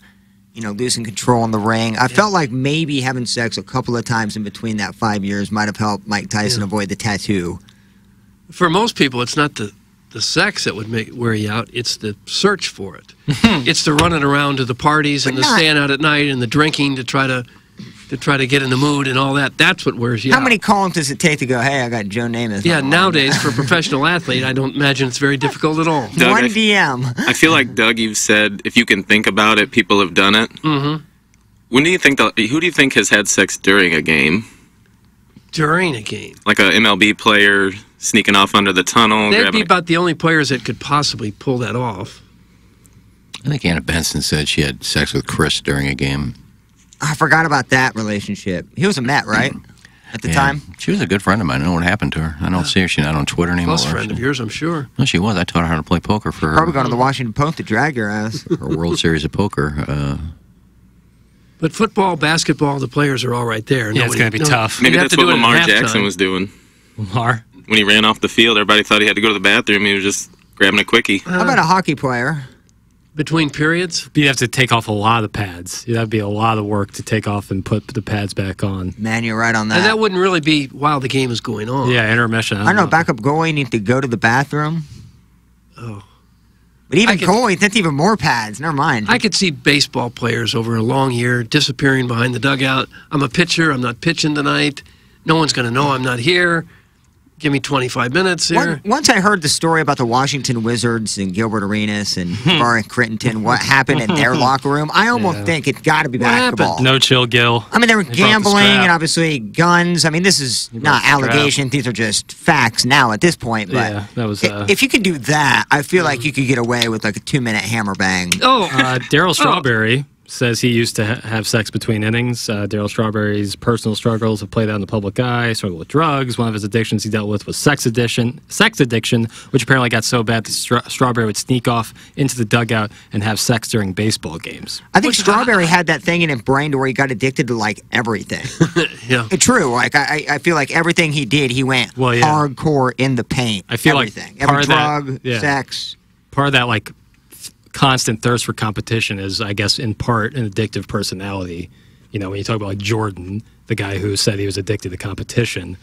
you know, losing control in the ring. I felt like maybe having sex a couple of times in between that five years might have helped Mike Tyson avoid the tattoo. For most people, it's not the, the sex that would make wear you out. It's the search for it. it's the running around to the parties and the not- staying out at night and the drinking to try to to try to get in the mood and all that. That's what wears you out. How out. many calls does it take to go, hey, I got Joe Namath? yeah, on nowadays for a professional athlete, I don't imagine it's very difficult at all. Doug, One I- DM. I feel like Doug, you've said if you can think about it, people have done it. Mm-hmm. When do you think? The, who do you think has had sex during a game? During a game, Like a MLB player sneaking off under the tunnel, they'd be grabbing. about the only players that could possibly pull that off. I think Anna Benson said she had sex with Kris during a game. I forgot about that relationship. He was a Met, right? At the Yeah. time? She was a good friend of mine. I don't know what happened to her. I don't see her. She's not on Twitter anymore. Close friend of yours, I'm sure. No, she was. I taught her how to play poker for her, Probably going to the Washington Post to drag your ass. her World Series of Poker. Uh, But football, basketball, the players are all right there. Yeah, it's gonna be tough. Maybe that's to what do it at Lamar halftime. Jackson was doing. Lamar? When he ran off the field, everybody thought he had to go to the bathroom. He was just grabbing a quickie. How about a hockey player? Between periods? You'd have to take off a lot of the pads. That'd be a lot of work to take off and put the pads back on. Man, you're right on that. And that wouldn't really be while the game is going on. Yeah, intermission. I know, backup goalie need to go to the bathroom. Oh. But even I goalie, that's even more pads. Never mind. I could see baseball players over a long year disappearing behind the dugout. I'm a pitcher. I'm not pitching tonight. No one's going to know I'm not here. Give me 25 minutes here. One- once I heard the story about the Washington Wizards and Gilbert Arenas and Barry Crittenton, what happened in their locker room, I almost Yeah. think it's got to be What basketball. happened? No chill, Gil. I mean, they were He brought the gambling and obviously guns. I mean, this is not the strap. allegations; these are just facts now at this point. But Yeah, that was. Uh, if you could do that, I feel like you could get away with like a two-minute hammer bang. Oh, uh, Darryl Strawberry says he used to ha- have sex between innings. Uh, Darryl Strawberry's personal struggles have played out in the public eye. Struggled with drugs. One of his addictions he dealt with was sex addiction. Sex addiction, which apparently got so bad that Stra- Strawberry would sneak off into the dugout and have sex during baseball games. I think Strawberry had that thing in his brain to where he got addicted to like everything. yeah, it's true. Like I, I I feel like everything he did, he went Well, yeah. hardcore in the paint. I feel everything. like part every of that- drug, yeah. sex. Part of that like th- constant thirst for competition is, I guess, in part an addictive personality. You know, when you talk about like Jordan, the guy who said he was addicted to competition,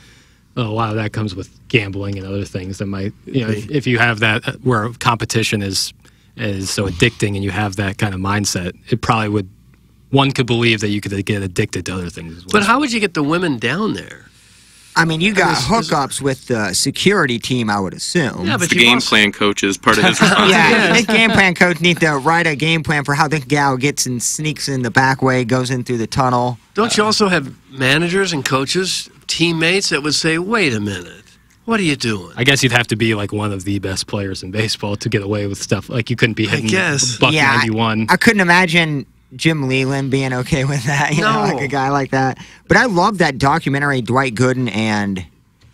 a lot of that comes with gambling and other things that might, you know, if, if you have that uh, where competition is is so addicting and you have that kind of mindset, it probably would. One could believe that you could get addicted to other things as well. But how would you get the women down there? I mean, you got hookups with the security team, I would assume. Yeah, but the game plan coach is part of his responsibility. yeah, this game plan coach needs to write a game plan for how this gal gets and sneaks in the back way, goes in through the tunnel. Don't you uh, also have managers and coaches, teammates that would say, wait a minute, what are you doing? I guess you'd have to be like one of the best players in baseball to get away with stuff like you couldn't be hitting guess. buck Yeah, I- I couldn't imagine Jim Leyland being okay with that, you know, like a guy like that. But I love that documentary, Dwight Gooden, and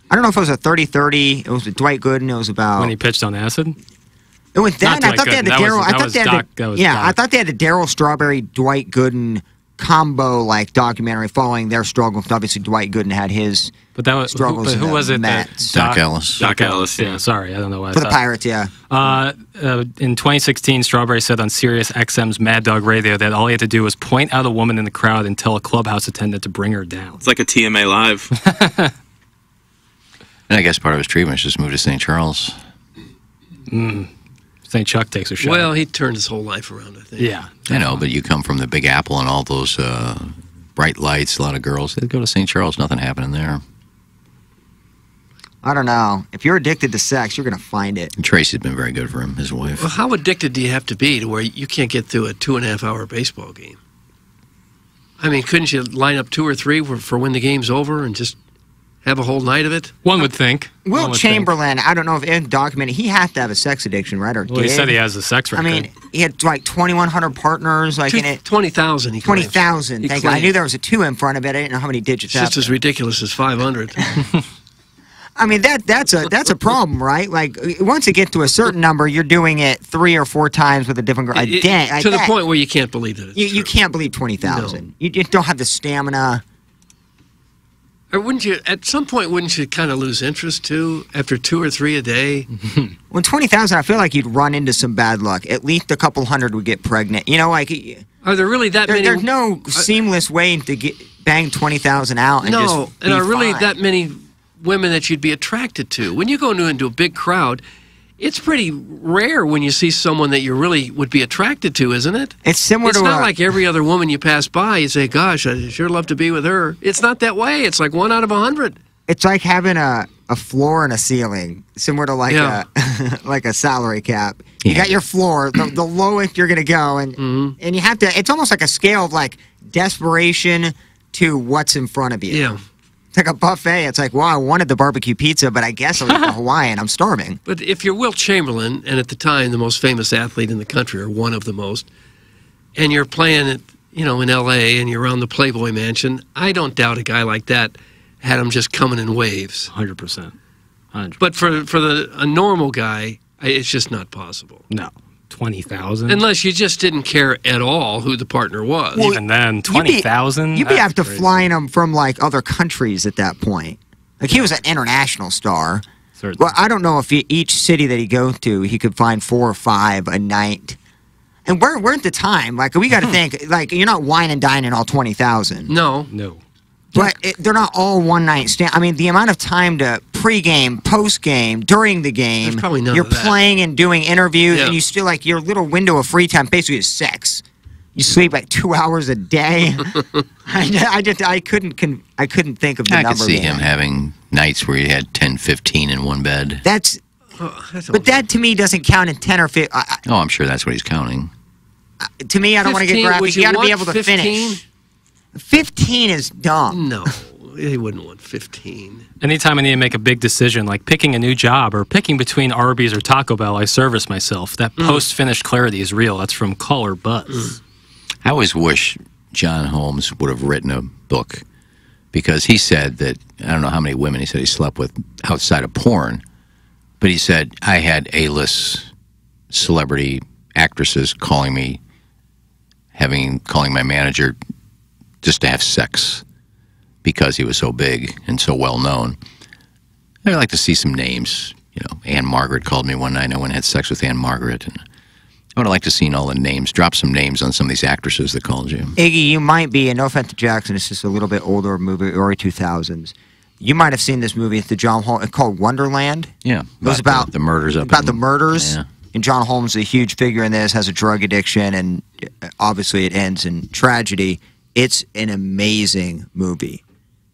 I don't know if it was a 30 30. It was with Dwight Gooden. It was about. when he pitched on acid. It was Not then. I Dwight thought they had the Gooden. That was- Darryl. I thought they had Doc- the. yeah, Doc. I thought they had the Darryl Strawberry Dwight Gooden combo like documentary following their struggle. Obviously, Dwight Gooden had his But that was who, struggles. but in who was it? that- Mets. Doc Ellis. Doc Ellis. Yeah. Sorry, I don't know why. I for the Pirates. Yeah. Uh, uh, in 2016, Strawberry said on Sirius XM's Mad Dog Radio that all he had to do was point out a woman in the crowd and tell a clubhouse attendant to bring her down. It's like a TMA live. And I guess part of his treatment is just move to St. Charles. Mm. St. Chuck takes a shot. Well, he turned his whole life around, I think. yeah. I know, but you come from the Big Apple and all those uh, bright lights, a lot of girls. They go to St. Charles, nothing happening there. I don't know. If you're addicted to sex, you're gonna find it. And Tracy's been very good for him, his wife. Well, how addicted do you have to be to where you can't get through a two and a half hour baseball game? I mean, couldn't you line up two or three for, for when the game's over and just have a whole night of it? One would think. Wilt Chamberlain, I don't know if it documented, he had to have a sex addiction, right? Or Well, he said he has a sex record. I mean, he had like 2,100 partners, like in it. 20,000. He claims. 20,000. He Thank you. I knew there was a two in front of it. I didn't know how many digits It's just after. as ridiculous as 500. I mean that that's a that's a problem, right? Like uh, once you get to a certain number, you're doing it three or four times with a different girl a It- day. I to the bet. point where you can't believe that it's you, you can't believe twenty thousand. You just don't have the stamina. Or wouldn't you, at some point, wouldn't you kind of lose interest too after two or three a day? When twenty thousand, I feel like you'd run into some bad luck. At least a couple hundred would get pregnant. You know, like are there really that there, many? There's no uh, seamless way to get bang twenty thousand out and no, just and are really fine. that many women that you'd be attracted to? When you go into, into a big crowd, it's pretty rare when you see someone that you really would be attracted to, isn't it? It's similar It's to not a- like every other woman you pass by, you say, "Gosh, I sure love to be with her." It's not that way. It's like one out of a hundred. It's like having a, a floor and a ceiling, similar to like Yeah. a like a salary cap. You got your floor, the, the lowest you're gonna go, and Mm-hmm. and you have to. It's almost like a scale of like desperation to what's in front of you. Yeah. It's like a buffet. It's like, wow, I wanted the barbecue pizza, but I guess I'll eat the Hawaiian. I'm starving. But if you're Wilt Chamberlain, and at the time the most famous athlete in the country, or one of the most, and you're playing it, you know, in L.A. and you're around the Playboy Mansion, I don't doubt a guy like that had him just coming in waves. Hundred percent. But for for the a normal guy, it's just not possible. No, twenty thousand. Unless you just didn't care at all who the partner was. Even then, twenty thousand. You'd be after flying him from like other countries at that point. Like he was an international star. Well, I don't know if he, each city that he goes to, he could find four or five a night. And we're we're at the time. Like we got to think. Like you're not wine and dining all twenty thousand. No, no. But it, they're not all one night stand. I mean, the amount of time to pregame, postgame, during the game, There's probably none you're of that. playing and doing interviews, Yeah. and you still like your little window of free time basically is sex. You sleep like two hours a day. I, I just I couldn't con, I couldn't think of the I could see being him that. having nights where he had 10, 15 in one bed. That's, oh, but that to me doesn't count in ten or fifteen. Oh, I'm sure that's what he's counting. To me, I don't want to get graphic. would You, you got to be able to 15? finish. Fifteen is dumb. No, they wouldn't want 15. Anytime I need to make a big decision, like picking a new job or picking between Arby's or Taco Bell, I service myself. That Mm. post-finish clarity is real. That's from Color Buzz. I always wish John Holmes would have written a book because he said that I don't know how many women he said he slept with outside of porn, but he said I had A-list celebrity actresses calling me, having calling my manager just to have sex because he was so big and so well known. I'd like to see some names. You know, Ann-Margret called me one night. I went and had sex with Ann-Margret, and I would have liked to see all the names. Drop some names on some of these actresses that called you. Iggy, you might be, and no offense to Jackson, it's just a little bit older movie, early 2000s. You might have seen this movie. It's the John Holmes, it's called Wonderland. Yeah, It was about, the, the murders up about in- the murders. Yeah. And John Holmes is a huge figure in this, has a drug addiction, and obviously it ends in tragedy. It's an amazing movie.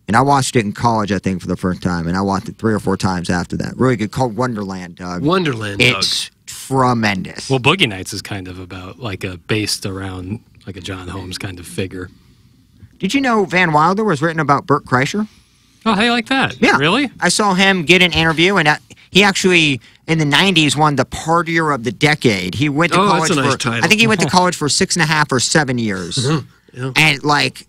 And I watched it in college, I think, for the first time, and I watched it three or four times after that. Really good. Called Wonderland, Doug. Wonderland, Doug. It's tremendous. Well, Boogie Nights is kind of about like a based around like a John Holmes kind of figure. Did you know Van Wilder was written about Bert Kreischer? Oh, how you like that? Yeah. Really? I saw him get an interview, and uh, he actually, in the 90s, won the partier of the decade. He went to Oh, college nice for, title. I think he went to college for six and a half or seven years. Yeah. And, like,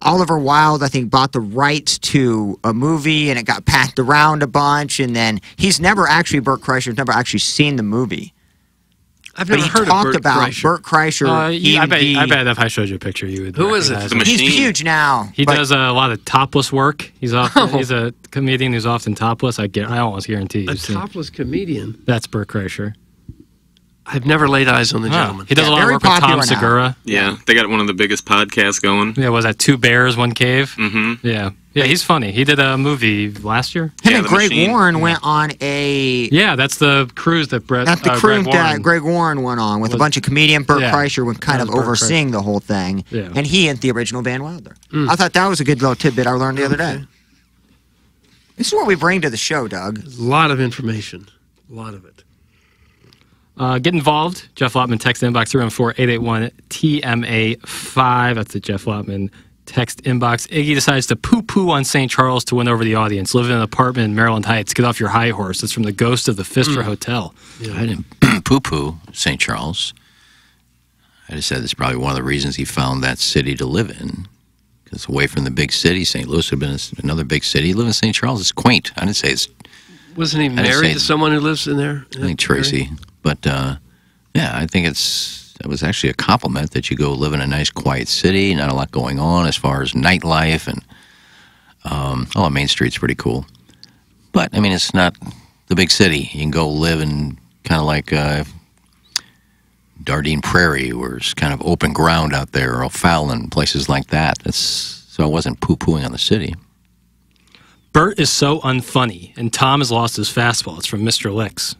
Oliver Wilde, I think, bought the rights to a movie, and it got passed around a bunch. And then he's never actually, Bert Kreischer's never actually seen the movie. I've but never he heard of talked Bert about Kreischer. Bert Kreischer. Uh, yeah, I bet. be- I bet if I showed you a picture, you would. Who is it? recognize The him. He's huge now. He but- does a lot of topless work. He's often, Oh. he's a comedian who's often topless. I get. I almost guarantee A you've topless comedian. That's Bert Kreischer. I've never laid eyes on the Oh, gentleman. he does a lot of work with Tom Segura. Yeah, they got one of the biggest podcasts going. Yeah, was that Two Bears, One Cave? Mm-hmm. Yeah, yeah, he's funny. He did a movie last year. Him and Greg Warren went on a. Yeah, that's the cruise that Brett. That's the uh, cruise Greg that Greg Warren went on with a Was- bunch of comedian. Bert Yeah, Kreischer was kind that of Bert overseeing the whole thing, Yeah. and he and the original Van Wilder. Mm. I thought that was a good little tidbit I learned the other day. This is what we bring to the show, Doug. A lot of information. A lot of it. Uh, get involved. Jeff Lotman text inbox 314 TMA5. That's the Jeff Lotman text inbox. Iggy decides to poo poo on St. Charles to win over the audience. Live in an apartment in Maryland Heights. Get off your high horse. It's from the ghost of the Fistra Mm. Hotel. I didn't poo poo St. Charles. I just said it's probably one of the reasons he found that city to live in. Because away from the big city, St. Louis would have been another big city. Live in St. Charles, it's quaint. I didn't say it's, Wasn't he married to someone who lives in there? I think Tracy. But uh, yeah, I think it's, it was actually a compliment that you go live in a nice, quiet city, not a lot going on as far as nightlife. And, um, oh, Main Street's pretty cool. But, I mean, it's not the big city. You can go live in kind of like uh, Dardenne Prairie, where it's kind of open ground out there, or O'Fallon, places like that. It's, so I wasn't poo pooing on the city. Bert is so unfunny, and Tom has lost his fastball. It's from Mr. Licks.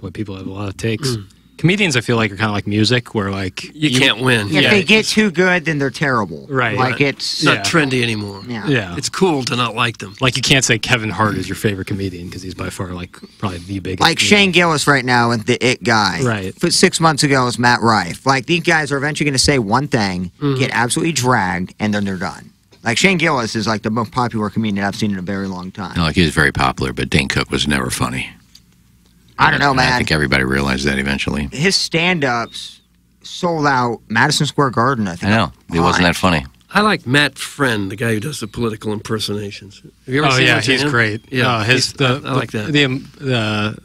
Boy, people have a lot of takes. Comedians, I feel like, are kind of like music, where like You can't win. If Yeah, they get too good, then they're terrible. Right. Like Right. it's It's not trendy anymore. Yeah. Yeah. It's cool to not like them. Like you can't say Kevin Hart is your favorite comedian because he's by far like probably the biggest. like Shane Gillis right now and the it guy. Right. But six months ago was Matt Rife. Like these guys are eventually going to say one thing, Mm-hmm. get absolutely dragged, and then they're done. Like Shane Gillis is like the most popular comedian I've seen in a very long time. You know, like he was very popular, but Dane Cook was never funny. I don't know, man. I think everybody realized that eventually. His stand-ups sold out Madison Square Garden. I think. I know. It wasn't that funny. I like Matt Friend, the guy who does the political impersonations. Have you ever oh seen yeah, what's in he's him? great. Yeah, Uh, his the, I, I like that. The, um, the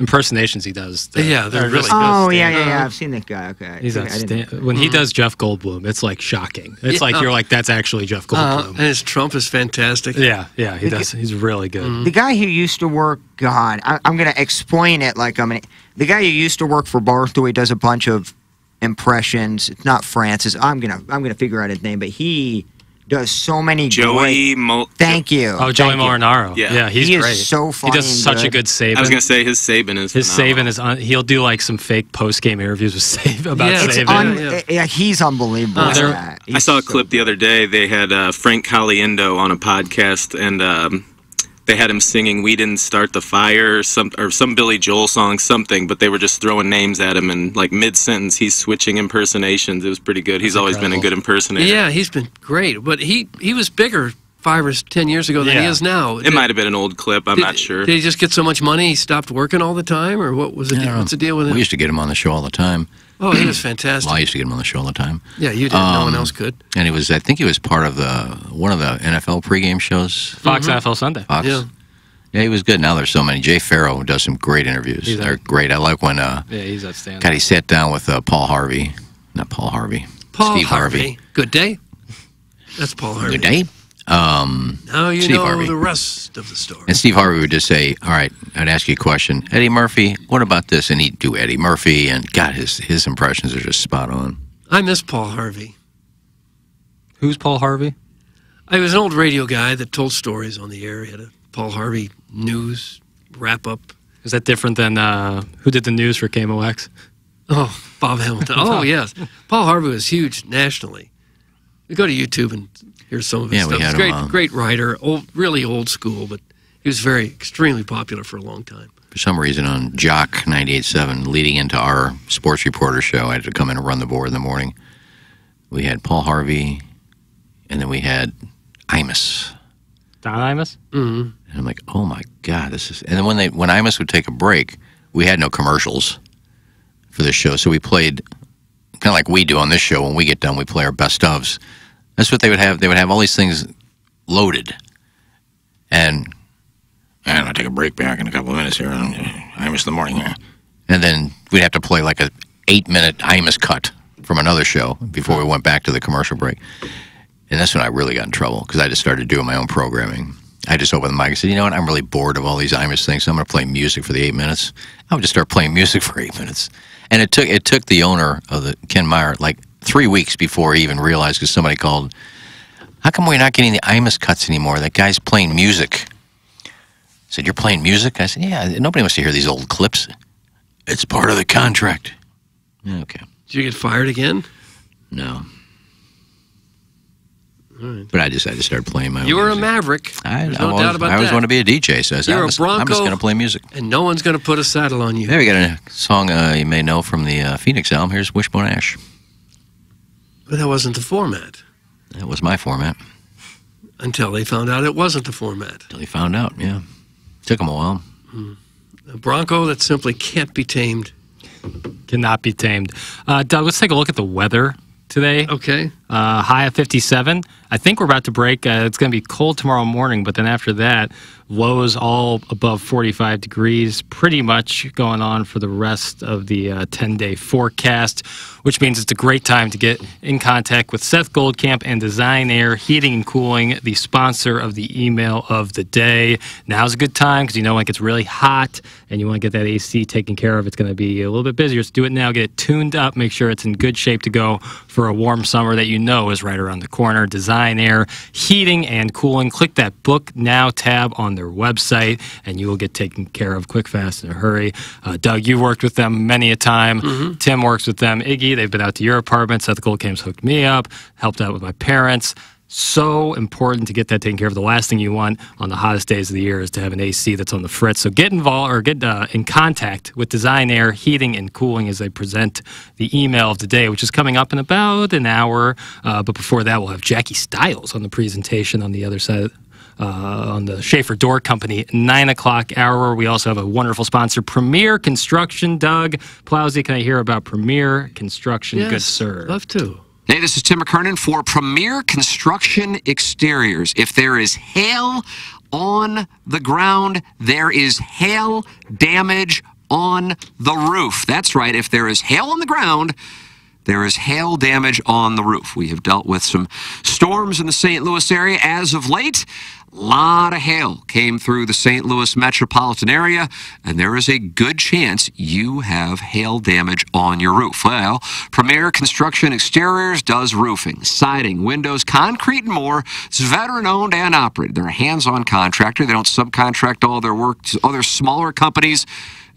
impersonations he does. the- Yeah, they're really just- Oh yeah, yeah, yeah. I've seen that guy. Okay. He's I didn't- outstanding. When he does Jeff Goldblum, it's like shocking. It's Yeah. like you're like that's actually Jeff Uh, Goldblum. and his Trump is fantastic. yeah, yeah, he The- does. He's really good. The guy who used to work, God, I, I'm going to explain it like I'm an, the guy who used to work for Barstool. He does a bunch of impressions. It's not Francis. I'm gonna I'm gonna figure out his name, but he does so many. Joey great, Mo- Thank you. Oh, Joey Thank you. Yeah. yeah, he's He is so funny He does and such a good. good Saban. I was gonna say his Saban is his phenomenal. Saban is on. He'll do like some fake post game interviews with Saban about Yeah, Saban. un, yeah. yeah, he's unbelievable. Uh, at there- I saw a so- clip the other day. They had uh, Frank Caliendo on a podcast, and um, they had him singing "We Didn't Start the Fire" or some or some Billy Joel song, something. But they were just throwing names at him, and like mid sentence, he's switching impersonations. It was pretty good. He's always been a good impersonator. Yeah, he's been great, but he he was bigger five or ten years ago than he is now. It might have been an old clip. I'm Did- not sure. Did he just get so much money he stopped working all the time, or what was it? I. What's the deal with it? We used to get him on the show all the time. Oh, he was fantastic. Well, I used to get him on the show all the time. yeah, you did. no one Um, else could. And he was, I think he was part of the one of the NFL pregame shows. Fox NFL Sunday. Fox. Yeah. Yeah, he was good. Now there's so many. Jay Pharoah does some great interviews. He's They're a- great. I like when, uh, Yeah, he's outstanding. God, he sat down with uh, Paul Harvey. Not Paul Harvey. Paul Steve Harvey. Good day. That's Paul Harvey. Good day. Um, Now you Steve know Harvey. the rest of the story. And Steve Harvey would just say, "All right, I'd ask you a question, Eddie Murphy. What about this?" And he'd do Eddie Murphy, and God, his his impressions are just spot on. I miss Paul Harvey. Who's Paul Harvey? I was an old radio guy that told stories on the air. He had a Paul Harvey news wrap up. Is that different than uh, who did the news for KMOX? Oh, Bob Hamilton. Oh, yes. Paul Harvey was huge nationally. You go to YouTube and hear some of his Yeah, we stuff. had He's him, great, uh, great writer. Old, really old school, but he was very extremely popular for a long time. For some reason, on Jock 98.7, leading into our sports reporter show, I had to come in and run the board in the morning. We had Paul Harvey, and then we had Imus. Don Imus? Mm-hmm. And I'm like, oh my god, this is. And then when they when Imus would take a break, we had no commercials for this show, so we played kind of like we do on this show. When we get done, we play our best ofs. That's what they would have. They would have all these things loaded, and and I'll take a break back in a couple of minutes here. Imus in the morning. And then we'd have to play like a eight minute Imus cut from another show before we went back to the commercial break. And that's when I really got in trouble because I just started doing my own programming. I just opened the mic and said, you know what, I'm really bored of all these Imus things, so I'm going to play music for the eight minutes. I would just start playing music for eight minutes. And it took it took the owner of the Ken Meyer like three weeks before he even realized because somebody called, how come we're not getting the Imus cuts anymore? That guy's playing music. I said, you're playing music? I said, yeah, nobody wants to hear these old clips. It's part of the contract. Okay. Did you get fired again? No. All right. But I decided to start playing my own You were a maverick. I, There's I no always, doubt about I always that. want to be a DJ, so I said, You're I'm a just, I'm just going to play music. And no one's going to put a saddle on you. There we got a song uh, you may know from the uh, Phoenix album. Here's Wishbone Ash. But that wasn't the format That was my format. until they found out it wasn't the format. Until they found out, yeah. Took them a while. A Bronco that simply can't be tamed. Cannot be tamed. Uh, Doug, let's take a look at the weather today. Okay. Uh, high of 57. I think we're about to break. Uh, it's going to be cold tomorrow morning, but then after that, lows all above 45 degrees, pretty much going on for the rest of the 10 day forecast, which means it's a great time to get in contact with Seth Goldcamp and Design Air Heating and Cooling, the sponsor of the email of the day. Now's a good time because you know when it gets really hot and you want to get that AC taken care of, it's going to be a little bit busier. So do it now, get it tuned up, make sure it's in good shape to go for a warm summer that you know is right around the corner. Design Air Heating and Cooling. Click that Book Now tab on their website and you will get taken care of quick, fast, in a hurry. Uh, Doug, you've worked with them many a time. Tim works with them. Iggy, they've been out to your apartment. Seth Goldcamp's hooked me up, helped out with my parents. So important to get that taken care of. The last thing you want on the hottest days of the year is to have an AC that's on the fritz. So get involved or get uh, in contact with Design Air Heating and Cooling as they present the email of the day, which is coming up in about an hour. Uh, but before that, we'll have Jackie Stiles on the presentation on the other side. Uh, on the Schaefer Door Company, 9 o'clock hour. We also have a wonderful sponsor, Premier Construction. Doug Plowsy, can I hear about Premier Construction? Good Yes, sir. Love to. Hey, this is Tim McKernan for Premier Construction Exteriors. If there is hail on the ground, there is hail damage on the roof. That's right. If there is hail on the ground, there is hail damage on the roof. We have dealt with some storms in the St. Louis area as of late. A lot of hail came through the St. Louis metropolitan area, and there is a good chance you have hail damage on your roof. Well, Premier Construction Exteriors does roofing, siding, windows, concrete, and more. It's veteran owned and operated. They're a hands on contractor. They don't subcontract all their work to other smaller companies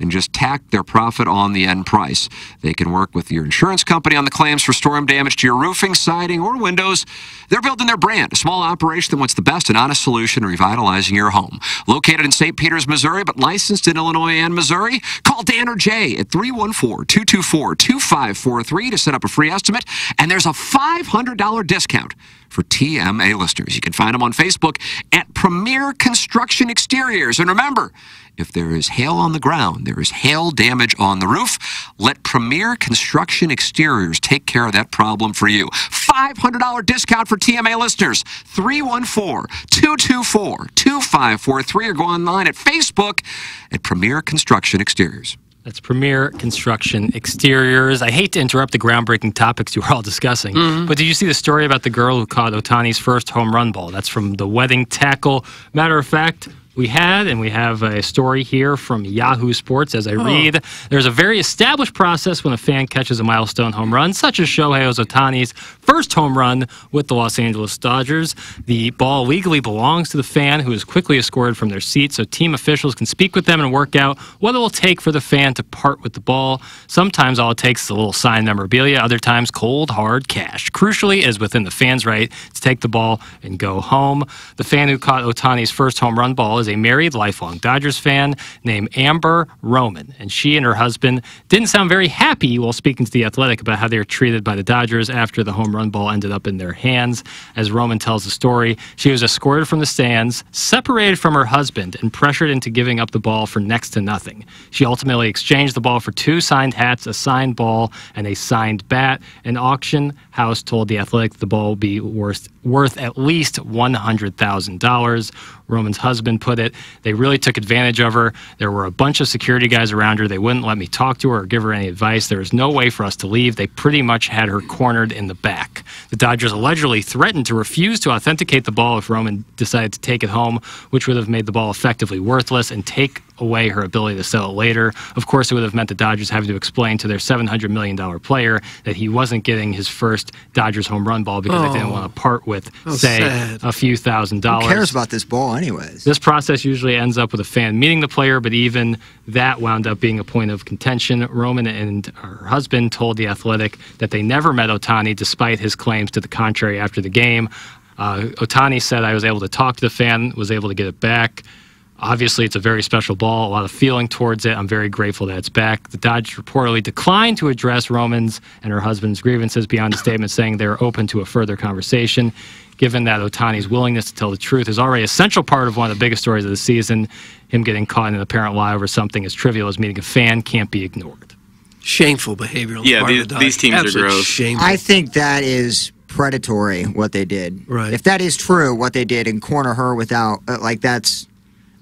and just tack their profit on the end price. They can work with your insurance company on the claims for storm damage to your roofing, siding, or windows. They're building their brand, a small operation that wants the best and honest solution in revitalizing your home. Located in St. Peters, Missouri, but licensed in Illinois and Missouri, call Dan or Jay at 314-224-2543 to set up a free estimate. And there's a $500 discount for TMA listeners. You can find them on Facebook at Premier Construction Exteriors. And remember, if there is hail on the ground, there is hail damage on the roof, let Premier Construction Exteriors take care of that problem for you. $500 discount for TMA listeners. 314-224-2543 or go online at Facebook at Premier Construction Exteriors. That's Premier Construction Exteriors. I hate to interrupt the groundbreaking topics you were all discussing, Mm-hmm. but did you see the story about the girl who caught Ohtani's first home run ball? That's from the wedding tackle. Matter of fact, we had, and we have a story here from Yahoo Sports as I Oh. read. There's a very established process when a fan catches a milestone home run, such as Shohei Ohtani's first home run with the Los Angeles Dodgers. The ball legally belongs to the fan, who is quickly escorted from their seat, so team officials can speak with them and work out what it will take for the fan to part with the ball. Sometimes all it takes is a little signed memorabilia, other times cold, hard cash. Crucially, it is within the fan's right to take the ball and go home. The fan who caught Ohtani's first home run ball is a married, lifelong Dodgers fan named Amber Roman, and she and her husband didn't sound very happy while speaking to The Athletic about how they were treated by the Dodgers after the home run ball ended up in their hands. As Roman tells the story, she was escorted from the stands, separated from her husband, and pressured into giving up the ball for next to nothing. She ultimately exchanged the ball for two signed hats, a signed ball, and a signed bat. An auction House told The Athletic the ball will be worth, worth at least $100,000. Roman's husband put it. They really took advantage of her. There were a bunch of security guys around her. They wouldn't let me talk to her or give her any advice. There was no way for us to leave. They pretty much had her cornered in the back. The Dodgers allegedly threatened to refuse to authenticate the ball if Roman decided to take it home, which would have made the ball effectively worthless and take away her ability to sell it later. Of course, it would have meant the Dodgers having to explain to their $700 million player that he wasn't getting his first Dodgers home run ball because they didn't Oh. want to part with, say, sad. a few thousand dollars. Who cares about this ball, anyways? This process usually ends up with a fan meeting the player, but even that wound up being a point of contention. Roman and her husband told The Athletic that they never met Ohtani despite his claims to the contrary after the game. Uh, Ohtani said, I was able to talk to the fan, was able to get it back. Obviously, it's a very special ball, a lot of feeling towards it. I'm very grateful that it's back. The Dodgers reportedly declined to address Roman's and her husband's grievances beyond a statement saying they're open to a further conversation. Given that Ohtani's willingness to tell the truth is already a central part of one of the biggest stories of the season, him getting caught in an apparent lie over something as trivial as meeting a fan can't be ignored. Shameful behavior. on Yeah, part of these- the these Dodgers. teams are Absolute gross. Shameful. I think that is predatory what they did. Right. If that is true, what they did and corner her without uh, like that's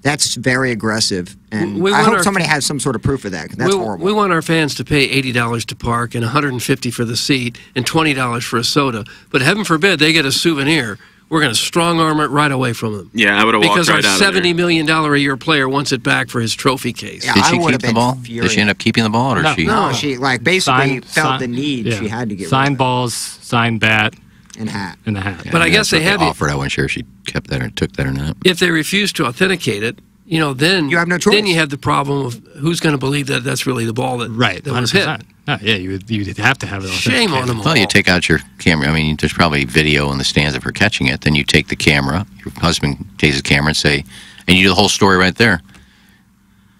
that's very aggressive. And We I hope our- somebody has some sort of proof of that. 'cause that's we, horrible. we want our fans to pay eighty dollars to park and one hundred and fifty for the seat and twenty dollars for a soda. But heaven forbid they get a souvenir. We're going to strong arm it right away from them. Yeah, I would have walked Because right our out of seventy million dollar a year player wants it back for his trophy case. Yeah, Did she would've keep the been ball? Did she end up keeping the ball, or No. she? no, she like basically Sign- felt sign- the need. yeah. She had to get Sign balls, sign bat, rid of it. And hat. and the hat. But I guess they what have it. offered. I wasn't sure if she kept that or took that or not. If they refuse to authenticate it, you know, then You have no choice. Then you have the problem of who's going to believe that that's really the ball that Right, that was hit. 100%. Yeah, you would, you'd have to have it. Shame on them all. Well, you take out your camera. I mean, there's probably video in the stands of her catching it. Then you take the camera. Your husband takes the camera and say, and you do the whole story right there.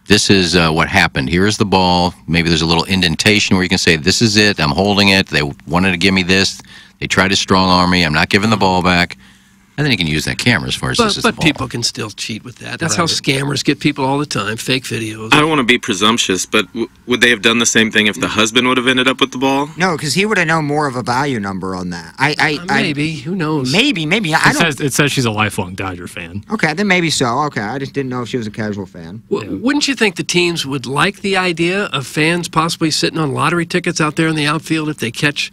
This is uh, what happened. Here is the ball. Maybe there's a little indentation where you can say, "This is it. I'm holding it. They wanted to give me this. They tried to strong arm me. I'm not giving the ball back." And then you can use that camera as far as this But, is but the people can still cheat with that. That's how scammers get people all the time. Fake videos. I don't want to be presumptuous, but w- would they have done the same thing if the husband would have ended up with the ball? No, because he would have known more of a value number on that. I, I, Uh, I maybe. Who knows? maybe, maybe. I It don't. says, it says she's a lifelong Dodger fan. okay, then maybe so. Okay, I just didn't know if she was a casual fan. W- Wouldn't you think the teams would like the idea of fans possibly sitting on lottery tickets out there in the outfield if they catch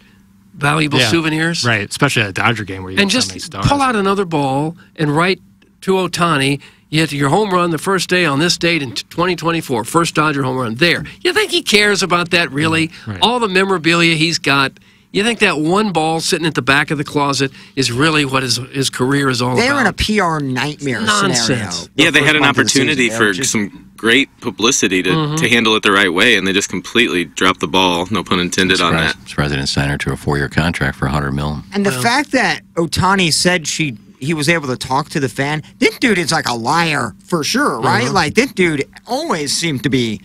valuable Yeah, souvenirs? Right, especially at a Dodger game where you And get so just many stars. pull out another ball and write to Ohtani, you hit your home run the first day on this date in 2024, first Dodger home run. There. You think he cares about that really? Right. All the memorabilia he's got. You think that one ball sitting at the back of the closet is really what his his career is all about. They're in a? PR nightmare Nonsense. scenario. Yeah, they had an month of the season. opportunity for were just- some great publicity to, Mhm. to handle it the right way, and they just completely dropped the ball. No pun intended on that. Surprised, surprised they didn't sign her to a four-year contract for 100 mil. And the fact that Ohtani said she he was able to talk to the fan, this dude is like a liar for sure, right? Mhm. Like this dude always seemed to be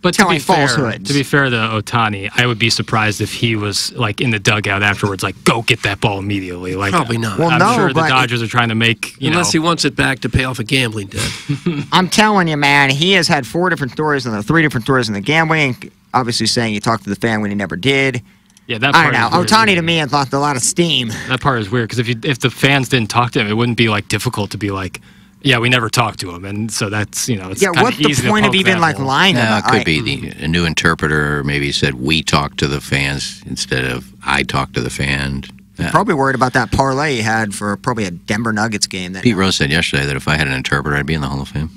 But to telling be fair, falsehoods. to be fair to Ohtani, I would be surprised if he was like in the dugout afterwards, like go get that ball immediately. Like Probably not. Well, I'm no, sure the but- Dodgers are trying to make you Unless know. he wants it back to pay off a gambling debt. I'm telling you, man, he has had four different stories and the three different stories in the gambling. Obviously, saying he talked to the fan when he never did. yeah, that I part don't know. is weird. Ohtani to me has lost a lot of steam. That part is weird because if you if the fans didn't talk to him, it wouldn't be like difficult to be like, yeah, we never talked to him, and so that's you know it's Yeah, what's the easy point of even like hole. lying No, about it could I- be the, a new interpreter. Maybe said we talk to the fans instead of I talk to the fan. Yeah. Probably worried about that parlay he had for probably a Denver Nuggets game. That Pete Rose said yesterday that if I had an interpreter, I'd be in the Hall of Fame.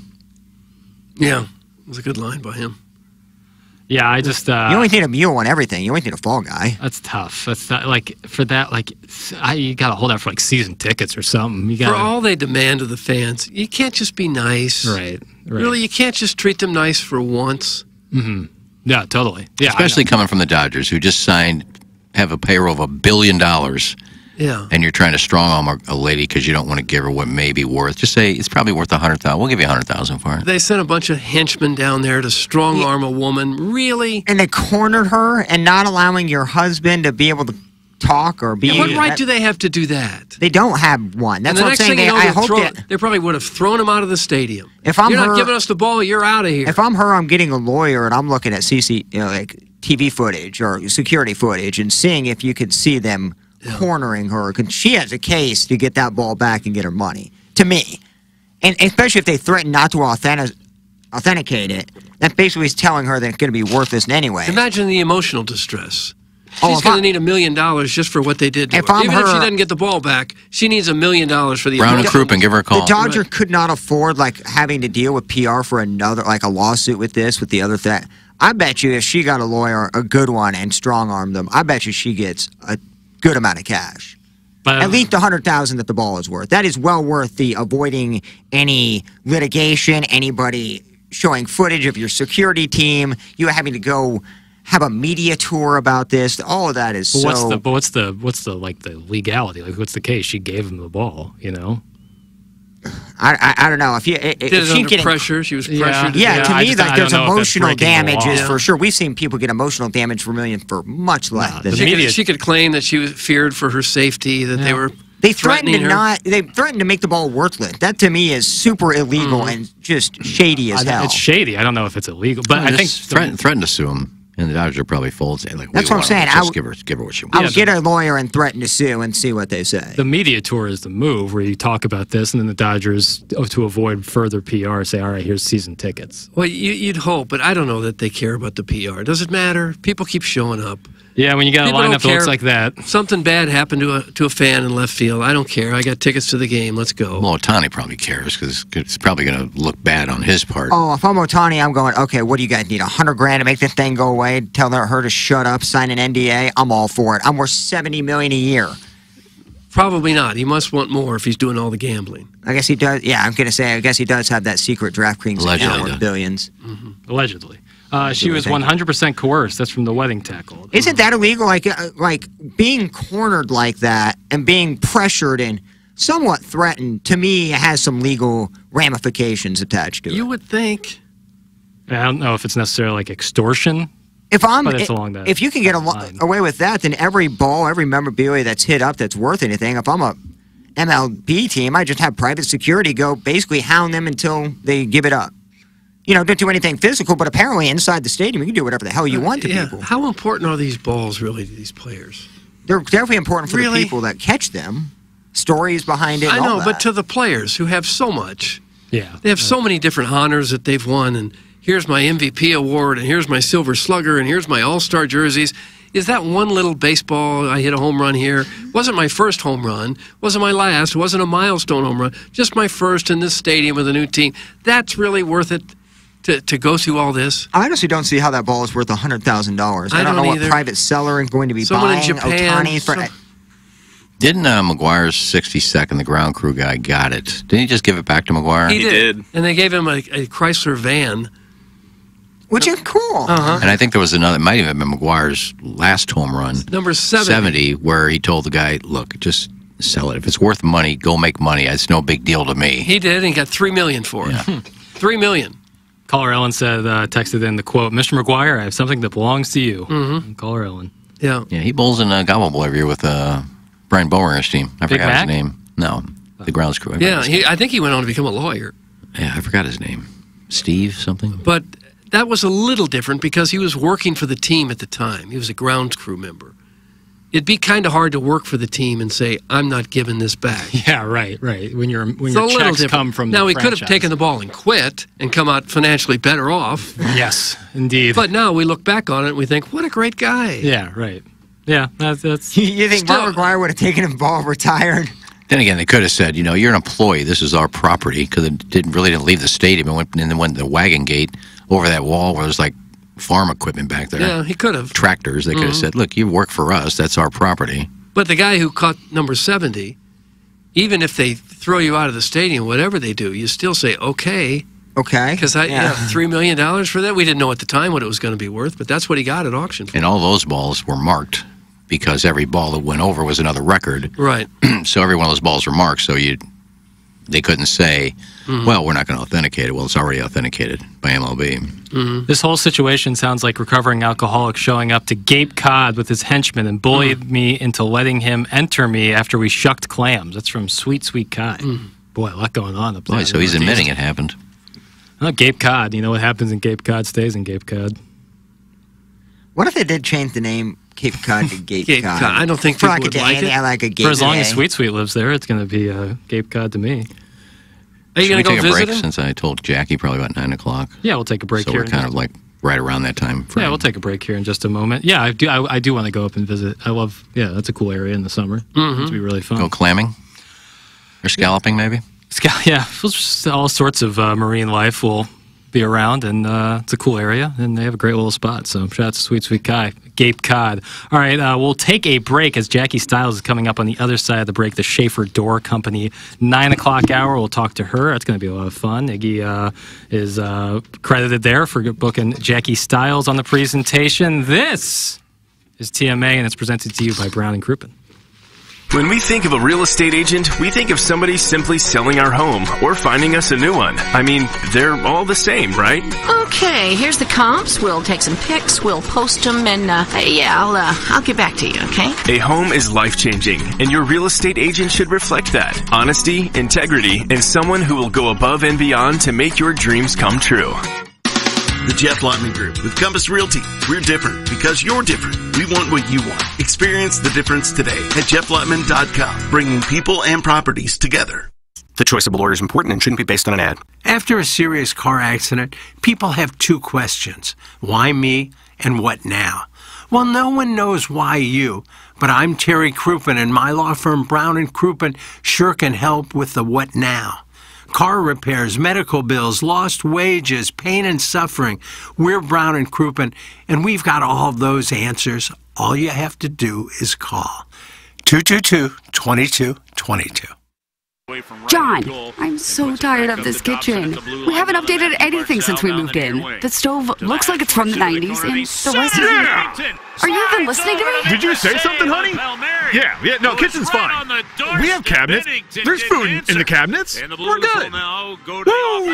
yeah, it was a good line by him. Yeah, I just uh, you only need a mule on everything. You only need a fall guy. That's tough. That's not like for that. Like, I, you got to hold out for like season tickets or something. You got For all they demand of the fans, you can't just be nice. Right. right. Really, you can't just treat them nice for once. hmm Yeah, totally. Yeah, Especially coming from the Dodgers, who just signed, have a payroll of a billion dollars, Yeah. and you're trying to strong arm a, a lady because you don't want to give her what may be worth. Just say it's probably worth a hundred thousand. We'll give you a hundred thousand for it. They sent a bunch of henchmen down there to strong arm a woman. Really? And they cornered her and not allowing your husband to be able to talk or be. Yeah, what right do they have to do that? They don't have one. That's and the what I'm saying. thing They, you know, I hope throw- that they probably would have thrown him out of the stadium. if I'm You're her, not giving us the ball, you're out of here. if I'm her, I'm getting a lawyer and I'm looking at CC, you know, like TV footage or security footage and seeing if you could see them cornering her because she has a case to get that ball back and get her money. To me, and especially if they threaten not to authentic- authenticate it, that basically is telling her that it's going to be worthless anyway. Imagine the emotional distress. Oh, She's if going to need a million dollars just for what they did to If her. I'm Even if she doesn't get the ball back, she needs a million dollars for the Brown and emotional- Crouppen, give her a call. The Dodgers could not afford like having to deal with PR for another like a lawsuit with this with the other thing. I bet you if she got a lawyer, a good one, and strong armed them, I bet you she gets a good amount of cash. But, At uh, least a hundred thousand that the ball is worth. That is well worth the avoiding any litigation, anybody showing footage of your security team, you having to go have a media tour about this. All of that is But so. what's the but what's the what's the like the legality? Like what's the case? She gave him the ball, you know. I, I I don't know if you if Did it she under getting pressure. She was Yeah. pressured. Yeah, Yeah, to me, just- like there's don't know if that's emotional breaking the damages for sure. We've seen people get emotional damage for million for much less than She media- could, she could claim that she was feared for her safety, that they were They threatened to her. not. They threatened to make the ball worthless. That to me is super illegal mm. and just shady as I- hell. It's shady. I don't know if it's illegal, but No, I think threatened threaten, threaten to sue him, and the Dodgers are probably fold. Say, like, That's what I'm saying. her, I Just w- give her, give her what she wants. I'll would get a lawyer and threaten to sue and see what they say. the media tour is the move where you talk about this, and then the Dodgers, oh, to avoid further PR, say, "All right, here's season tickets." Well, you, you'd hope, but I don't know that they care about the PR. Does it matter? People keep showing up. Yeah, when you got a People don't lineup that looks like that, Something bad happened to a to a fan in left field. I don't care. I got tickets to the game. Let's go. Well, Ohtani probably cares because it's probably going to look bad on his part. Oh, if I'm Ohtani, I'm going. Okay, what do you guys need? A hundred grand to make this thing go away? Tell her her to shut up, sign an NDA. I'm all for it. I'm worth seventy million a year. Probably not. He must want more if he's doing all the gambling. I guess he does. Yeah, I'm gonna say. I guess he does have that secret DraftKings Allegedly account does. worth billions. Mm-hmm. allegedly, uh, she was 100% coerced. That's from the wedding tackle. Isn't that illegal? Like, uh, like being cornered like that and being pressured and somewhat threatened. To me, has some legal ramifications attached to it. You would think. I don't know if it's necessarily like extortion. If I'm, But it's i- along that if you can get alo- away with that, then every ball, every memorabilia that's hit up that's worth anything. If I'm a MLB team, I just have private security go basically hound them until they give it up. You know, don't do anything physical, but apparently inside the stadium, you can do whatever the hell you uh, want to yeah. people. How important are these balls really to these players? They're definitely important for Really? the people that catch them. Stories behind it. I all know, but to the players who have so much, Yeah. they have so many different honors that they've won, and here's my MVP award, and here's my Silver Slugger, and here's my All Star jerseys. Is that one little baseball? I hit a home run here. Wasn't my first home run. Wasn't my last. Wasn't a milestone home run. Just my first in this stadium with a new team. That's really worth it to, to go through all this. I honestly don't see how that ball is worth hundred thousand dollars. I, I don't, don't know either. what private seller is going to be Someone in buying Japan, Ohtani for. some- Didn't uh, McGwire's 62nd, the ground crew guy, got it? Didn't he just give it back to McGwire? He, did. And they gave him a, a Chrysler van. Which is cool. Uh-huh. And I think there was another, it might even have been McGwire's last home run. Number 70. 70, where he told the guy, look, just sell it. If it's worth money, go make money. It's no big deal to me. He did, and he got 3 million for it. Three million. Caller Ellen said, uh, texted in the quote, Mr. McGwire, I have something that belongs to you. Mm-hmm. Caller Ellen. Yeah. Yeah, he bowls in uh, Gobble Bowl every year with uh, Brian Boweringer's team. I Big forgot Mac? his name. No, the grounds crew. I Yeah, he, I think he went on to become a lawyer. Yeah, I forgot his name. Steve something? But that was a little different because he was working for the team at the time. He was a grounds crew member. It'd be kind of hard to work for the team and say, "I'm not giving this back." Yeah, right, right. When your when It's your a little checks different. come from now the he could have taken the ball and quit and come out financially better off. Yes, indeed. But now we look back on it and we think, "What a great guy!" Yeah, right. Yeah, that's that's. you think Mark McGwire would have taken him ball retired? Then again, they could have said, you know, you're an employee. This is our property because it didn't really didn't leave the stadium. It went and then went to the wagon gate over that wall where there's like farm equipment back there. Yeah, he could have. Tractors. They could have Mhm. said, look, you work for us. That's our property. But the guy who caught number 70, even if they throw you out of the stadium, whatever they do, you still say, okay. Okay. Because I Yeah. yeah. $3 million for that. We didn't know at the time what it was going to be worth, but that's what he got at auction. And all those balls were marked because every ball that went over was another record. Right. so every one of those balls were marked. So you, they couldn't say, Mhm. well, we're not going to authenticate it. Well, it's already authenticated by MLB. Mm-hmm. This whole situation sounds like recovering alcoholic showing up to Gabe Cod with his henchmen and bullied Mm. me into letting him enter me after we shucked clams. That's from Sweet Sweet Cod. Mm. Boy, a lot going on up there. Boy, so he's admitting it happened. Oh, Gabe Cod. You know what happens in Gabe Cod stays in Gabe Cod. What if they did change the name Cape Cod to Cape, Cape Cod. Cod. I don't think For people like would like it. I like a Cape For as long as. Sweet Sweet lives there, it's going to be uh, Cape Cod to me. Are you going we to go take a visit break him? since I told Jackie probably about nine o'clock? Yeah, we'll take a break so here. we're kind of like right around that time. Yeah, we'll take a break here in just a moment. Yeah, I do. I, I do want to go up and visit. I love. Yeah, that's a cool area in the summer. Mm-hmm. It'd be really fun. Go clamming or scalloping, maybe. Scal- yeah, all sorts of uh, marine life will be around, and uh, it's a cool area, and they have a great little spot. So shout out to Sweet Sweet Kai, Gape Cod. All right, uh, we'll take a break as Jackie Stiles is coming up on the other side of the break. The Schaefer Door Company, nine o'clock hour. We'll talk to her. It's going to be a lot of fun. Iggy uh, is uh, credited there for booking Jackie Stiles on the presentation. This is TMA, and it's presented to you by Brown and Crouppen. When we think of a real estate agent, we think of somebody simply selling our home or finding us a new one. I mean, they're all the same, right? Okay, here's the comps. We'll take some pics. We'll post them, and uh, yeah, I'll uh, I'll get back to you. Okay? A home is life changing, and your real estate agent should reflect that. Honesty, integrity, and someone who will go above and beyond to make your dreams come true. The Jeff Lotman Group with Compass Realty. We're different because you're different. We want what you want. Experience the difference today at jefflotman.com, bringing people and properties together. The choice of a lawyer is important and shouldn't be based on an ad. After a serious car accident, people have two questions why me and what now? Well, no one knows why you, but I'm Terry Crouppen, and my law firm Brown and Crouppen sure can help with the what now. Car repairs, medical bills, lost wages, pain and suffering. We're Brown and Crouppen, and we've got all those answers. All you have to do is call 222 2222. John, I'm so tired of this kitchen. We haven't updated anything since we moved in. The stove looks like it's from the 90s, and the rest is. Are you even listening to me? Did you say something, honey? Yeah, yeah, no, kitchen's fine. We have cabinets. There's food in the cabinets. We're good. Oh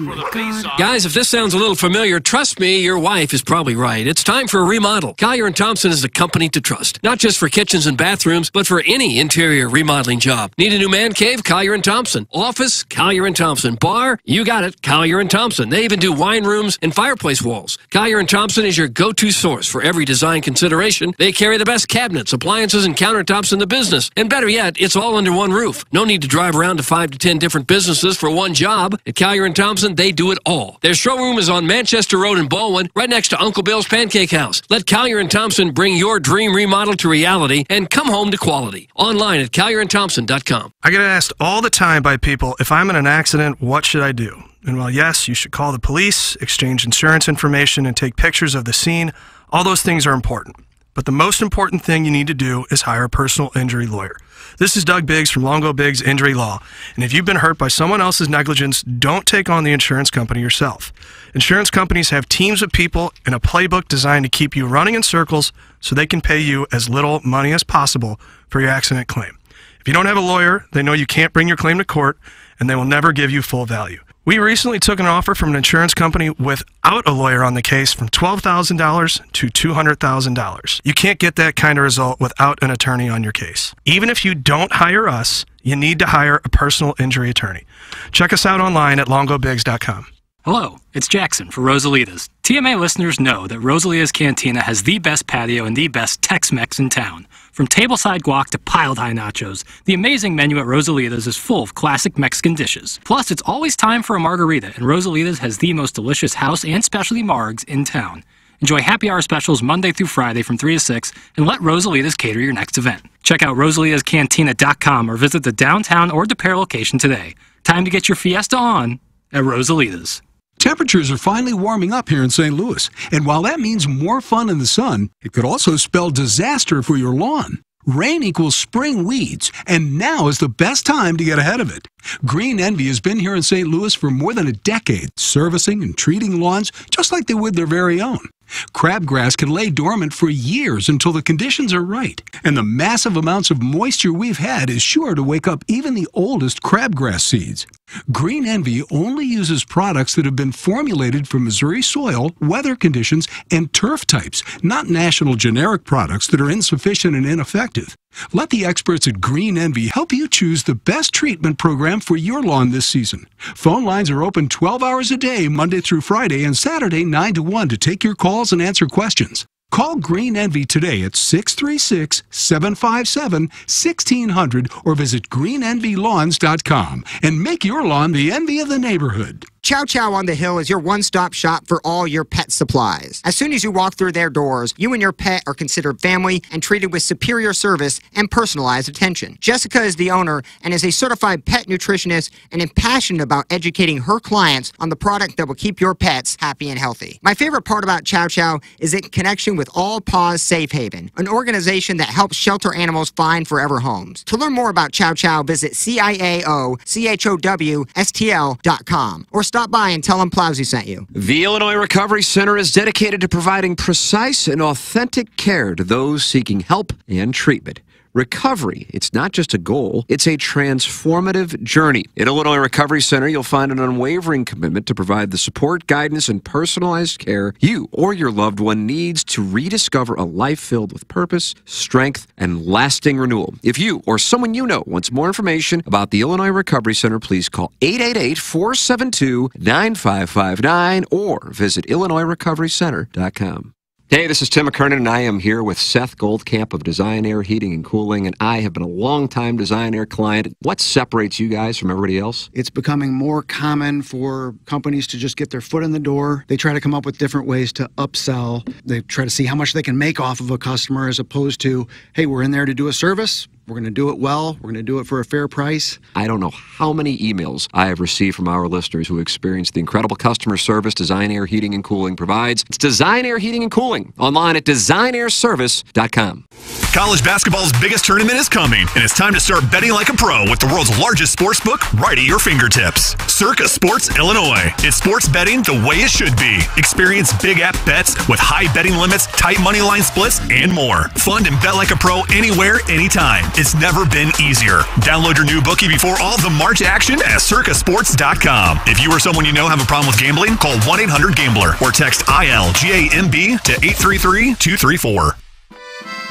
my god. Guys, if this sounds a little familiar, trust me, your wife is probably right. It's time for a remodel. Callier and Thompson is the company to trust, not just for kitchens and bathrooms, but for any interior remodeling job. Need a new man cave? Callier and Thompson. Office? Callier and Thompson. Bar? You got it. Callier and Thompson. They even do wine rooms and fireplace walls. Callier and Thompson is your go-to source for every design consideration. They carry the best cabinets, appliances, and countertops in the business. And better yet, it's all under one roof. No need to drive around to five to ten different businesses for one job. At Callier and Thompson, they do it all. Their showroom is on Manchester Road in Ballwin, right next to Uncle Bill's Pancake House. Let Callier and Thompson bring your dream remodel to reality and come home to quality. Online at callierandthompson.com. I get asked all the time by people if I'm in an accident, what should I do? And while yes, you should call the police, exchange insurance information, and take pictures of the scene, all those things are important. But the most important thing you need to do is hire a personal injury lawyer. This is Doug Biggs from Longo Biggs Injury Law. And if you've been hurt by someone else's negligence, don't take on the insurance company yourself. Insurance companies have teams of people and a playbook designed to keep you running in circles so they can pay you as little money as possible for your accident claim. If you don't have a lawyer, they know you can't bring your claim to court and they will never give you full value. We recently took an offer from an insurance company without a lawyer on the case from $12,000 to $200,000. You can't get that kind of result without an attorney on your case. Even if you don't hire us, you need to hire a personal injury attorney. Check us out online at longobigs.com. Hello, it's Jackson for Rosalita's. TMA listeners know that Rosalita's Cantina has the best patio and the best Tex-Mex in town. From tableside guac to piled high nachos, the amazing menu at Rosalita's is full of classic Mexican dishes. Plus, it's always time for a margarita, and Rosalita's has the most delicious house and specialty margs in town. Enjoy happy hour specials Monday through Friday from 3 to 6 and let Rosalita's cater your next event. Check out rosalitascantina.com or visit the downtown or Des Peres location today. Time to get your fiesta on at Rosalita's. Temperatures are finally warming up here in St. Louis, and while that means more fun in the sun, it could also spell disaster for your lawn. Rain equals spring weeds, and now is the best time to get ahead of it. Green Envy has been here in St. Louis for more than a decade, servicing and treating lawns just like they would their very own. Crabgrass can lay dormant for years until the conditions are right, and the massive amounts of moisture we've had is sure to wake up even the oldest crabgrass seeds. Green Envy only uses products that have been formulated for Missouri soil, weather conditions, and turf types, not national generic products that are insufficient and ineffective. Let the experts at Green Envy help you choose the best treatment program for your lawn this season. Phone lines are open 12 hours a day, Monday through Friday, and Saturday 9 to 1 to take your calls and answer questions. Call Green Envy today at 636 757 1600 or visit greenenvylawns.com and make your lawn the envy of the neighborhood. Ciao Chow on the Hill is your one stop shop for all your pet supplies. As soon as you walk through their doors, you and your pet are considered family and treated with superior service and personalized attention. Jessica is the owner and is a certified pet nutritionist and is passionate about educating her clients on the product that will keep your pets happy and healthy. My favorite part about Ciao Chow is its connection with All Paws Safe Haven, an organization that helps shelter animals find forever homes. To learn more about Ciao Chow, visit CIAO-CHOW-STL.com or stop by and tell them Plowsy sent you. The Illinois Recovery Center is dedicated to providing precise and authentic care to those seeking help and treatment. Recovery, it's not just a goal, it's a transformative journey. At Illinois Recovery Center, you'll find an unwavering commitment to provide the support, guidance, and personalized care you or your loved one needs to rediscover a life filled with purpose, strength, and lasting renewal. If you or someone you know wants more information about the Illinois Recovery Center, please call 888 472 9559 or visit IllinoisRecoveryCenter.com. Hey, this is Tim McKernan, and I am here with Seth Goldcamp of Design Air Heating and Cooling, and I have been a long-time Design Air client. What separates you guys from everybody else? It's becoming more common for companies to just get their foot in the door. They try to come up with different ways to upsell. They try to see how much they can make off of a customer as opposed to, hey, we're in there to do a service. We're going to do it well. We're going to do it for a fair price. I don't know how many emails I have received from our listeners who experience the incredible customer service Design Air Heating and Cooling provides. It's Design Air Heating and Cooling online at designairservice.com. College basketball's biggest tournament is coming, and it's time to start betting like a pro with the world's largest sports book right at your fingertips. Circa Sports Illinois. It's sports betting the way it should be. Experience big app bets with high betting limits, tight money line splits, and more. Fund and bet like a pro anywhere, anytime. It's never been easier. Download your new bookie before all the March action at circasports.com. If you or someone you know have a problem with gambling, call 1 800 Gambler or text ILGAMB to 833 234.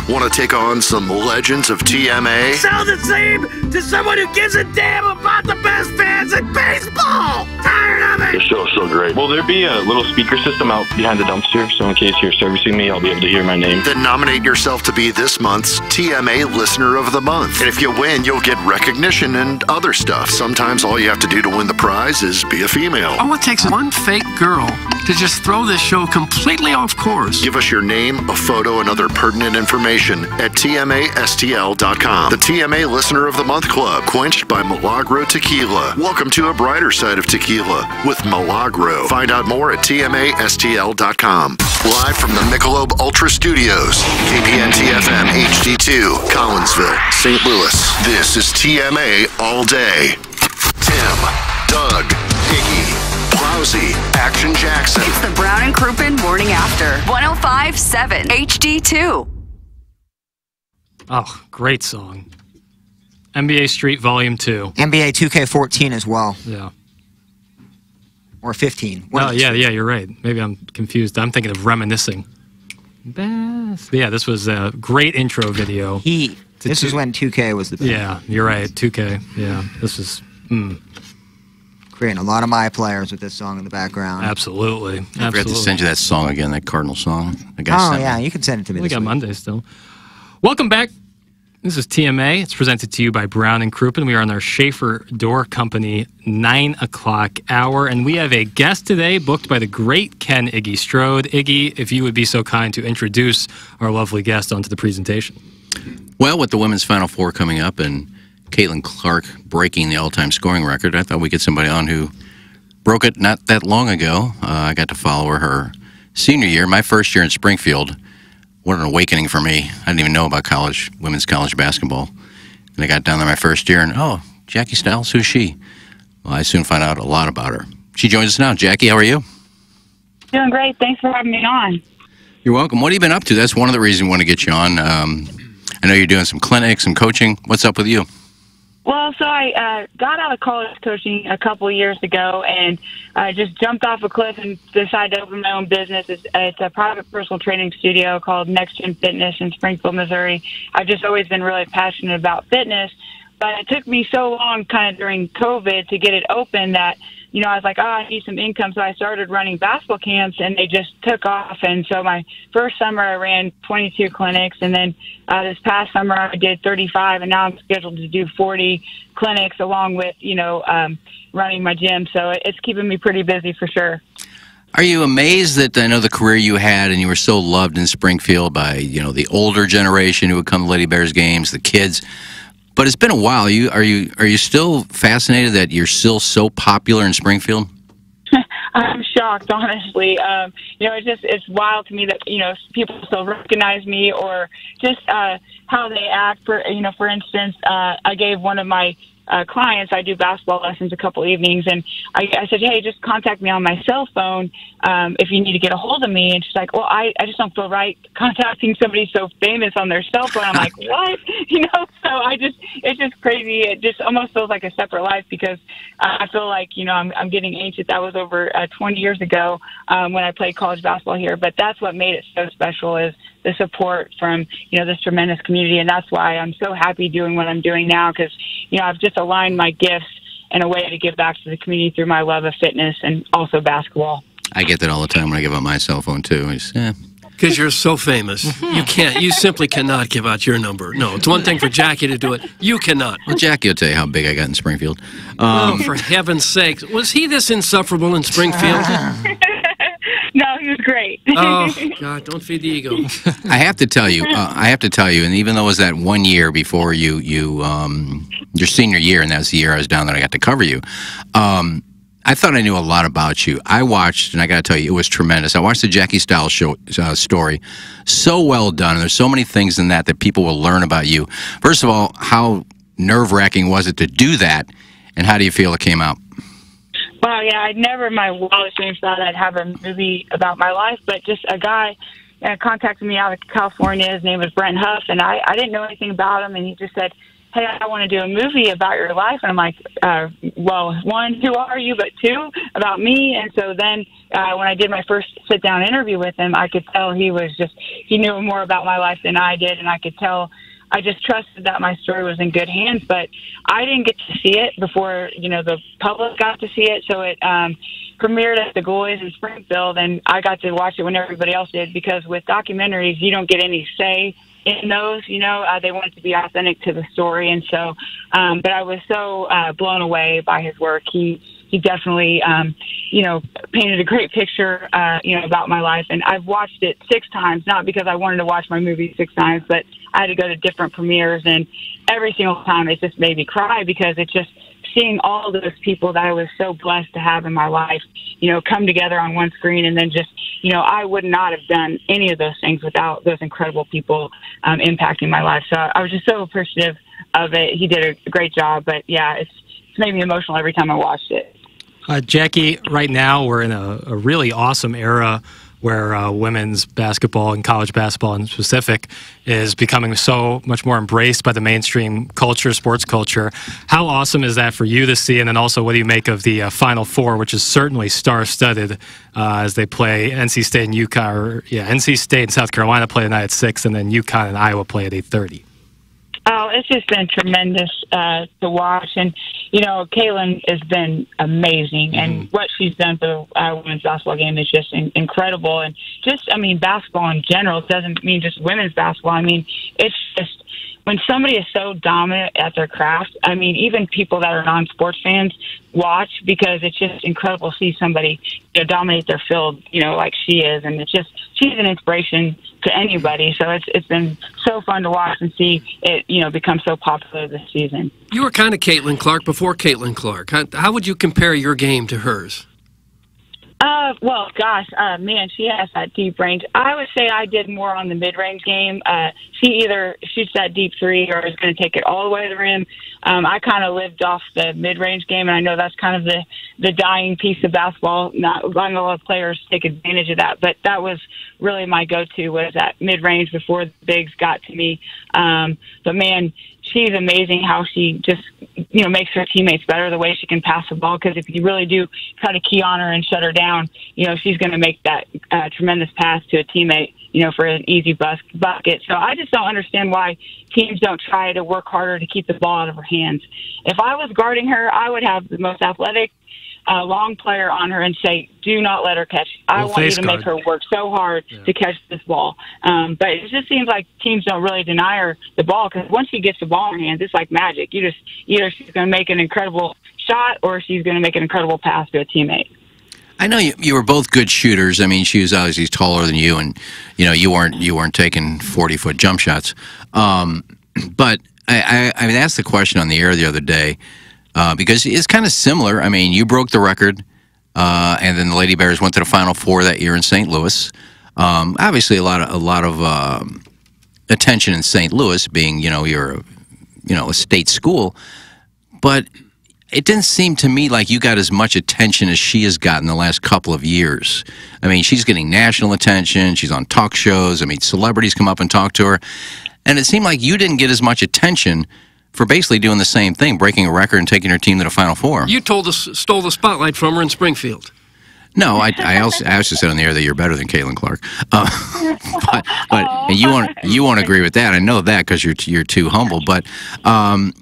Want to take on some legends of TMA? Sound the same to someone who gives a damn about the best fans in baseball. Tired of The it. show's so great. Will there be a little speaker system out behind the dumpster so in case you're servicing me, I'll be able to hear my name? Then nominate yourself to be this month's TMA Listener of the Month. And if you win, you'll get recognition and other stuff. Sometimes all you have to do to win the prize is be a female. All it takes is one fake girl to just throw this show completely off course. Give us your name, a photo, and other pertinent information at TMASTL.com. The TMA Listener of the Month Club, quenched by Milagro Tequila. Welcome to a brighter side of tequila with Milagro. Find out more at TMASTL.com. Live from the Michelob Ultra Studios, KPNT FM HD2, Collinsville, St. Louis. This is TMA All Day. Tim, Doug, Iggy, Plowsy, Action Jackson. It's the Brown and Crouppen Morning After. 1057 HD2. Oh, great song. NBA Street Volume 2. NBA 2K14 as well. Yeah. Or 15. One Oh, of yeah, yeah, you're right. Maybe I'm confused. I'm thinking of Reminiscing. Best. Yeah, this was a great intro video. Heat. To This two- is when 2K was the best. Yeah, you're right. 2K. Yeah, this is. Mm, Creating a lot of my players with this song in the background. absolutely. I forgot to send you that song again, that Cardinal song. The guy Oh, yeah, me. you can send it to me. We this got week. Monday still. Welcome back. This is TMA. It's presented to you by Brown and Crouppen. We are on our Schaefer Door Company nine o'clock hour, and we have a guest today booked by the great Ken Iggy Strode. Iggy, if you would be so kind to introduce our lovely guest onto the presentation. Well, with the women's Final Four coming up and Caitlin Clark breaking the all-time scoring record, I thought we'd get somebody on who broke it not that long ago. Uh, I got to follow her her senior year, my first year in Springfield. What an awakening for me! I didn't even know about college women's college basketball. And I got down there my first year, and oh, Jackie Stiles, who's she? Well, I soon found out a lot about her. She joins us now. Jackie, how are you? Doing great. Thanks for having me on. You're welcome. What have you been up to? That's one of the reasons we want to get you on. Um, I know you're doing some clinics, some coaching. What's up with you? Well, so I uh, got out of college coaching a couple years ago and I just jumped off a cliff and decided to open my own business. It's, it's a private personal training studio called Next Gen Fitness in Springfield, Missouri. I've just always been really passionate about fitness, but it took me so long kind of during COVID to get it open that you know, I was like, oh, I need some income. So I started running basketball camps and they just took off. And so my first summer I ran 22 clinics. And then uh, this past summer I did 35. And now I'm scheduled to do 40 clinics along with, you know, um, running my gym. So it's keeping me pretty busy for sure. Are you amazed that I know the career you had and you were so loved in Springfield by, you know, the older generation who would come to Lady Bears games, the kids? But it's been a while. You are you are you still fascinated that you're still so popular in Springfield? I'm shocked, honestly. Um, you know, it's just it's wild to me that you know people still recognize me or just uh, how they act. For you know, for instance, uh, I gave one of my uh, clients, I do basketball lessons a couple evenings, and I, I said, hey, just contact me on my cell phone um, if you need to get a hold of me. And she's like, well, I, I just don't feel right contacting somebody so famous on their cell phone. I'm like, what? You know, so I just, it's just crazy. It just almost feels like a separate life because I feel like, you know, I'm, I'm getting ancient. That was over uh, 20 years ago um, when I played college basketball here, but that's what made it so special is the support from you know this tremendous community, and that's why I'm so happy doing what I'm doing now because you know I've just aligned my gifts in a way to give back to the community through my love of fitness and also basketball. I get that all the time when I give out my cell phone too. It's, eh. Because you're so famous. You can't, you simply cannot give out your number. No, it's one thing for Jackie to do it. You cannot. Well, Jackie will tell you how big I got in Springfield. Um, oh, for heaven's sake! Was he this insufferable in Springfield? no, he was great. oh God! Don't feed the ego. I have to tell you. Uh, I have to tell you. And even though it was that one year before you, you, um, your senior year, and that was the year I was down there, I got to cover you. Um, I thought I knew a lot about you. I watched, and I got to tell you, it was tremendous. I watched the Jackie Stiles show uh, story, so well done. And there's so many things in that that people will learn about you. First of all, how nerve wracking was it to do that, and how do you feel it came out? Wow, yeah, I'd never in my wildest dreams thought I'd have a movie about my life, but just a guy uh, contacted me out of California. His name was Brent Huff, and I, I didn't know anything about him, and he just said, hey, I want to do a movie about your life. And I'm like, uh, well, one, who are you? But two, about me. And so then uh, when I did my first sit down interview with him, I could tell he was just, he knew more about my life than I did. And I could tell I just trusted that my story was in good hands. But I didn't get to see it before you know the public got to see it. So it um, premiered at the Goys in Springfield, and I got to watch it when everybody else did. Because with documentaries, you don't get any say in those. You know, uh, they want it to be authentic to the story, and so. Um, but I was so uh, blown away by his work. He he definitely, um, you know, painted a great picture, uh, you know, about my life. And I've watched it six times, not because I wanted to watch my movie six times, but I had to go to different premieres, and every single time it just made me cry because it's just seeing all those people that I was so blessed to have in my life, you know, come together on one screen, and then just, you know, I would not have done any of those things without those incredible people um, impacting my life. So I was just so appreciative of it. He did a great job, but yeah, it's it's made me emotional every time I watched it. Uh, Jackie, right now we're in a, a really awesome era where uh, women's basketball and college basketball in specific is becoming so much more embraced by the mainstream culture, sports culture. How awesome is that for you to see? And then also, what do you make of the uh, Final Four, which is certainly star-studded uh, as they play NC State and UConn, or yeah, NC State and South Carolina play tonight at six, and then UConn and Iowa play at eight thirty. Oh, it's just been tremendous uh, to watch, and you know, Caitlin has been amazing, and what she's done for the uh, women's basketball game is just in- incredible. And just, I mean, basketball in general doesn't mean just women's basketball. I mean, it's just when somebody is so dominant at their craft, I mean, even people that are non-sports fans watch because it's just incredible to see somebody you know, dominate their field, you know, like she is, and it's just she's an inspiration to anybody. So it's it's been so fun to watch and see it, you know, become so popular this season. You were kind of Caitlin Clark before Caitlin Clark. How, how would you compare your game to hers? Uh, well, gosh, uh, man, she has that deep range. I would say I did more on the mid-range game. Uh, she either shoots that deep three or is going to take it all the way to the rim. Um, I kind of lived off the mid-range game, and I know that's kind of the the dying piece of basketball. Not, not a lot of players take advantage of that, but that was really my go-to was that mid-range before the bigs got to me. Um, but man, she's amazing how she just you know makes her teammates better the way she can pass the ball. Because if you really do try to key on her and shut her down you know she's going to make that uh, tremendous pass to a teammate you know for an easy bus- bucket. So i just don't understand why teams don't try to work harder to keep the ball out of her hands. If i was guarding her i would have the most athletic uh, long player on her and say, "Do not let her catch. I Well, want you face to make her work so hard to catch this ball." Um, but it just seems like teams don't really deny her the ball because once she gets the ball in her hands, it's like magic. You just either she's going to make an incredible shot or she's going to make an incredible pass to a teammate. I know you, you were both good shooters. I mean, she was obviously taller than you, and you know you weren't you weren't taking forty foot jump shots. Um, but I, I, I asked the question on the air the other day uh, because it's kind of similar. I mean, you broke the record, uh, and then the Lady Bears went to the Final Four that year in St. Louis. Um, obviously, a lot of a lot of um, attention in St. Louis, being you know you're you know a state school, but it didn't seem to me like you got as much attention as she has gotten the last couple of years. I mean, she's getting national attention. She's on talk shows. I mean, celebrities come up and talk to her. And it seemed like you didn't get as much attention for basically doing the same thing, breaking a record and taking her team to the Final Four. You told us stole the spotlight from her in Springfield. No, I, I also I also said on the air that you're better than Caitlin Clark. Uh, but but you won't you won't agree with that. I know that because you're you're too humble. But um,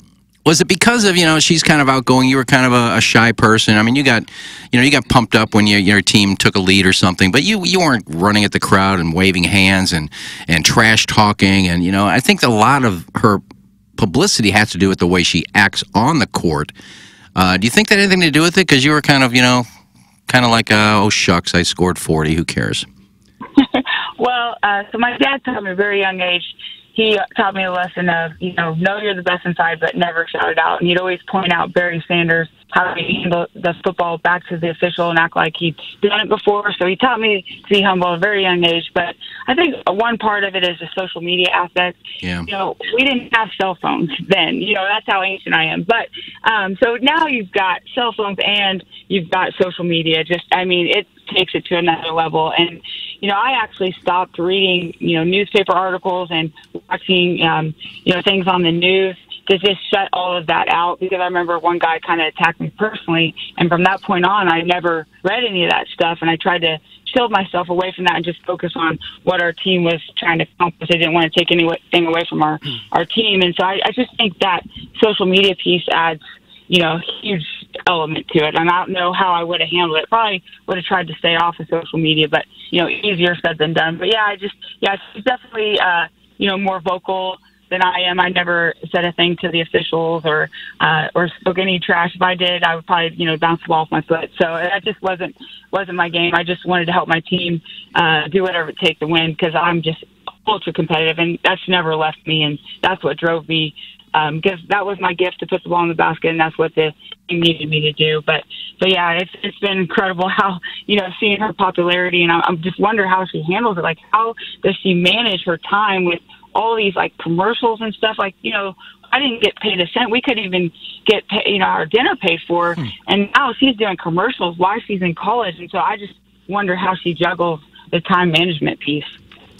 was it because of you know she's kind of outgoing? You were kind of a, a shy person. I mean, you got you know you got pumped up when you, your team took a lead or something, but you you weren't running at the crowd and waving hands and and trash talking. And you know, I think a lot of her publicity has to do with the way she acts on the court. Uh, do you think that had anything to do with it? Because you were kind of you know kind of like uh, oh shucks, I scored forty. Who cares? Well, uh, so my dad taught me at a very young age. He taught me a lesson of, you know, know you're the best inside, but never shout it out. And he'd always point out Barry Sanders how he handled the football back to the official and act like he'd done it before. So he taught me to be humble at a very young age. But I think one part of it is the social media aspect. Yeah. You know, we didn't have cell phones then. You know, that's how ancient I am. But um, so now you've got cell phones and you've got social media. Just, I mean, it takes it to another level. And you know, I actually stopped reading, you know, newspaper articles and watching, um, you know, things on the news to just shut all of that out because I remember one guy kind of attacked me personally, and from that point on, I never read any of that stuff, and I tried to shield myself away from that and just focus on what our team was trying to accomplish. I didn't want to take anything away from our our team, and so I, I just think that social media piece adds you know, huge element to it. And I don't know how I would have handled it. Probably would have tried to stay off of social media, but you know, easier said than done. But yeah, I just yeah, she's definitely uh, you know more vocal than I am. I never said a thing to the officials or uh, or spoke any trash. If I did, I would probably you know bounce the ball off my foot. So that just wasn't wasn't my game. I just wanted to help my team uh, do whatever it takes to win because I'm just ultra competitive, and that's never left me, and that's what drove me Um, because that was my gift to put the ball in the basket, and that's what the team needed me to do. But but yeah, it's it's been incredible how you know seeing her popularity, and I, I'm just wonder how she handles it. Like how does she manage her time with all these like commercials and stuff? Like you know. I didn't get paid a cent. We couldn't even get pay, you know our dinner paid for, hmm. and now she's doing commercials while she's in college. And so I just wonder how she juggles the time management piece.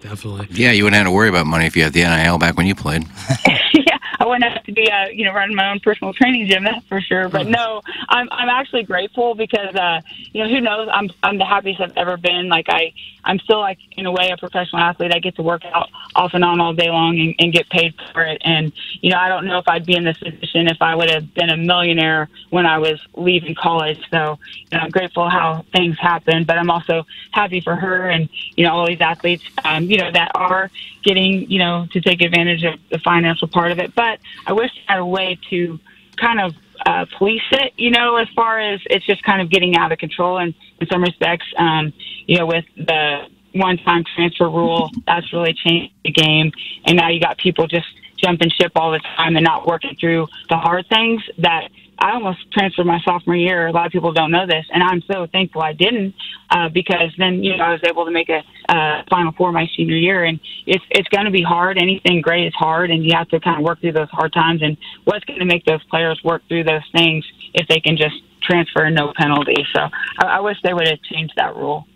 Definitely. Yeah, you wouldn't have to worry about money if you had the NIL back when you played. yeah, I wouldn't have to be, uh, you know, running my own personal training gym, that's for sure. But no, I'm I'm actually grateful because, uh, you know, who knows? I'm I'm the happiest I've ever been. Like I, I'm still like in a way a professional athlete. I get to work out off and on all day long and, and get paid for it. And you know, I don't know if I'd be in this position if I would have been a millionaire when I was leaving college. So, you know, I'm grateful how things happen, but I'm also happy for her and you know all these athletes, um, you know, that are getting you know to take advantage of the financial part of it. But I wish I had a way to kind of uh, police it, you know, as far as it's just kind of getting out of control. And in some respects, um, you know, with the one-time transfer rule, that's really changed the game. And now you got people just jumping ship all the time and not working through the hard things that I almost transferred my sophomore year. A lot of people don't know this, and I'm so thankful I didn't uh, because then you know I was able to make a uh, Final Four my senior year, and it's it's going to be hard. Anything great is hard, and you have to kind of work through those hard times. And what's going to make those players work through those things if they can just transfer no penalty? So I, I wish they would have changed that rule.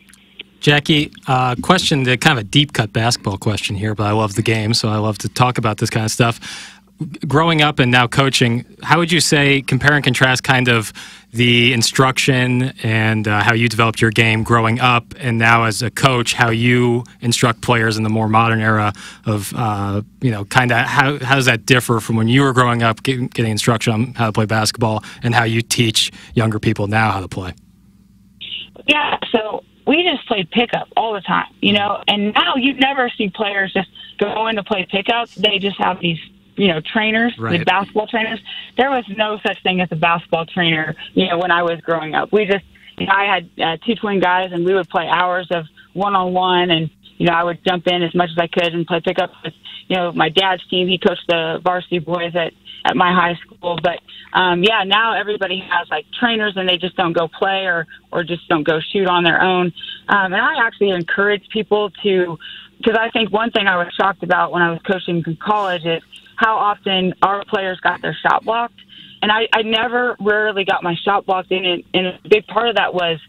Jackie, uh, question, the kind of a deep cut basketball question here, but I love the game, so I love to talk about this kind of stuff. Growing up and now coaching, how would you say compare and contrast kind of the instruction and uh, how you developed your game growing up, and now as a coach, how you instruct players in the more modern era of uh, you know kind of how how does that differ from when you were growing up, getting, getting instruction on how to play basketball, and how you teach younger people now how to play? Yeah, so we just played pickup all the time, you know, and now you never see players just go in to play pickup. They just have these, you know, trainers, Right. the basketball trainers. There was no such thing as a basketball trainer, you know, when I was growing up. We just, you know, I had uh, two twin guys and we would play hours of one on one and, you know, I would jump in as much as I could and play pickup with, you know, my dad's team. He coached the varsity boys at, at my high school. But, um, yeah, now everybody has like trainers and they just don't go play or, or just don't go shoot on their own. Um, and I actually encourage people to, because I think one thing I was shocked about when I was coaching in college is how often our players got their shot blocked. And I, I never rarely got my shot blocked in it. And a big part of that was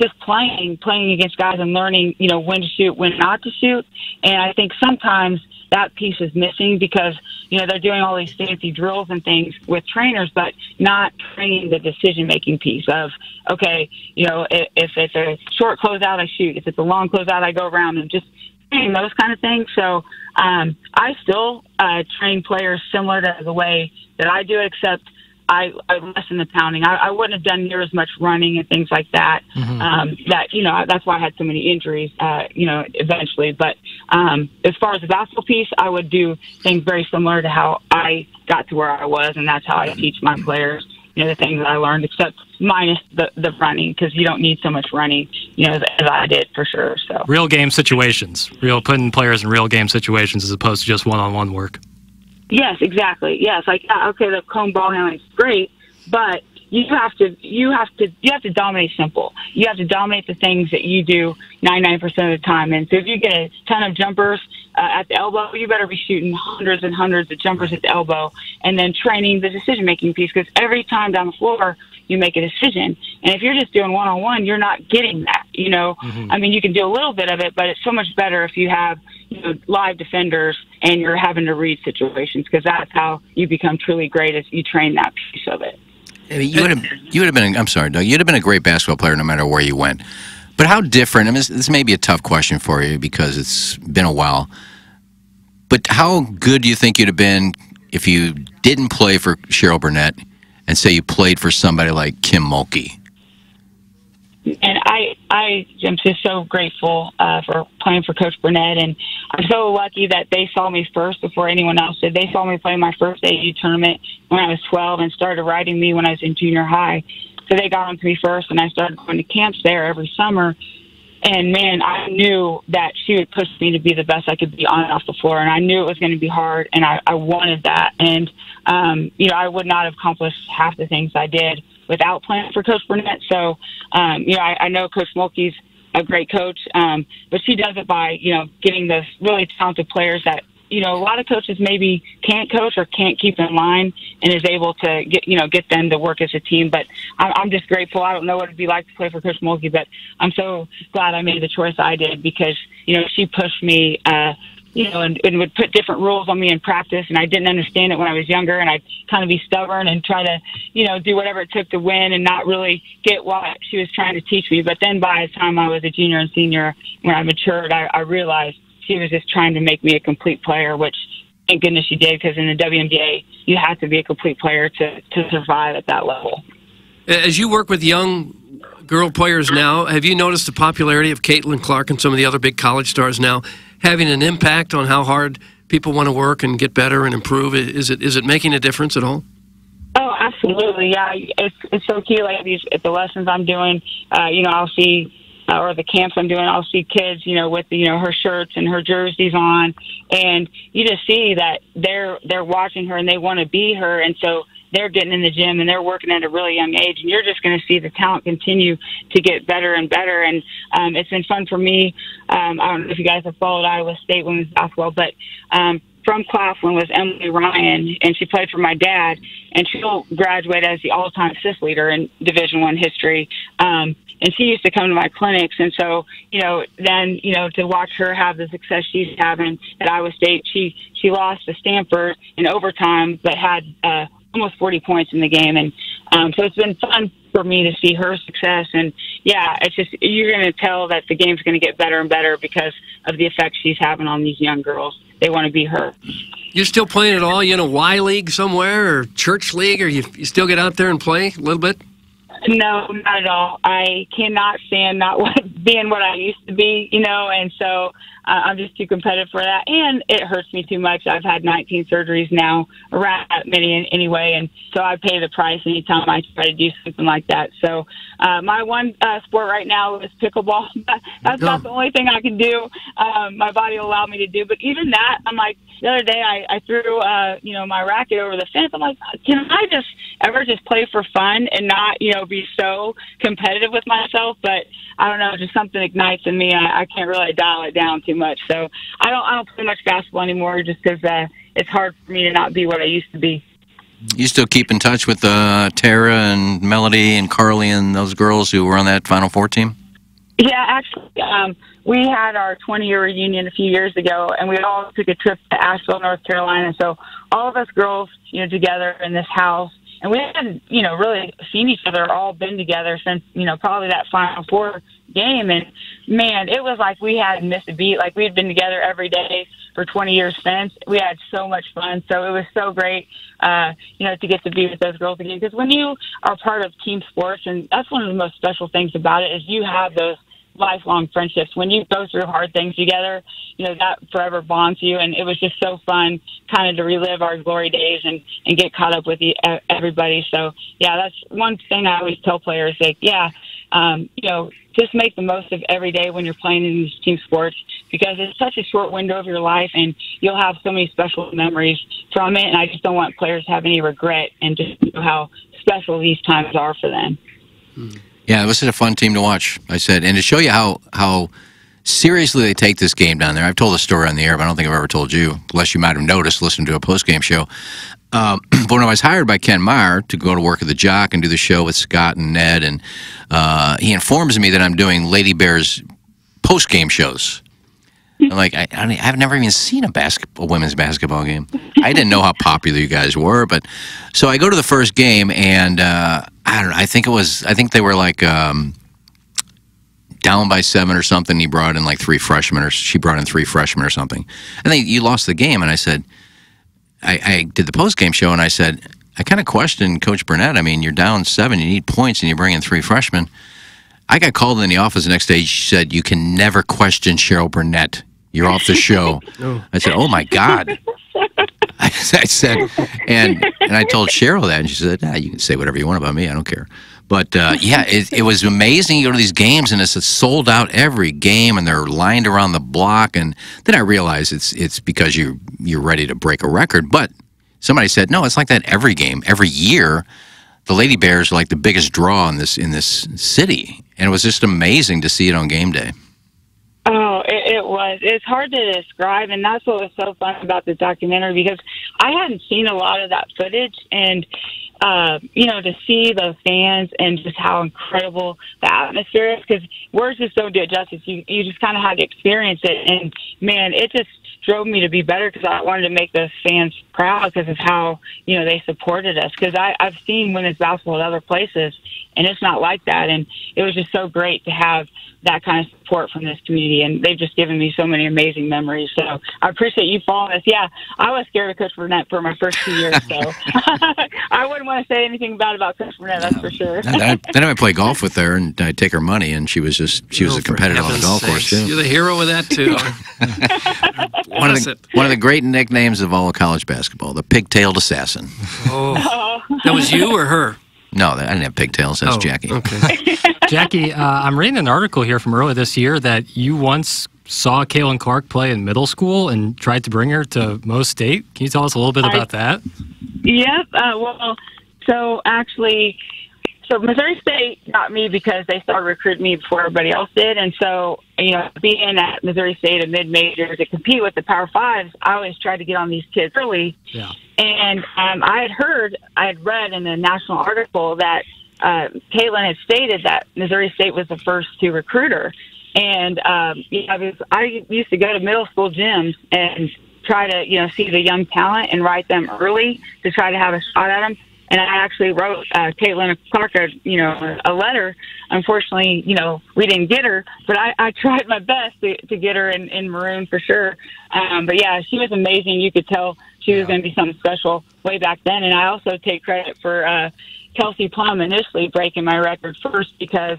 just playing, playing against guys and learning, you know, when to shoot, when not to shoot. And I think sometimes that piece is missing because, you know, they're doing all these fancy drills and things with trainers, but not training the decision making piece of, okay, you know, if, if it's a short closeout, I shoot. If it's a long closeout, I go around and just training those kind of things. So um, I still uh, train players similar to the way that I do it, except I, I lessen the pounding. I, I wouldn't have done near as much running and things like that. Mhm. Um, that you know that's why I had so many injuries. Uh, you know, eventually. But um, as far as the basketball piece, I would do things very similar to how I got to where I was, and that's how I teach my players. You know, the things that I learned, except minus the the running, because you don't need so much running. You know, as, as I did for sure. So. Real game situations, real putting players in real game situations as opposed to just one-on-one work. Yes, exactly. Yes, like okay, the cone ball handling is great, but you have to you have to you have to dominate simple. You have to dominate the things that you do 99% of the time. And so if you get a ton of jumpers uh, at the elbow, you better be shooting hundreds and hundreds of jumpers at the elbow, and then training the decision making piece because every time down the floor you make a decision. And if you're just doing one on one, you're not getting that. You know, Mhm. I mean, you can do a little bit of it, but it's so much better if you have you know live defenders and you're having to read situations because that's how you become truly great as you train that piece of it. I mean, you would have you would have been. I'm sorry, Doug. You'd have been a great basketball player no matter where you went. But how different? I mean, this, this may be a tough question for you because it's been a while. But how good do you think you'd have been if you didn't play for Cheryl Burnett and say you played for somebody like Kim Mulkey? And I I am just so grateful uh, for playing for Coach Burnett, and I'm so lucky that they saw me first before anyone else did. They saw me play my first AU tournament when I was 12 and started writing me when I was in junior high. So they got on to me first, and I started going to camps there every summer. And man, I knew that she would push me to be the best I could be on and off the floor, and I knew it was going to be hard, and I, I wanted that. And um, you know, I would not have accomplished half the things I did without playing for Coach Burnett. So, um, you know, I, I know Coach Mulkey's a great coach, um, but she does it by you know getting those really talented players that you know a lot of coaches maybe can't coach or can't keep in line and is able to get you know get them to work as a team. But I'm, I'm just grateful. I don't know what it'd be like to play for Coach Mulkey, but I'm so glad I made the choice I did because you know she pushed me. Uh, you know, and, and would put different rules on me in practice, and I didn't understand it when I was younger, and I'd kind of be stubborn and try to, you know, do whatever it took to win, and not really get what she was trying to teach me. But then by the time I was a junior and senior, when I matured, I, I realized she was just trying to make me a complete player, which thank goodness she did, because in the WNBA, you have to be a complete player to to survive at that level. As you work with young girl players now, have you noticed the popularity of Caitlin Clark and some of the other big college stars now having an impact on how hard people want to work and get better and improve? Is it is it making a difference at all? Oh, absolutely. Yeah, it's it's so key. Like these the lessons I'm doing, uh, you know, I'll see uh, or the camps I'm doing, I'll see kids, you know, with you know her shirts and her jerseys on, and you just see that they're they're watching her and they want to be her, and so they're getting in the gym and they're working at a really young age, and you're just going to see the talent continue to get better and better. And um, it's been fun for me. Um, I don't know if you guys have followed Iowa State women's basketball, but um, from Claflin was Emily Ryan, and she played for my dad. And she'll graduate as the all-time assist leader in Division One history. Um, and she used to come to my clinics, and so you know, then you know, to watch her have the success she's having at Iowa State, she she lost to Stanford in overtime, but had uh, almost 40 points in the game, and um, so it's been fun for me to see her success. And yeah, it's just you're going to tell that the game's going to get better and better because of the effect she's having on these young girls. They want to be her. You're still playing at all? You know, Y League somewhere or Church League, or you, you still get out there and play a little bit? No, not at all. I cannot stand not what, being what I used to be, you know, and so I'm just too competitive for that. And it hurts me too much. I've had 19 surgeries now, around that many in, anyway, and so I pay the price anytime I try to do something like that. So uh, my one uh, sport right now is pickleball. That's not the only thing I can do. Um, my body will allow me to do, but even that, I'm like the other day I, I threw uh, you know my racket over the fence. I'm like, can I just ever just play for fun and not you know be so competitive with myself? But I don't know, just something ignites in me. I, I can't really dial it down too much. So I don't I don't play much basketball anymore just because uh, it's hard for me to not be what I used to be. You still keep in touch with uh, Tara and Melody and Carly and those girls who were on that Final Four team? Yeah, actually, um, we had our 20 year reunion a few years ago, and we all took a trip to Asheville, North Carolina. So all of us girls, you know, together in this house, and we hadn't, you know, really seen each other, all been together since, you know, probably that Final Four game. And man, it was like we hadn't missed a beat. Like we had been together every day for 20 years since. We had so much fun. So it was so great, uh, you know, to get to be with those girls again. Because when you are part of team sports, and that's one of the most special things about it, is you have those lifelong friendships. When you go through hard things together, you know, that forever bonds you. And it was just so fun kind of to relive our glory days and, and get caught up with the, everybody. So, yeah, that's one thing I always tell players, like, yeah, um, you know, just make the most of every day when you're playing in these team sports because it's such a short window of your life and you'll have so many special memories from it. And I just don't want players to have any regret and just know how special these times are for them. Yeah, it was a fun team to watch. I said, and to show you how how seriously they take this game down there. I've told the story on the air, but I don't think I've ever told you, unless you might have noticed, listening to a post game show. But when I was hired by Ken Meyer to go to work at the Jock and do the show with Scott and Ned, and uh, he informs me that I'm doing Lady Bears post game shows. I'm like, I, I have never even seen a basketball, a women's basketball game. I didn't know how popular you guys were, but so I go to the first game, and uh, I don't know. I think it was, I think they were like um, down by seven or something. He brought in like three freshmen, or she brought in three freshmen or something, and then you lost the game. And I said, I, I did the post game show, and I said, I kind of questioned Coach Burnett. I mean, you're down seven, you need points, and you bring in three freshmen. I got called in the office the next day. She said, You can never question Cheryl Burnett. You're off the show. Oh. I said, Oh my God. I, I said, and and I told Cheryl that, and she said, "Ah, you can say whatever you want about me. I don't care." But uh, yeah, it, it was amazing. You go to these games, and it's sold out every game, and they're lined around the block. And then I realized it's it's because you you're ready to break a record. But somebody said, no, it's like that every game, every year. The Lady Bears are like the biggest draw in this in this city, and it was just amazing to see it on game day. Oh, it, it was. It's hard to describe, and that's what was so fun about the documentary because I hadn't seen a lot of that footage, and uh, you know, to see the fans and just how incredible the atmosphere is, because words just don't do it justice. You you just kind of had to experience it, and man, it just drove me to be better because I wanted to make those fans proud because of how you know they supported us. Because I I've seen women's basketball at other places, and it's not like that, and it was just so great to have that kind of support from this community, and they've just given me so many amazing memories. So I appreciate you following us. Yeah, I was scared of Coach Burnett for my first two years, so I wouldn't want to say anything bad about Coach Burnett. That's for sure. Then, I, then I would play golf with her, and I'd take her money, and she was just she was Oh, a competitor on the heaven's golf course too. You're the hero of that, too. One of the one of the great nicknames of all of college basketball, the pig-tailed assassin. Oh. That was you or her? No, I didn't have pigtails. That's Oh, Jackie. Okay. Jackie, uh, I'm reading an article here from earlier this year that you once saw Caitlin Clark play in middle school and tried to bring her to Mo State. Can you tell us a little bit I- about that? Yep. Uh, well, so actually, so Missouri State got me because they started recruiting me before everybody else did, and so you know, being at Missouri State, a mid-major, to compete with the Power Fives, I always tried to get on these kids early. Yeah. And um, I had heard, I had read in the national article that uh, Caitlin had stated that Missouri State was the first to recruit her. And um, you know, I, was, I used to go to middle school gyms and try to, you know, see the young talent and write them early to try to have a shot at them. And I actually wrote uh, Caitlin Clark, a, you know, a letter. Unfortunately, you know, we didn't get her, but I, I tried my best to, to get her in, in maroon for sure. Um, but yeah, she was amazing. You could tell she was going to be something special way back then. And I also take credit for uh, Kelsey Plum initially breaking my record first because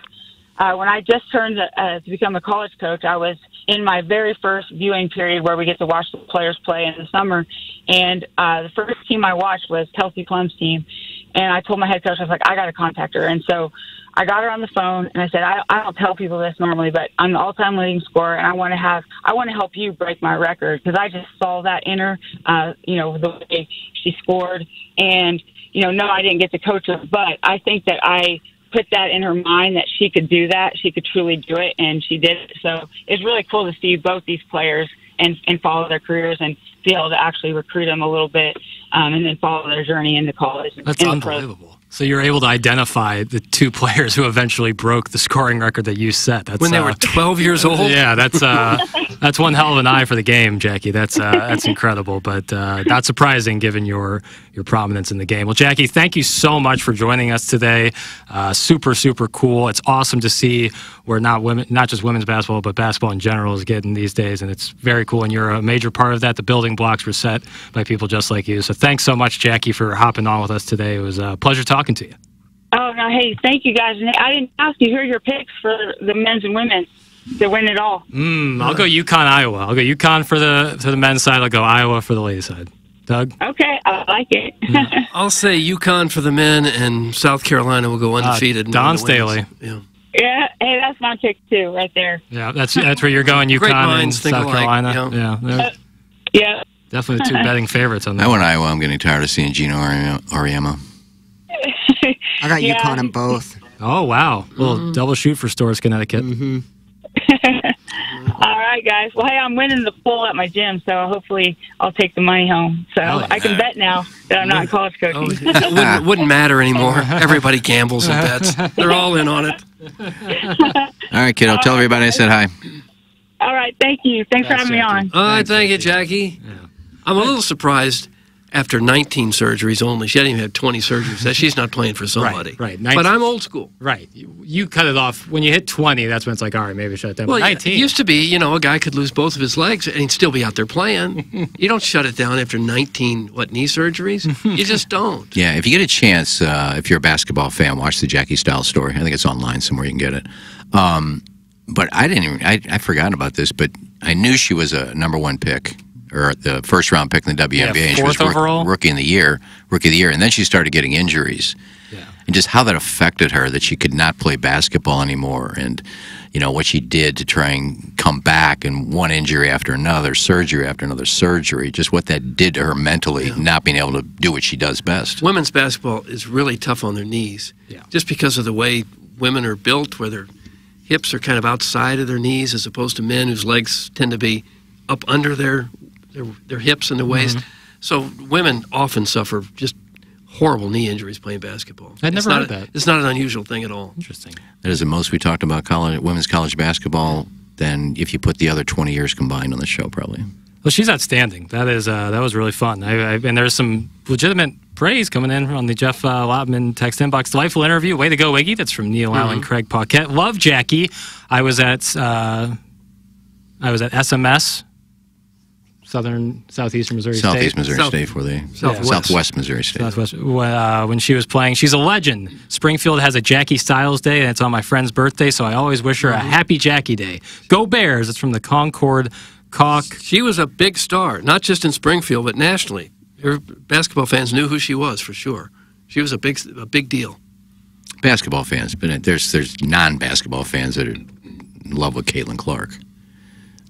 uh, when I just turned uh, to become a college coach, I was in my very first viewing period where we get to watch the players play in the summer. And uh, the first team I watched was Kelsey Plum's team. And I told my head coach, I was like, I got to contact her. And so I got her on the phone and I said, I, I don't tell people this normally, but I'm the all-time leading scorer and I want to have, I want to help you break my record because I just saw that in her, uh, you know, the way she scored. And, you know, no, I didn't get to coach her, but I think that I put that in her mind that she could do that. She could truly do it, and she did it. So it's really cool to see both these players and, and follow their careers and be able to actually recruit them a little bit um, and then follow their journey into college. That's and the pros. unbelievable. So you're able to identify the two players who eventually broke the scoring record that you set. That's, When they uh, were 12 years old? Yeah, that's uh, that's one hell of an eye for the game, Jackie. That's uh, that's incredible, but uh, not surprising given your your prominence in the game. Well, Jackie, thank you so much for joining us today. Uh, super super cool. It's awesome to see where not women, not just women's basketball, but basketball in general is getting these days, and it's very cool. And you're a major part of that. The building blocks were set by people just like you. So thanks so much, Jackie, for hopping on with us today. It was a pleasure talking to you. Oh, no, hey, thank you guys. And I didn't ask you, who are your picks for the men's and women to win it all? Mm, I'll go UConn, Iowa. I'll go UConn for the for the men's side. I'll go Iowa for the ladies' side. Doug. Okay, I like it. I'll say UConn for the men, and South Carolina will go undefeated. and Uh, Dawn Staley. Yeah. yeah, hey, that's my pick too, right there. Yeah, that's that's where you're going. UConn and minds think South alike, Carolina. yeah. Yeah, they're Yeah. definitely the two betting favorites on that. I went Iowa. I'm getting tired of seeing Gino Auriemma. Auriemma. I got Yeah. UConn in both. Oh wow, little Mm-hmm. double shoot for Storrs, Connecticut. Mm-hmm. All right, guys. Well, hey, I'm winning the pool at my gym, so hopefully I'll take the money home. So Oh, I can bet now that I'm not in college coaching. Oh, it wouldn't, wouldn't matter anymore. Everybody gambles and bets. They're all in on it. All right, kiddo. Tell everybody I said hi. All right, thank you. Thanks for having me on. All right, thank you, Jackie. I'm a little surprised after 19 surgeries only. She hadn't even had 20 surgeries. That she's not playing for somebody. Right, But 19 I'm old school. Right, you, you cut it off when you hit 20. That's when it's like, all right, maybe shut it down. Well, But yeah, 19. it used to be, you know, a guy could lose both of his legs and he'd still be out there playing. you don't shut it down after 19, what, knee surgeries? you just don't. Yeah, if you get a chance, uh, if you're a basketball fan, watch the Jackie Stiles story. I think it's online somewhere. You can get it. Um, but I didn't even, I, I forgot about this, but I knew she was a number one pick or the first round pick in the WNBA. Yeah, and she was fourth rook- overall? rookie in the year, rookie of the year. And then she started getting injuries. And just how that affected her that she could not play basketball anymore. And, you know, what she did to try and come back and one injury after another, surgery after another surgery, just what that did to her mentally, not being able to do what she does best. Women's basketball is really tough on their knees. Yeah. Just because of the way women are built, where their hips are kind of outside of their knees, as opposed to men whose legs tend to be up under their their, their hips and the waist. Mm-hmm. So women often suffer just horrible knee injuries playing basketball. I'd never not heard a- that. It's not an unusual thing at all. Interesting. That is the most we talked about college, women's college basketball than if you put the other 20 years combined on the show, probably. Well, she's outstanding. That is uh, that was really fun. I, I, and there's some legitimate praise coming in on the Jeff uh, Lotman text inbox. Delightful interview. Way to go, Wiggy. That's from Neil Allen, Mm-hmm. Craig Paquette. Love Jackie. I was at uh, I was at SMS, Southern Southeastern Missouri Southeast State. Missouri South- State, for the Southwest. Southwest Missouri State. Southwest, uh, when she was playing. She's a legend. Springfield has a Jackie Stiles Day, and it's on my friend's birthday, so I always wish her a happy Jackie Day. Go Bears! It's from the Concord Cock. She was a big star, not just in Springfield, but nationally. Her basketball fans knew who she was for sure. She was a big, a big deal. Basketball fans, but there's there's non-basketball fans that are in love with Caitlin Clark.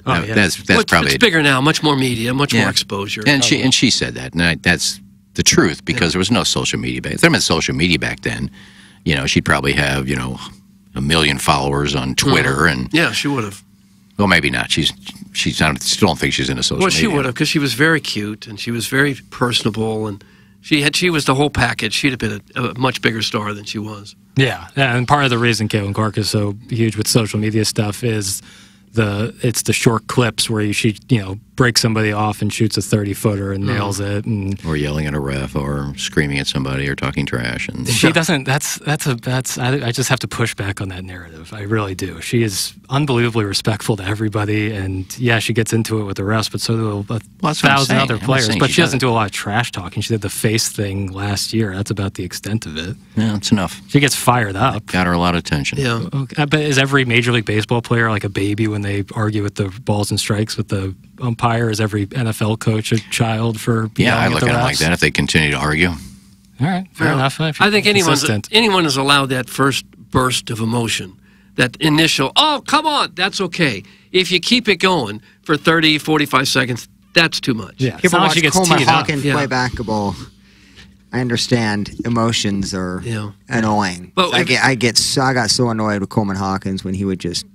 Oh, That- yeah. That's that's Well, it's, probably it's bigger now, much more media, much Yeah. more exposure. And she and she said that, and I, that's the truth because there was no social media back. There was social media back then. you know, she'd probably have you know a million followers on Twitter, Mhm. and Yeah, she would have. well, maybe not. She's she's not. Still don't think she's in a social Well, she media. would have because she was very cute and she was very personable and she had she was the whole package. She'd have been a, a much bigger star than she was. Yeah, yeah, and part of the reason Caitlin Clark is so huge with social media stuff is the it's the short clips where you she you know breaks somebody off and shoots a thirty footer and Mhm. nails it, and or yelling at a ref, or screaming at somebody, or talking trash, and she doesn't. That's that's a that's I, I just have to push back on that narrative. I really do. She is unbelievably respectful to everybody, and yeah, she gets into it with the rest, but so do a that's what thousand other players. But she she doesn't doesn't. do a lot of trash talking. She did the face thing last year. That's about the extent of it. Yeah, it's enough. She gets fired up. Got her a lot of attention. Yeah. Okay, but is every Major League Baseball player like a baby when they argue with the balls and strikes with the umpire? Is every NFL coach a child for Yeah, I look at at the them like that if they continue to argue. All right, fair Well, enough. I think anyone's consistent. anyone is allowed that first burst of emotion, that initial, oh, come on, that's okay. If you keep it going for 30, 45 seconds, that's too much. Yeah, If you ever watch Coleman Hawkins play basketball, I understand emotions are annoying. But I if- get, I get, so, I got so annoyed with Coleman Hawkins when he would just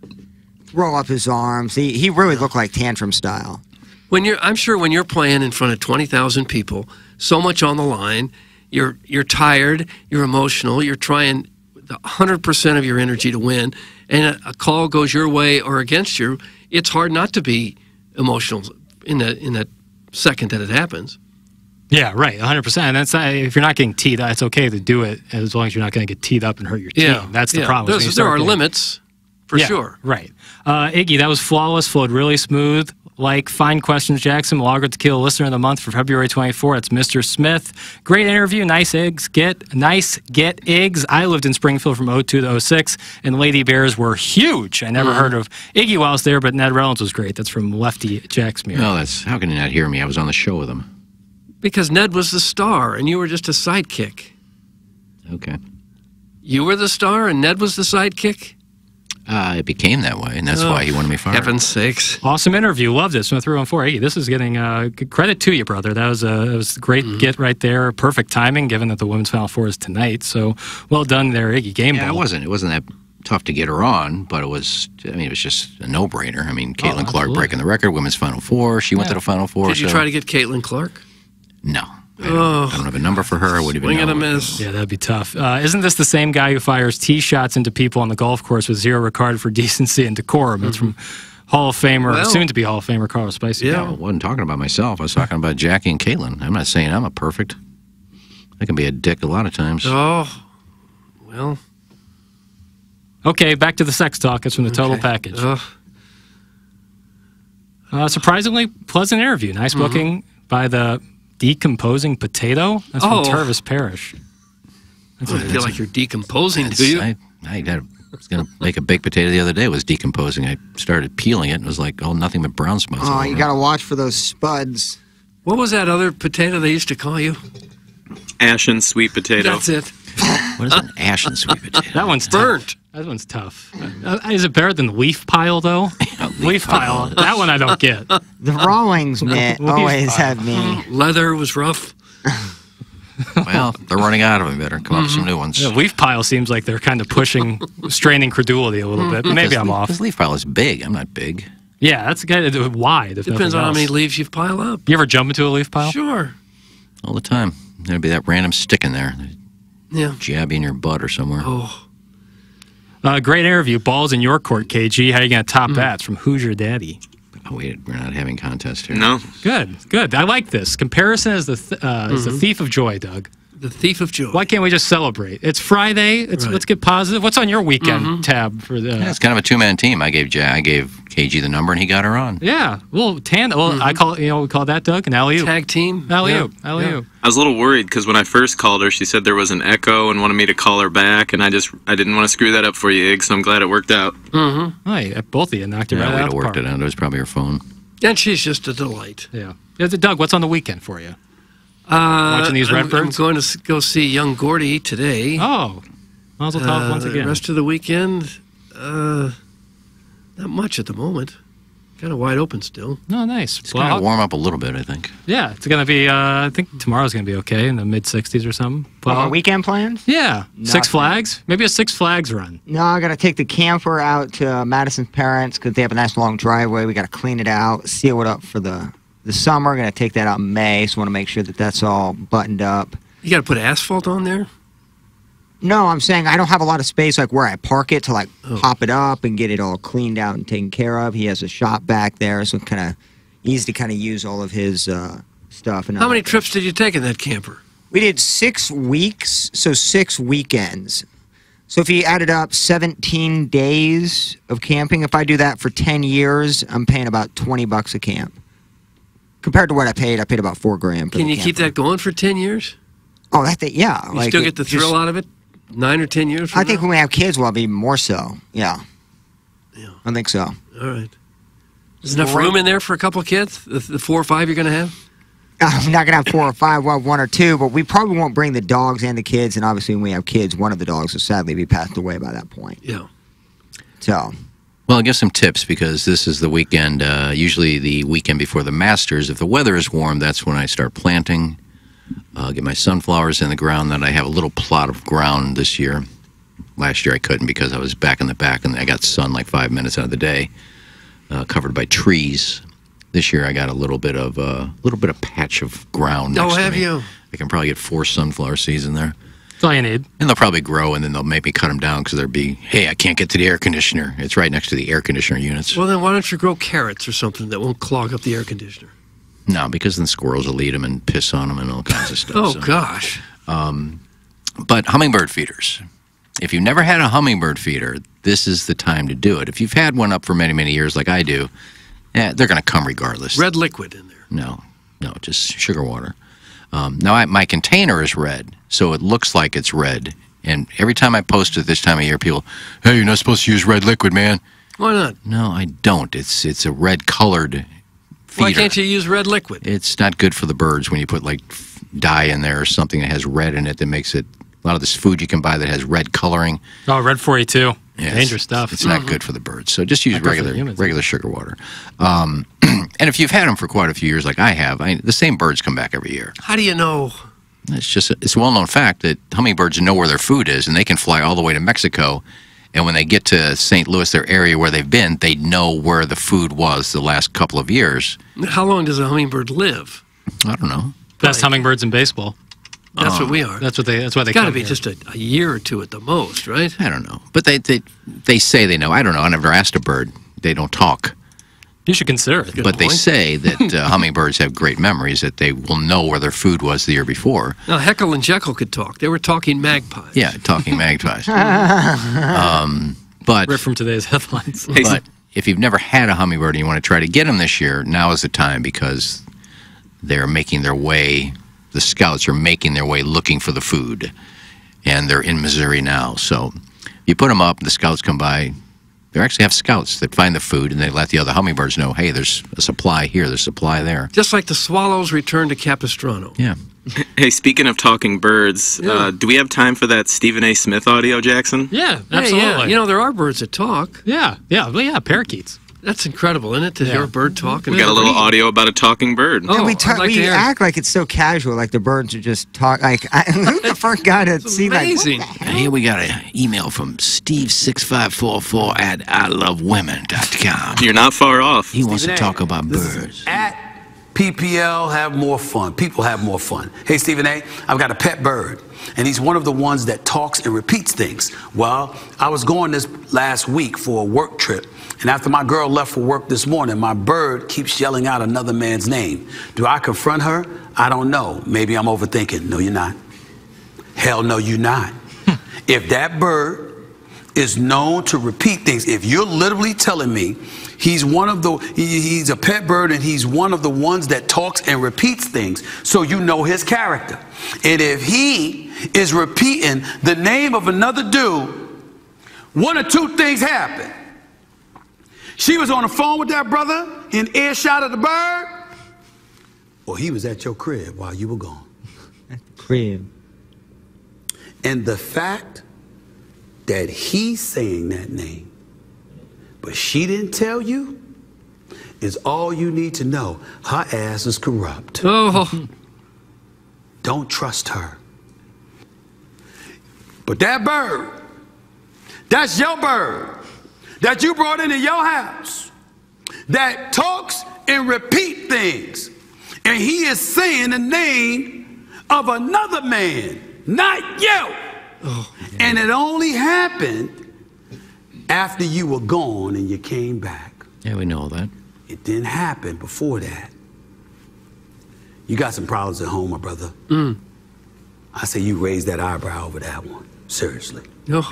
throw up his arms. He he really looked like tantrum style. When you're, I'm sure when you're playing in front of 20,000 people, so much on the line, you're you're tired, you're emotional, you're trying the 100% of your energy to win, and a, a call goes your way or against you. It's hard not to be emotional in that in that second that it happens. Yeah, right, 100. percent And that's not, if you're not getting teed up, it's okay to do it as long as you're not going to get teed up and hurt your team. Yeah, that's the yeah. problem. There's- there are getting- limits, for Yeah, sure. Right, uh, Iggy, that was flawless. Flowed really smooth. Like fine questions, Jackson. Lager Tequila Listener of the Month for February 24. It's Mr. Smith. Great interview. Nice eggs. Get nice. Get eggs. I lived in Springfield from 02 to 06, and Lady Bears were huge. I never Mhm. heard of Iggy while I was there, but Ned Reynolds was great. That's from Lefty Jacksmere. No, that's how can you not hear me? I was on the show with him. Because Ned was the star and you were just a sidekick. Okay. You were the star and Ned was the sidekick? Uh, it became that way, and that's Oh, why he wanted me fired. Heaven's sakes. Awesome interview. Loved it. Smith 314. Iggy, this is getting uh, credit to you, brother. That was a, that was a great Mm-hmm. get right there. Perfect timing, given that the women's Final Four is tonight. So well done there, Iggy. Game Yeah, it wasn't. It wasn't that tough to get her on, but it was. I mean, it was just a no-brainer. I mean, Caitlin Clark Oh, absolutely. breaking the record, women's Final Four. She went Yeah. to the Final Four. Did you so- try to get Caitlin Clark? No. Oh, I don't have a number for her. I wouldn't even Swing and know. a miss. Yeah, that'd be tough. Uh, isn't this the same guy who fires tee shots into people on the golf course with zero regard for decency and decorum? It's from Hall of Famer, Well- soon to be Hall of Famer Carlos Spicy. Yeah, I wasn't talking about myself. I was talking about Jackie and Caitlin. I'm not saying I'm a perfect. I can be a dick a lot of times. Oh, well. Okay, back to the sex talk. It's from the total Okay. package. Uh, surprisingly pleasant interview. Nice Mhm. booking by the decomposing potato. That's Oh. from Tervis Parish. That's I feel like you're decomposing, do you? I, I, got- I was going to make a baked potato the other day. It was decomposing. I started peeling it, and it was like, oh, nothing but brown spots. Oh, you got to watch for those spuds. What was that other potato they used to call you? Ashen sweet potato. That's it. What is an ashen sweet potato? That one's burnt. That one's tough. Uh, is it better than the leaf pile though? leaf pile. That one I don't get. The rawlings, man, Leaf always pile. have me. Leather was rough. well, they're running out of them. Better come up with some new ones. Yeah, leaf pile seems like they're kind of pushing, straining credulity a little bit. But maybe I'm off. This leaf pile is big. I'm not big. Yeah, that's kind of wide. If Depends nothing on how many leaves you pile up. You ever jump into a leaf pile? Sure. All the time. There'd be that random stick in there. Yeah. Jab you in your butt or somewhere. Oh. Uh, great interview. Balls in your court, KG. How are you going to top Hmm. that? It's from Hoosier Daddy. Oh, wait, we're not having contest here. No. Good, good. I like this. Comparison is the th- uh, is the Mhm. thief of joy, Doug. The thief of joy. Why can't we just celebrate? It's Friday. It's, Right. Let's get positive. What's on your weekend Mm-hmm. tab for the? Yeah, it's kind of a two-man team. I gave Ja I gave KG the number, and he got her on. Yeah, well, tan. Well, I call. You know, we call that Doug an alley Mm-hmm. Tag team. Alley Yeah. oop. Alley oop. I was a little worried because when I first called her, she said there was an echo and wanted me to call her back, and I just I didn't want to screw that up for you, Ig. So I'm glad it worked out. Mm-hmm. Hey, both of you knocked it Yeah, right we'd out have the worked park. it out. It was probably her phone. And she's just a delight. Yeah. yeah. Doug, what's on the weekend for you? Uh, Watching these I'm- I'm going to go see Young Gordy today. Oh, Mazel tov Uh, once the again. rest of the weekend, uh, not much at the moment. Kind of wide open still. Oh, nice. It's going to warm up a little bit, I think. Yeah, it's gonna be. Uh, I think tomorrow's gonna be okay in the mid 60s or something. Well, our weekend plans? Yeah, Six Flags. Maybe a Six Flags run. No, I got to take the camper out to Madison's parents because they have a nice long driveway. We got to clean it out, seal it up for the the summer. Going to take that out in May, so want to make sure that that's all buttoned up. You got to put asphalt on there. No, I'm saying I don't have a lot of space like where I park it to like Oh. pop it up and get it all cleaned out and taken care of. He has a shop back there, so kind of easy to kind of use all of his uh, stuff. And How many trips did you take in that camper? We did six weeks, so six weekends. So if you added up 17 days of camping, if I do that for 10 years, I'm paying about 20 bucks a camp. Compared to what I paid, I paid about four grand. Can you keep that going for ten years? Oh, that thing, yeah. You like still get the just- thrill out of it? Nine or ten years? From I think when we have kids, we'll be even more so. Yeah. Yeah. I think so. now? All right. There's enough room in there for a couple of kids. The, the four or five you're going to have. I'm not gonna have four or five. We'll have one or two, but we probably won't bring the dogs and the kids. And obviously, when we have kids, one of the dogs will sadly be passed away by that point. Yeah. So Well, I'll give some tips because this is the weekend, uh, usually the weekend before the Masters. If the weather is warm, that's when I start planting. Uh, get my sunflowers in the ground. Then I have a little plot of ground this year. Last year I couldn't because I was back in the back and I got sun like five minutes out of the day, uh, covered by trees. This year I got a little bit of a uh, little bit of patch of ground. Oh, have you? I can probably get four sunflower seeds in there. That's all you need. And they'll probably grow, and then they'll maybe cut them down because they'll be, hey, I can't get to the air conditioner. It's right next to the air conditioner units. Well, then why don't you grow carrots or something that won't clog up the air conditioner? No, because then squirrels will eat them and piss on them and all kinds of stuff. Oh, so. gosh. Um, but hummingbird feeders. If you've never had a hummingbird feeder, this is the time to do it. If you've had one up for many, many years, like I do, eh, they're going to come regardless. Red liquid in there. No, no, just sugar water. Um, now, I, my container is red, so it looks like it's red. And every time I post it this time of year, people, hey, you're not supposed to use red liquid, man. Why not? No, I don't. It's it's a red colored feeder. Why can't you use red liquid? It's not good for the birds when you put like dye in there or something that has red in it that makes it. A lot of this food you can buy that has red coloring. Oh, red 482. Yeah, it's- Dangerous stuff. It's not good for the birds. So just use Not good for the regular regular sugar water. Um, and if you've had them for quite a few years, like I have, I, the same birds come back every year. How do you know? It's just it's a well known fact that hummingbirds know where their food is, and they can fly all the way to Mexico. And when they get to St. Louis, their area where they've been, they know where the food was the last couple of years. How long does a hummingbird live? I don't know. Best hummingbirds in baseball. That's what we are. That's what they. That's why they It's got to be here. just a, a year or two at the most, right? I don't know, but they they they say they know. I don't know. I never asked a bird. They don't talk. You should consider it. but they say that uh, hummingbirds have great memories. That they will know where their food was the year before. Now Heckle and Jekyll could talk. They were talking magpies. Yeah, talking magpies. um, but Ripped from today's headlines. but if you've never had a hummingbird and you want to try to get them this year, now is the time because they're making their way. The scouts are making their way looking for the food, and they're in Missouri now. So you put them up, the scouts come by. They actually have scouts that find the food, and they let the other hummingbirds know, hey, there's a supply here, there's a supply there. Just like the swallows return to Capistrano. Yeah. Hey, speaking of talking birds, uh, do we have time for that Stephen A. Smith audio, Jackson? Yeah, Hey, absolutely. yeah. You know, there are birds that talk. Yeah, yeah, well, yeah, parakeets. That's incredible, isn't it, to hear a bird talk? We got a little audio about a talking bird. Oh, and we I'd talk, like we act like it's so casual, like the birds are just talk. Like I, who's the first guy to see like what the And here we got an email from Steve6544 at I love ilovewomen.com. You're not far off. He wants to A. talk about Listen, birds. At PPL, have more fun. People have more fun. Hey, Stephen A., I've got a pet bird, and he's one of the ones that talks and repeats things. Well, I was going this last week for a work trip, and after my girl left for work this morning, my bird keeps yelling out another man's name. Do I confront her? I don't know. Maybe I'm overthinking. No, you're not. Hell no, you're not. if that bird is known to repeat things. If you're literally telling me he's one of the he- he's a pet bird and he's one of the ones that talks and repeats things, so you know his character. And if he is repeating the name of another dude, one or two things happen. She was on the phone with that brother in earshot of the bird, or he was at your crib while you were gone. At the crib? And the fact that he's saying that name, but she didn't tell you, is all you need to know. Her ass is corrupt. Oh. Don't trust her. But that bird, that's your bird that you brought into your house that talks and repeat things. And he is saying the name of another man, not you. and it only happened after you were gone and you came back. Yeah, we know that. It didn't happen before that. You got some problems at home, my brother. Mm. I say you raise that eyebrow over that one. Seriously. No.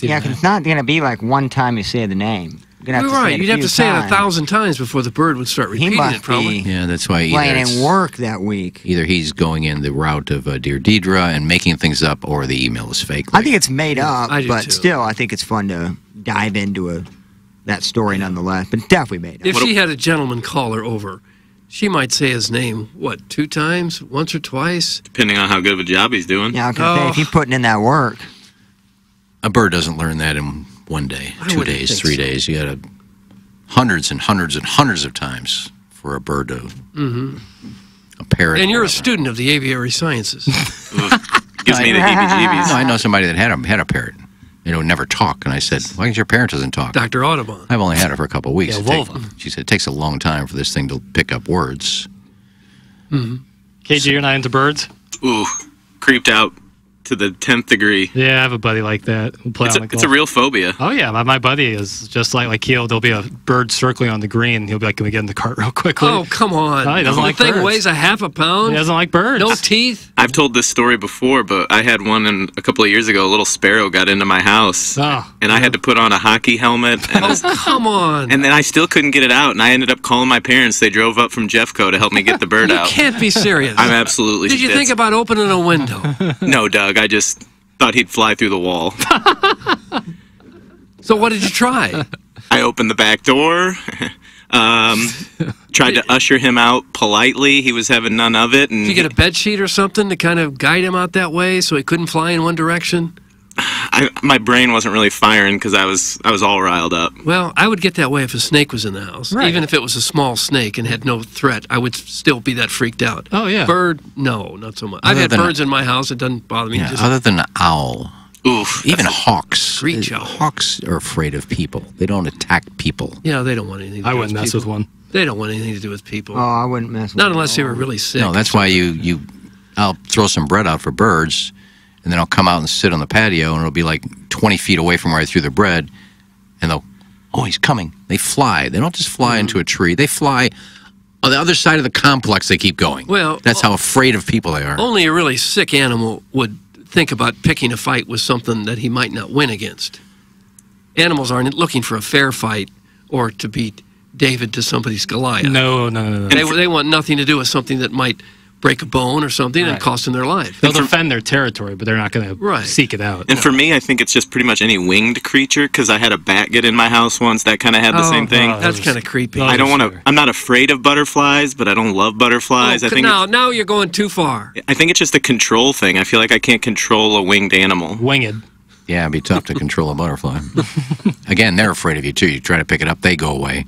Yeah, 'cause it's not going to be like one time you say the name. You're have You're to say right. You'd have to say it a thousand times before the bird would start He repeating must it, probably. be Yeah, that's why either playing it's- in work that week. Either he's going in the route of uh, Dear Deidre and making things up, or the email is fake. I think it's made up, I but too. still, I think it's fun to dive into a that story nonetheless. But definitely made up. If she had a gentleman call her over, she might say his name, what, two times? Once or twice? Depending on how good of a job he's doing. Yeah, I was gonna say, if you're putting in that work, A bird doesn't learn that in one day, I two days, three so. days. You got to hundreds and hundreds and hundreds of times for a bird to hmm a parrot. And you're a student of the aviary sciences. Gives me the heebie-jeebies. No, I know somebody that had a had a parrot. You know, never talk. And I said, "Why does your parrot doesn't talk?" Dr. Audubon. I've only had it for a couple of weeks. Yeah, It take- she said it takes a long time for this thing to pick up words. Mm-hmm. KG, you're not into birds? Ooh, creeped out to the 10th degree. Yeah, I have a buddy like that. Play It's on a, the it's a real phobia. Oh yeah, my, my buddy is just like like he'll there'll be a bird circling on the green. He'll be like, "Can we get in the cart real quickly?" Oh, come on. Oh, he doesn't the like thing birds. weighs a half a pound. He doesn't like birds. No teeth. I've told this story before, but I had one in, a couple of years ago. A little sparrow got into my house, Oh. and I had to put on a hockey helmet. And, Oh, come on. and then I still couldn't get it out, and I ended up calling my parents. They drove up from Jeffco to help me get the bird You out. can't be serious. I'm absolutely. Did you think about opening a window? No, Doug. I just thought he'd fly through the wall. So what did you try? I opened the back door. Um, tried to usher him out politely. He was having none of it, and Did you get a bed sheet or something to kind of guide him out that way so he couldn't fly in one direction? I, my brain wasn't really firing because I was I was all riled up. Well, I would get that way if a snake was in the house. Right. Even if it was a small snake and had no threat, I would still be that freaked out. Oh, yeah. Bird, no, not so much. I've had than- birds in my house. It doesn't bother me. Yeah, just, other than an owl. Oof. Even hawks. Screech owl. Hawks are afraid of people. They don't attack people. yeah, they don't want anything to I wouldn't mess people. with one. They don't want anything to do with people. oh, I wouldn't mess. Not unless it. they were really sick. No, that's why you you. I'll throw some bread out for birds, and then I'll come out and sit on the patio, and it'll be like 20 feet away from where I threw the bread, and they'll, oh, he's coming. They fly. They don't just fly into a tree. They fly on the other side of the complex. They keep going. Well, that's how afraid of people they are. Only a really sick animal would think about picking a fight with something that he might not win against. Animals aren't looking for a fair fight or to beat David to somebody's Goliath. No, no, no, no. They, they want nothing to do with something that might break a bone or something and Right. cost them their life. They'll defend their territory, but they're not going to seek it out. And for me, I think it's just pretty much any winged creature because I had a bat get in my house once that kind of had the Oh, same thing. oh, that's kind of creepy. I don't want to. I'm not afraid of butterflies, but I don't love butterflies. Oh, I think. now, now you're going too far. I think it's just a control thing. I feel like I can't control a winged animal. Winged. Yeah, it'd be tough to control a butterfly. Again, they're afraid of you too. You try to pick it up, they go away.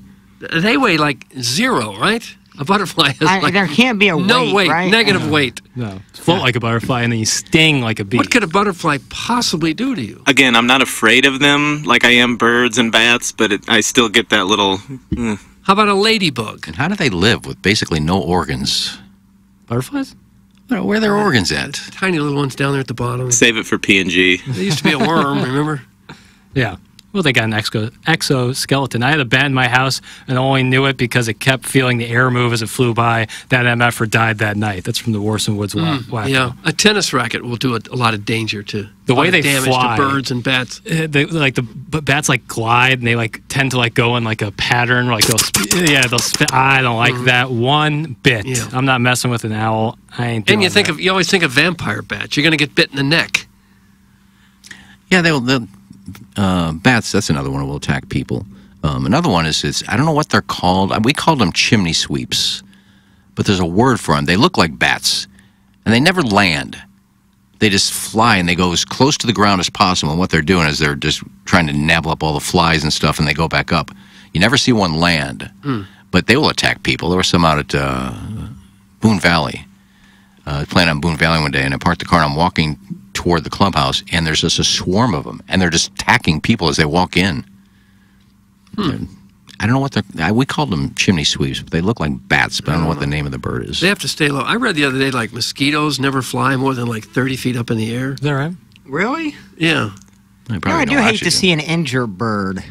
They weigh like zero, right? A butterfly has I- like there can't be a no weight, weight, right? negative weight. No, float like a butterfly, and then you sting like a bee. What could a butterfly possibly do to you? Again, I'm not afraid of them like I am birds and bats, but it, I still get that little. mm. How about a ladybug? And how do they live with basically no organs? Butterflies? Where where are their organs at? Tiny little ones down there at the bottom. Save it for P and G. There used to be a worm, remember? Yeah. Well, they got an exo- exoskeleton. I had a bat in my house and only knew it because it kept feeling the air move as it flew by. That MFer died that night. That's from the Warson Woods wa- Mm, whack. yeah, a tennis racket will do a, a lot of danger to The a way of they damage fly. to birds and bats. Uh, They, like the b- bats like glide and they like tend to like go in like a pattern like they'll sp- yeah they'll spin I don't like that one bit Yeah. I'm not messing with an owl I ain't doing And you think that. of you always think of vampire bats. You're going to get bit in the neck. Yeah, they'll, they'll uh, bats. That's another one that will attack people. Um, another one is, is I don't know what they're called. We called them chimney sweeps, but there's a word for them. They look like bats, and they never land. They just fly and they go as close to the ground as possible. And what they're doing is they're just trying to nabble up all the flies and stuff, and they go back up. You never see one land, Hmm. but they will attack people. There was some out at uh, Boone Valley. Uh, playing on Boone Valley one day, and I parked the car and I'm walking toward the clubhouse, and there's just a swarm of them, and they're just attacking people as they walk in. Hmm. I don't know what they're. We called them chimney sweeps, but they look like bats. But I don't know what the name of the bird is. They have to stay low. I read the other day like mosquitoes never fly more than like 30 feet up in the air. Is that right? Really? Yeah. No, I do hate to see an injured bird.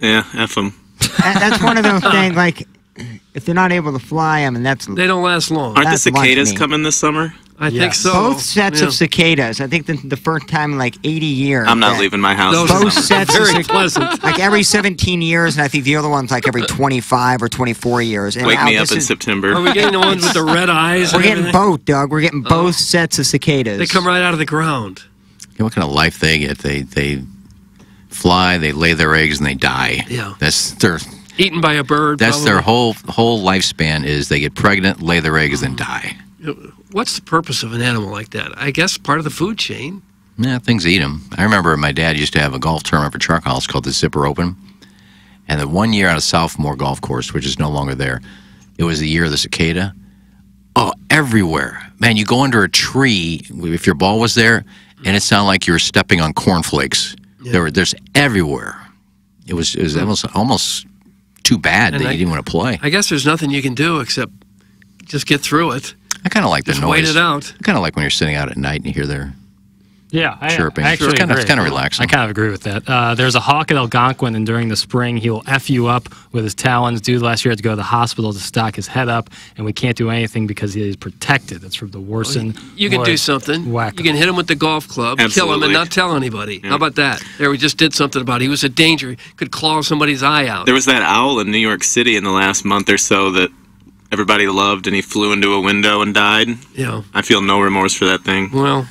Yeah, F them. That's one of those things. Like, if they're not able to fly, I mean, that's They don't last long. Aren't the cicadas coming this summer? I think so. Both sets Yeah. of cicadas. I think the, the first time in like 80 years. I'm not leaving my house. Those this Both summer. sets Very of cic- pleasant. Like every 17 years, and I think the other one's like every 25 or 24 years. And Wake Al, me up in is- September. Are we getting the ones with the red eyes? We're getting everything? both, Doug. We're getting oh. both sets of cicadas. They come right out of the ground. You know what kind of life they get? They they fly, they lay their eggs, and they die. Yeah. That's their Eaten by a bird. that's their whole whole lifespan is they get pregnant, lay their eggs, and die. What's the purpose of an animal like that? I guess part of the food chain. Yeah, things eat them. I remember my dad used to have a golf tournament for truck house called the Zipper Open, and the one year on a sophomore golf course, which is no longer there, it was the year of the cicada. Oh, everywhere, man! You go under a tree if your ball was there, and it sounded like you were stepping on cornflakes. There were there's everywhere. It was it was hmm. almost almost too bad And that I- you didn't want to play. I guess there's nothing you can do except just get through it. I kind of like the noise. wait it out. I kind of like when you're sitting out at night and you hear their Yeah, I, chirping. I actually it's kind of agree. it's kind of relaxing. I kind of agree with that. Uh, there's a hawk at Algonquin, and during the spring, he will f you up with his talons. Dude last year had to go to the hospital to stock his head up, and we can't do anything because he is protected. That's from the Warson. You can do something. Whack. You can hit him with the golf club, Absolutely. kill him, and not tell anybody. How about that? There, we just did something about it. He was a danger. He Could claw somebody's eye out. There was that owl in New York City in the last month or so that everybody loved, and he flew into a window and died. Yeah. I feel no remorse for that thing. Well,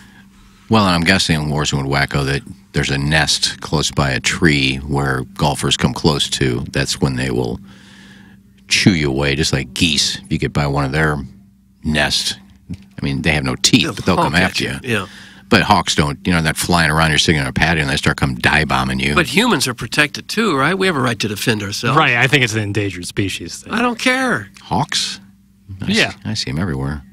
Well, and I'm guessing in Warson with Wacko that there's a nest close by a tree where golfers come close to. That's when they will chew you away, just like geese. If you get by one of their nests, I mean, they have no teeth, but they'll come after at you. Yeah. But hawks don't, you know, they're not flying around. You're sitting on a patio and they start come dive bombing you. But humans are protected too, right? We have a right to defend ourselves. Right, I think it's an endangered species. Thing. I don't care. Hawks? I Yeah. see, I see them everywhere.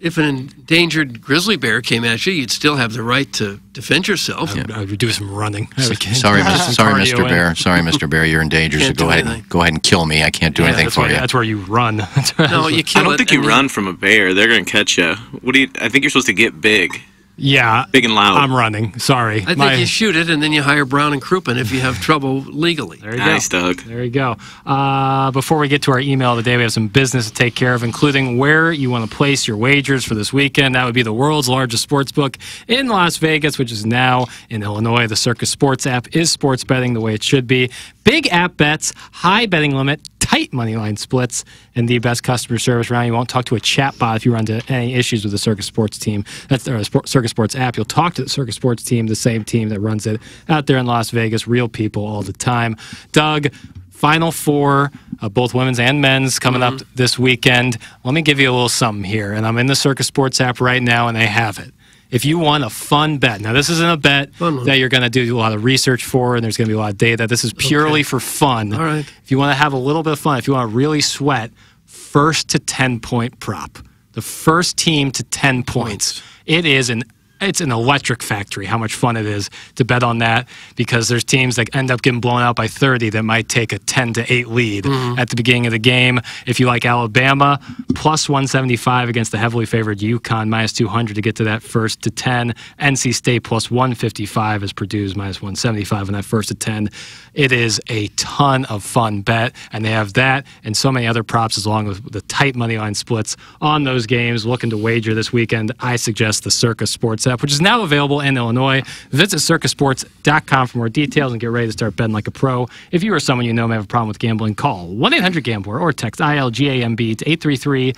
If an endangered grizzly bear came at you, you'd still have the right to defend yourself. I would do some running. I Sorry, get Mis- sorry, Mr. Bear. Sorry, Mr. Bear. You're in danger. So go ahead, anything. and, go ahead and kill me. I can't do Yeah, anything for where, you. That's where you run. No, you I don't it think and you then- run from a bear. They're going to catch you. What do you? I think you're supposed to get big, yeah, big and loud. I'm running. Sorry. I think My- you shoot it and then you hire Brown and Crouppen if you have trouble legally. There you nice, go. Doug. There you go. Uh, before we get to our email of the day, we have some business to take care of, including where you want to place your wagers for this weekend. That would be the world's largest sports book in Las Vegas, which is now in Illinois. The Circa Sports app is sports betting the way it should be. Big app bets, high betting limit, tight money line splits, and the best customer service around. You won't talk to a chatbot if you run into any issues with the Circa Sports team. That's the Circa Sports app. You'll talk to the Circa Sports team, the same team that runs it out there in Las Vegas. Real people all the time. Doug, Final four, uh, both women's and men's, coming up this weekend. Let me give you a little something here, and I'm in the Circa Sports app right now, and they have it. If you want a fun bet, now this isn't a bet that you're going to do a lot of research for, and there's going to be a lot of data. This is purely for fun. All right. If you want to have a little bit of fun, if you want to really sweat, first to 10 point prop. The first team to 10 points. It is an it's an electric factory how much fun it is to bet on that because there's teams that end up getting blown out by 30 that might take a 10 to 8 lead mm-hmm. at the beginning of the game. If you like Alabama, plus 175 against the heavily favored UConn, minus 200 to get to that first to 10. NC State plus 155 as Purdue's minus 175 in that first to 10. It is a ton of fun bet, and they have that and so many other props as long as the tight money line splits on those games. Looking to wager this weekend, I suggest the Circa Sports which is now available in Illinois. Visit circasports.com for more details and get ready to start betting like a pro. If you or someone you know may have a problem with gambling, call 1 800 Gambler or text ILGAMB to 833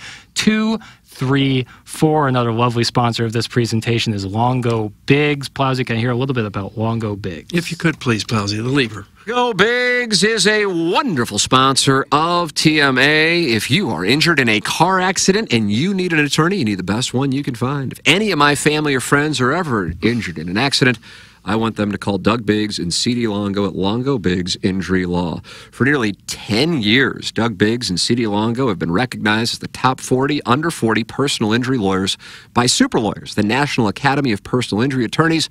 234. Another lovely sponsor of this presentation is Longo Biggs. Plowsy, can I hear a little bit about Longo Biggs? If you could, please, Plowsy, the lever. Go Bigs is a wonderful sponsor of TMA. If you are injured in a car accident and you need an attorney, you need the best one you can find. If any of my family or friends are ever injured in an accident, I want them to call Doug Biggs and CD Longo at Longo Biggs Injury Law. For nearly 10 years, Doug Biggs and CD Longo have been recognized as the top 40 under 40 personal injury lawyers by Super Lawyers, the National Academy of Personal Injury Attorneys,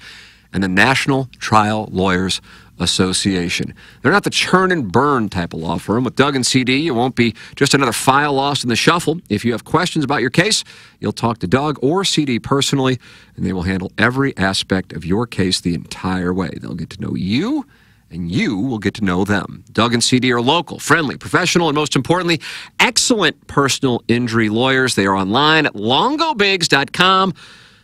and the National Trial Lawyers Association. They're not the churn and burn type of law firm. With Doug and CD, it won't be just another file lost in the shuffle. If you have questions about your case, you'll talk to Doug or CD personally, and they will handle every aspect of your case the entire way. They'll get to know you and you will get to know them. Doug and CD are local, friendly, professional, and most importantly, excellent personal injury lawyers. They are online at longobiggs.com.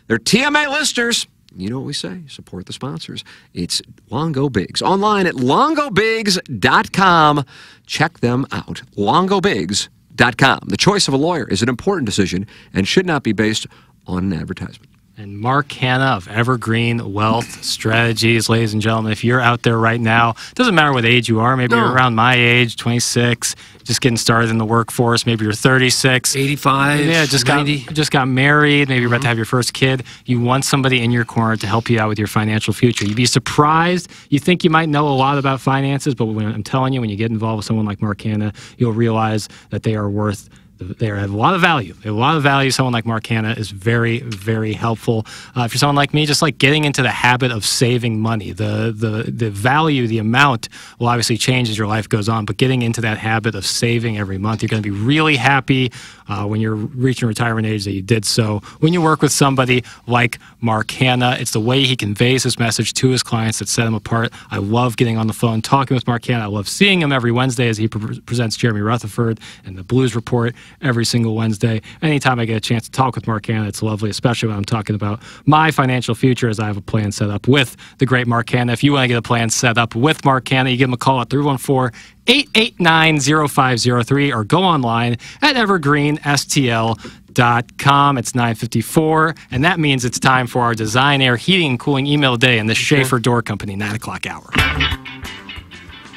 They're TMA listeners. You know what we say? Support the sponsors. It's Longo Biggs. Online at longobiggs.com. Check them out. longobiggs.com. The choice of a lawyer is an important decision and should not be based on an advertisement. And Mark Hanna of Evergreen Wealth Strategies, ladies and gentlemen, if you're out there right now, doesn't matter what age you are, maybe No. you're around my age, 26, just getting started in the workforce, maybe you're 36, 85, yeah, just 90. got just got married, maybe you're about to mm-hmm. have your first kid. You want somebody in your corner to help you out with your financial future. You'd be surprised. You think you might know a lot about finances, but when I'm telling you, when you get involved with someone like Mark Hanna, you'll realize that they are worth they have a lot of value. They have a lot of value. Someone like Mark Hanna is very, very helpful. Uh, if you're someone like me, just like getting into the habit of saving money, the the the value, the amount will obviously change as your life goes on. But getting into that habit of saving every month, you're going to be really happy uh, when you're reaching retirement age that you did so. When you work with somebody like Mark Hanna, it's the way he conveys his message to his clients that set him apart. I love getting on the phone, talking with Mark Hanna. I love seeing him every Wednesday as he pre- presents Jeremy Rutherford and the Blues Report every single Wednesday. Anytime I get a chance to talk with Mark Hanna, it's lovely, especially when I'm talking about my financial future as I have a plan set up with the great Mark Hanna. If you want to get a plan set up with Mark Hanna, you give him a call at 314 889 0503 or go online at evergreenstl.com. It's 954, and that means it's time for our Design Air Heating and Cooling email day in the Schaefer Door Company 9 o'clock hour.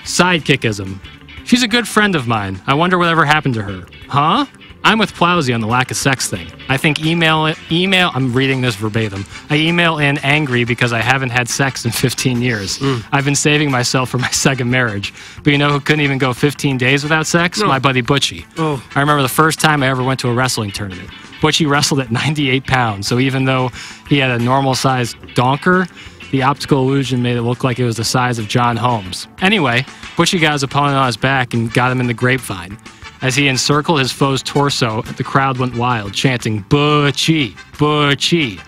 Sidekickism. She's a good friend of mine. I wonder whatever happened to her. Huh? I'm with Plowsy on the lack of sex thing. I think email email I'm reading this verbatim. I email in angry because I haven't had sex in 15 years. Hmm. I've been saving myself for my second marriage. But you know who couldn't even go 15 days without sex? No. My buddy Butchie. Oh. I remember the first time I ever went to a wrestling tournament. Butchie wrestled at 98 pounds, so even though he had a normal sized donker, the optical illusion made it look like it was the size of John Holmes. Anyway, Butchie got his opponent on his back and got him in the grapevine. As he encircled his foe's torso, the crowd went wild, chanting, Butchie, Butchie.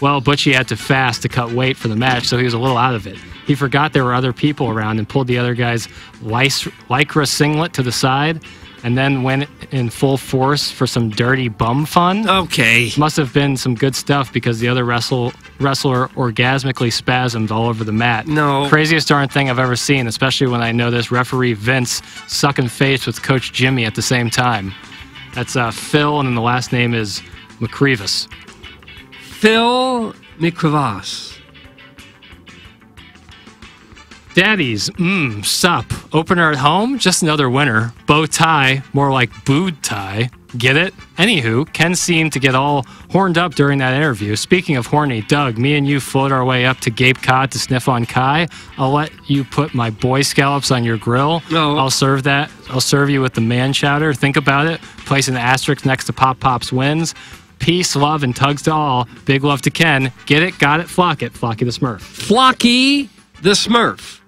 Well, Butchie had to fast to cut weight for the match, so he was a little out of it. He forgot there were other people around and pulled the other guy's lice- lycra singlet to the side and then went in full force for some dirty bum fun. Okay. Must have been some good stuff because the other wrestle, wrestler orgasmically spasmed all over the mat. No. Craziest darn thing I've ever seen, especially when I know this referee Vince sucking face with Coach Jimmy at the same time. That's uh, Phil, and then the last name is McCreevis. Phil McCrevasse. Daddies, mmm, sup. Opener at home, just another winner. Bow tie, more like booed tie. Get it? Anywho, Ken seemed to get all horned up during that interview. Speaking of horny, Doug, me and you float our way up to Gape Cod to sniff on Kai. I'll let you put my boy scallops on your grill. No. I'll serve that. I'll serve you with the man chowder. Think about it. Place an asterisk next to Pop Pop's wins. Peace, love, and tugs to all. Big love to Ken. Get it? Got it? Flock it. Flocky the Smurf. Flocky the Smurf.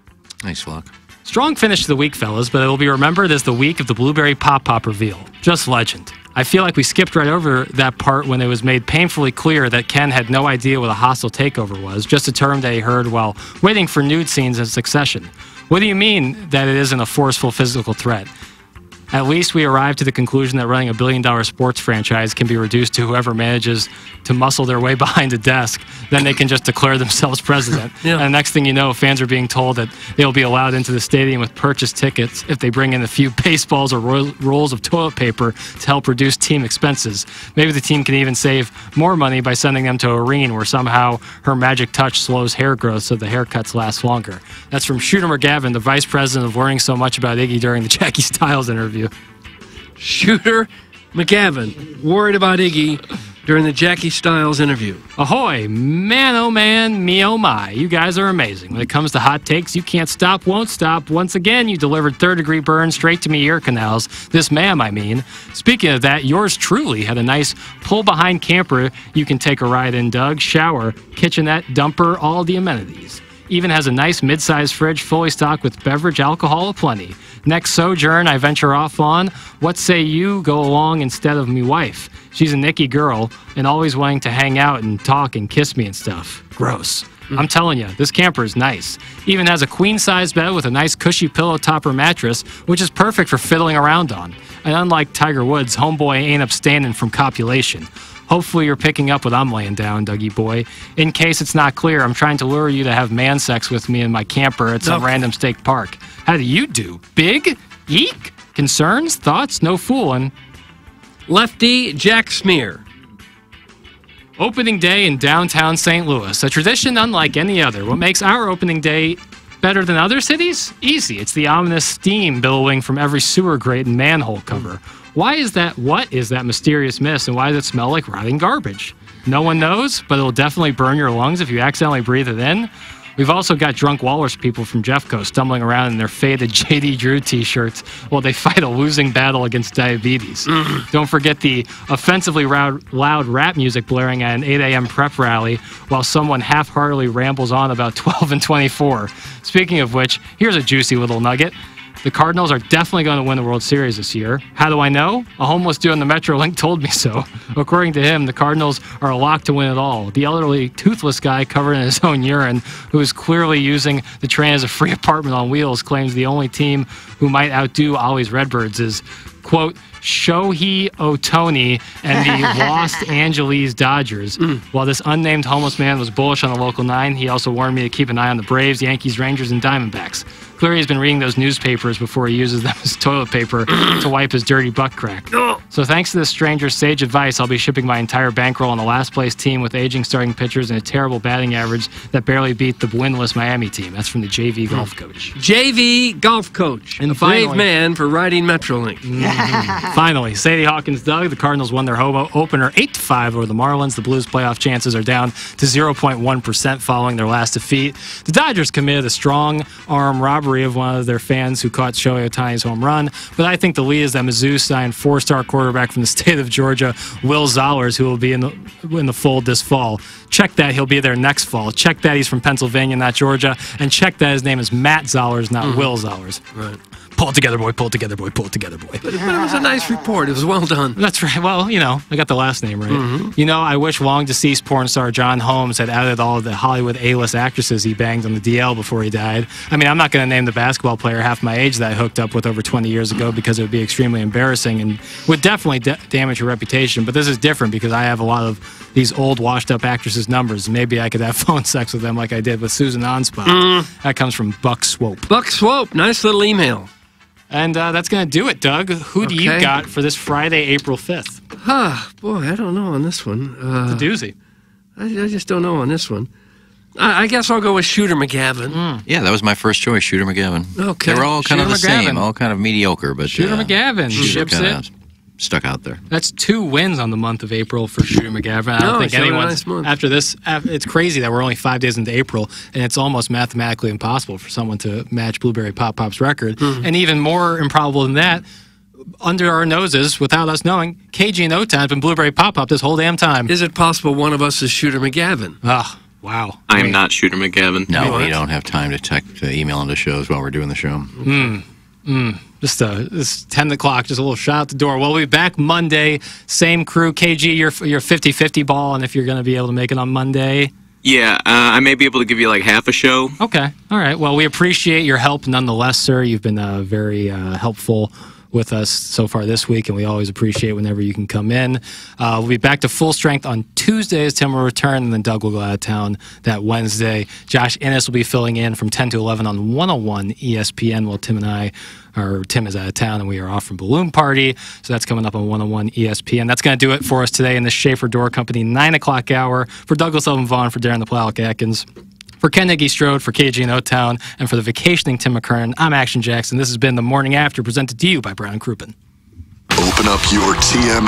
Nice flock. Strong finish to the week, fellas, but it will be remembered as the week of the Blueberry Pop Pop reveal. Just legend. I feel like we skipped right over that part when it was made painfully clear that Ken had no idea what a hostile takeover was, just a term that he heard while waiting for nude scenes in succession. What do you mean that it isn't a forceful physical threat? At least we arrived to the conclusion that running a billion dollar sports franchise can be reduced to whoever manages to muscle their way behind a desk. Then they can just declare themselves president. And the next thing you know, fans are being told that they'll be allowed into the stadium with purchased tickets if they bring in a few baseballs or ro- rolls of toilet paper to help reduce team expenses. Maybe the team can even save more money by sending them to Irene, where somehow her magic touch slows hair growth so the haircuts last longer. That's from Shooter McGavin, the vice president of learning so much about Iggy during the Jackie Stiles interview. Shooter McGavin, worried about Iggy during the Jackie Stiles interview. Ahoy, man oh man, me oh my. You guys are amazing. When it comes to hot takes, you can't stop, won't stop. Once again, you delivered third degree burn straight to me ear canals. This ma'am, I mean. Speaking of that, yours truly had a nice pull behind camper you can take a ride in, Doug. Shower, kitchenette, dumper, all the amenities. Even has a nice mid sized fridge fully stocked with beverage alcohol aplenty. Next sojourn I venture off on, what say you go along instead of me wife? She's a Nicky girl and always wanting to hang out and talk and kiss me and stuff. Gross. I'm telling you, this camper is nice. Even has a queen size bed with a nice cushy pillow topper mattress, which is perfect for fiddling around on. And unlike Tiger Woods, homeboy ain't abstaining from copulation. Hopefully, you're picking up what I'm laying down, Dougie boy. In case it's not clear, I'm trying to lure you to have man sex with me in my camper at some random state park. How do you do? Big? Eek? Concerns? Thoughts? No fooling. Lefty Jack Smear. Opening day in downtown St. Louis, a tradition unlike any other. What makes our opening day better than other cities? Easy. It's the ominous steam billowing from every sewer grate and manhole cover. Why is that? What is that mysterious mist, and why does it smell like rotting garbage? No one knows, but it'll definitely burn your lungs if you accidentally breathe it in. We've also got drunk Walrus people from Jeffco stumbling around in their faded JD Drew t-shirts while they fight a losing battle against diabetes. Mm. Don't forget the offensively loud, loud rap music blaring at an 8 a.m. prep rally while someone half-heartedly rambles on about 12 and 24. Speaking of which, here's a juicy little nugget. The Cardinals are definitely going to win the World Series this year. How do I know? A homeless dude on the Metrolink told me so. According to him, the Cardinals are a lock to win it all. The elderly, toothless guy covered in his own urine, who is clearly using the train as a free apartment on wheels, claims the only team who might outdo Ollie's Redbirds is, quote, Shohei Ohtani and the Los Angeles Dodgers. Mm. While this unnamed homeless man was bullish on the local nine, he also warned me to keep an eye on the Braves, Yankees, Rangers, and Diamondbacks. Clearly, he's been reading those newspapers before he uses them as toilet paper to wipe his dirty butt crack. So, thanks to this stranger's sage advice, I'll be shipping my entire bankroll on the last place team with aging starting pitchers and a terrible batting average that barely beat the winless Miami team. That's from the JV hmm. golf coach. JV golf coach. And a brave man for riding Metrolink. Finally, Sadie Hawkins Doug, the Cardinals won their home opener 8 5 over the Marlins. The Blues' playoff chances are down to 0.1% following their last defeat. The Dodgers committed a strong arm robbery of one of their fans who caught Shohei Ohtani's home run. But I think the lead is that Mizzou signed four star quarterback from the state of Georgia, Will Zollers, who will be in the, in the fold this fall. Check that he'll be there next fall. Check that he's from Pennsylvania, not Georgia. And check that his name is Matt Zollers, not mm-hmm. Will Zollers. Right. Pull it together, boy. Pull it together, boy. Pull it together, boy. But it was a nice report. It was well done. That's right. Well, you know, I got the last name right. Mm-hmm. You know, I wish long deceased porn star John Holmes had added all of the Hollywood A-list actresses he banged on the DL before he died. I mean, I'm not going to name the basketball player half my age that I hooked up with over 20 years ago because it would be extremely embarrassing and would definitely da- damage your reputation. But this is different because I have a lot of these old, washed-up actresses' numbers. Maybe I could have phone sex with them like I did with Susan Onspot. Mm. That comes from Buck Swope. Buck Swope, nice little email. And uh, that's going to do it, Doug. Who do you got for this Friday, April 5th? Ah, boy, I don't know on this one. Uh, It's a doozy. I, I just don't know on this one. I, I guess I'll go with Shooter McGavin. Yeah, that was my first choice, Shooter McGavin. Okay. They were all kind of the McGavin. same, all kind of mediocre, but Shooter uh, McGavin Shooter ships kinda it. Stuck out there. That's two wins on the month of April for Shooter McGavin. I don't think it's had a anyone's nice after this. It's crazy that we're only five days into April, and it's almost mathematically impossible for someone to match Blueberry Pop Pop's record. Hmm. And even more improbable than that, under our noses, without us knowing, KG and O-Time have been Blueberry Pop Pop this whole damn time. Is it possible one of us is Shooter McGavin? Ah, wow. I am not Shooter McGavin. No, we don't have time to, check to email into shows while we're doing the show. Mm. Mm. Just uh, it's 10 o'clock, just a little shot out the door. Well, we'll be back Monday. Same crew. KG, you're, you're 50 50 ball, and if you're going to be able to make it on Monday. Yeah, uh, I may be able to give you like half a show. Okay. All right. Well, we appreciate your help nonetheless, sir. You've been uh, very uh, helpful with us so far this week, and we always appreciate whenever you can come in. Uh, we'll be back to full strength on Tuesday as Tim will return, and then Doug will go out of town that Wednesday. Josh Ennis will be filling in from 10 to 11 on 101 ESPN while Tim and I or Tim is out of town and we are off from Balloon Party. So that's coming up on 101 ESPN. That's going to do it for us today in the Schaefer Door Company 9 o'clock hour. For Douglas Elvin Vaughn, for Darren the Plowlick Atkins, for Ken Nagy Strode, for KG and O-Town, and for the vacationing Tim McKernan, I'm Action Jackson. This has been The Morning After, presented to you by Brown Crouppen. Open up your TM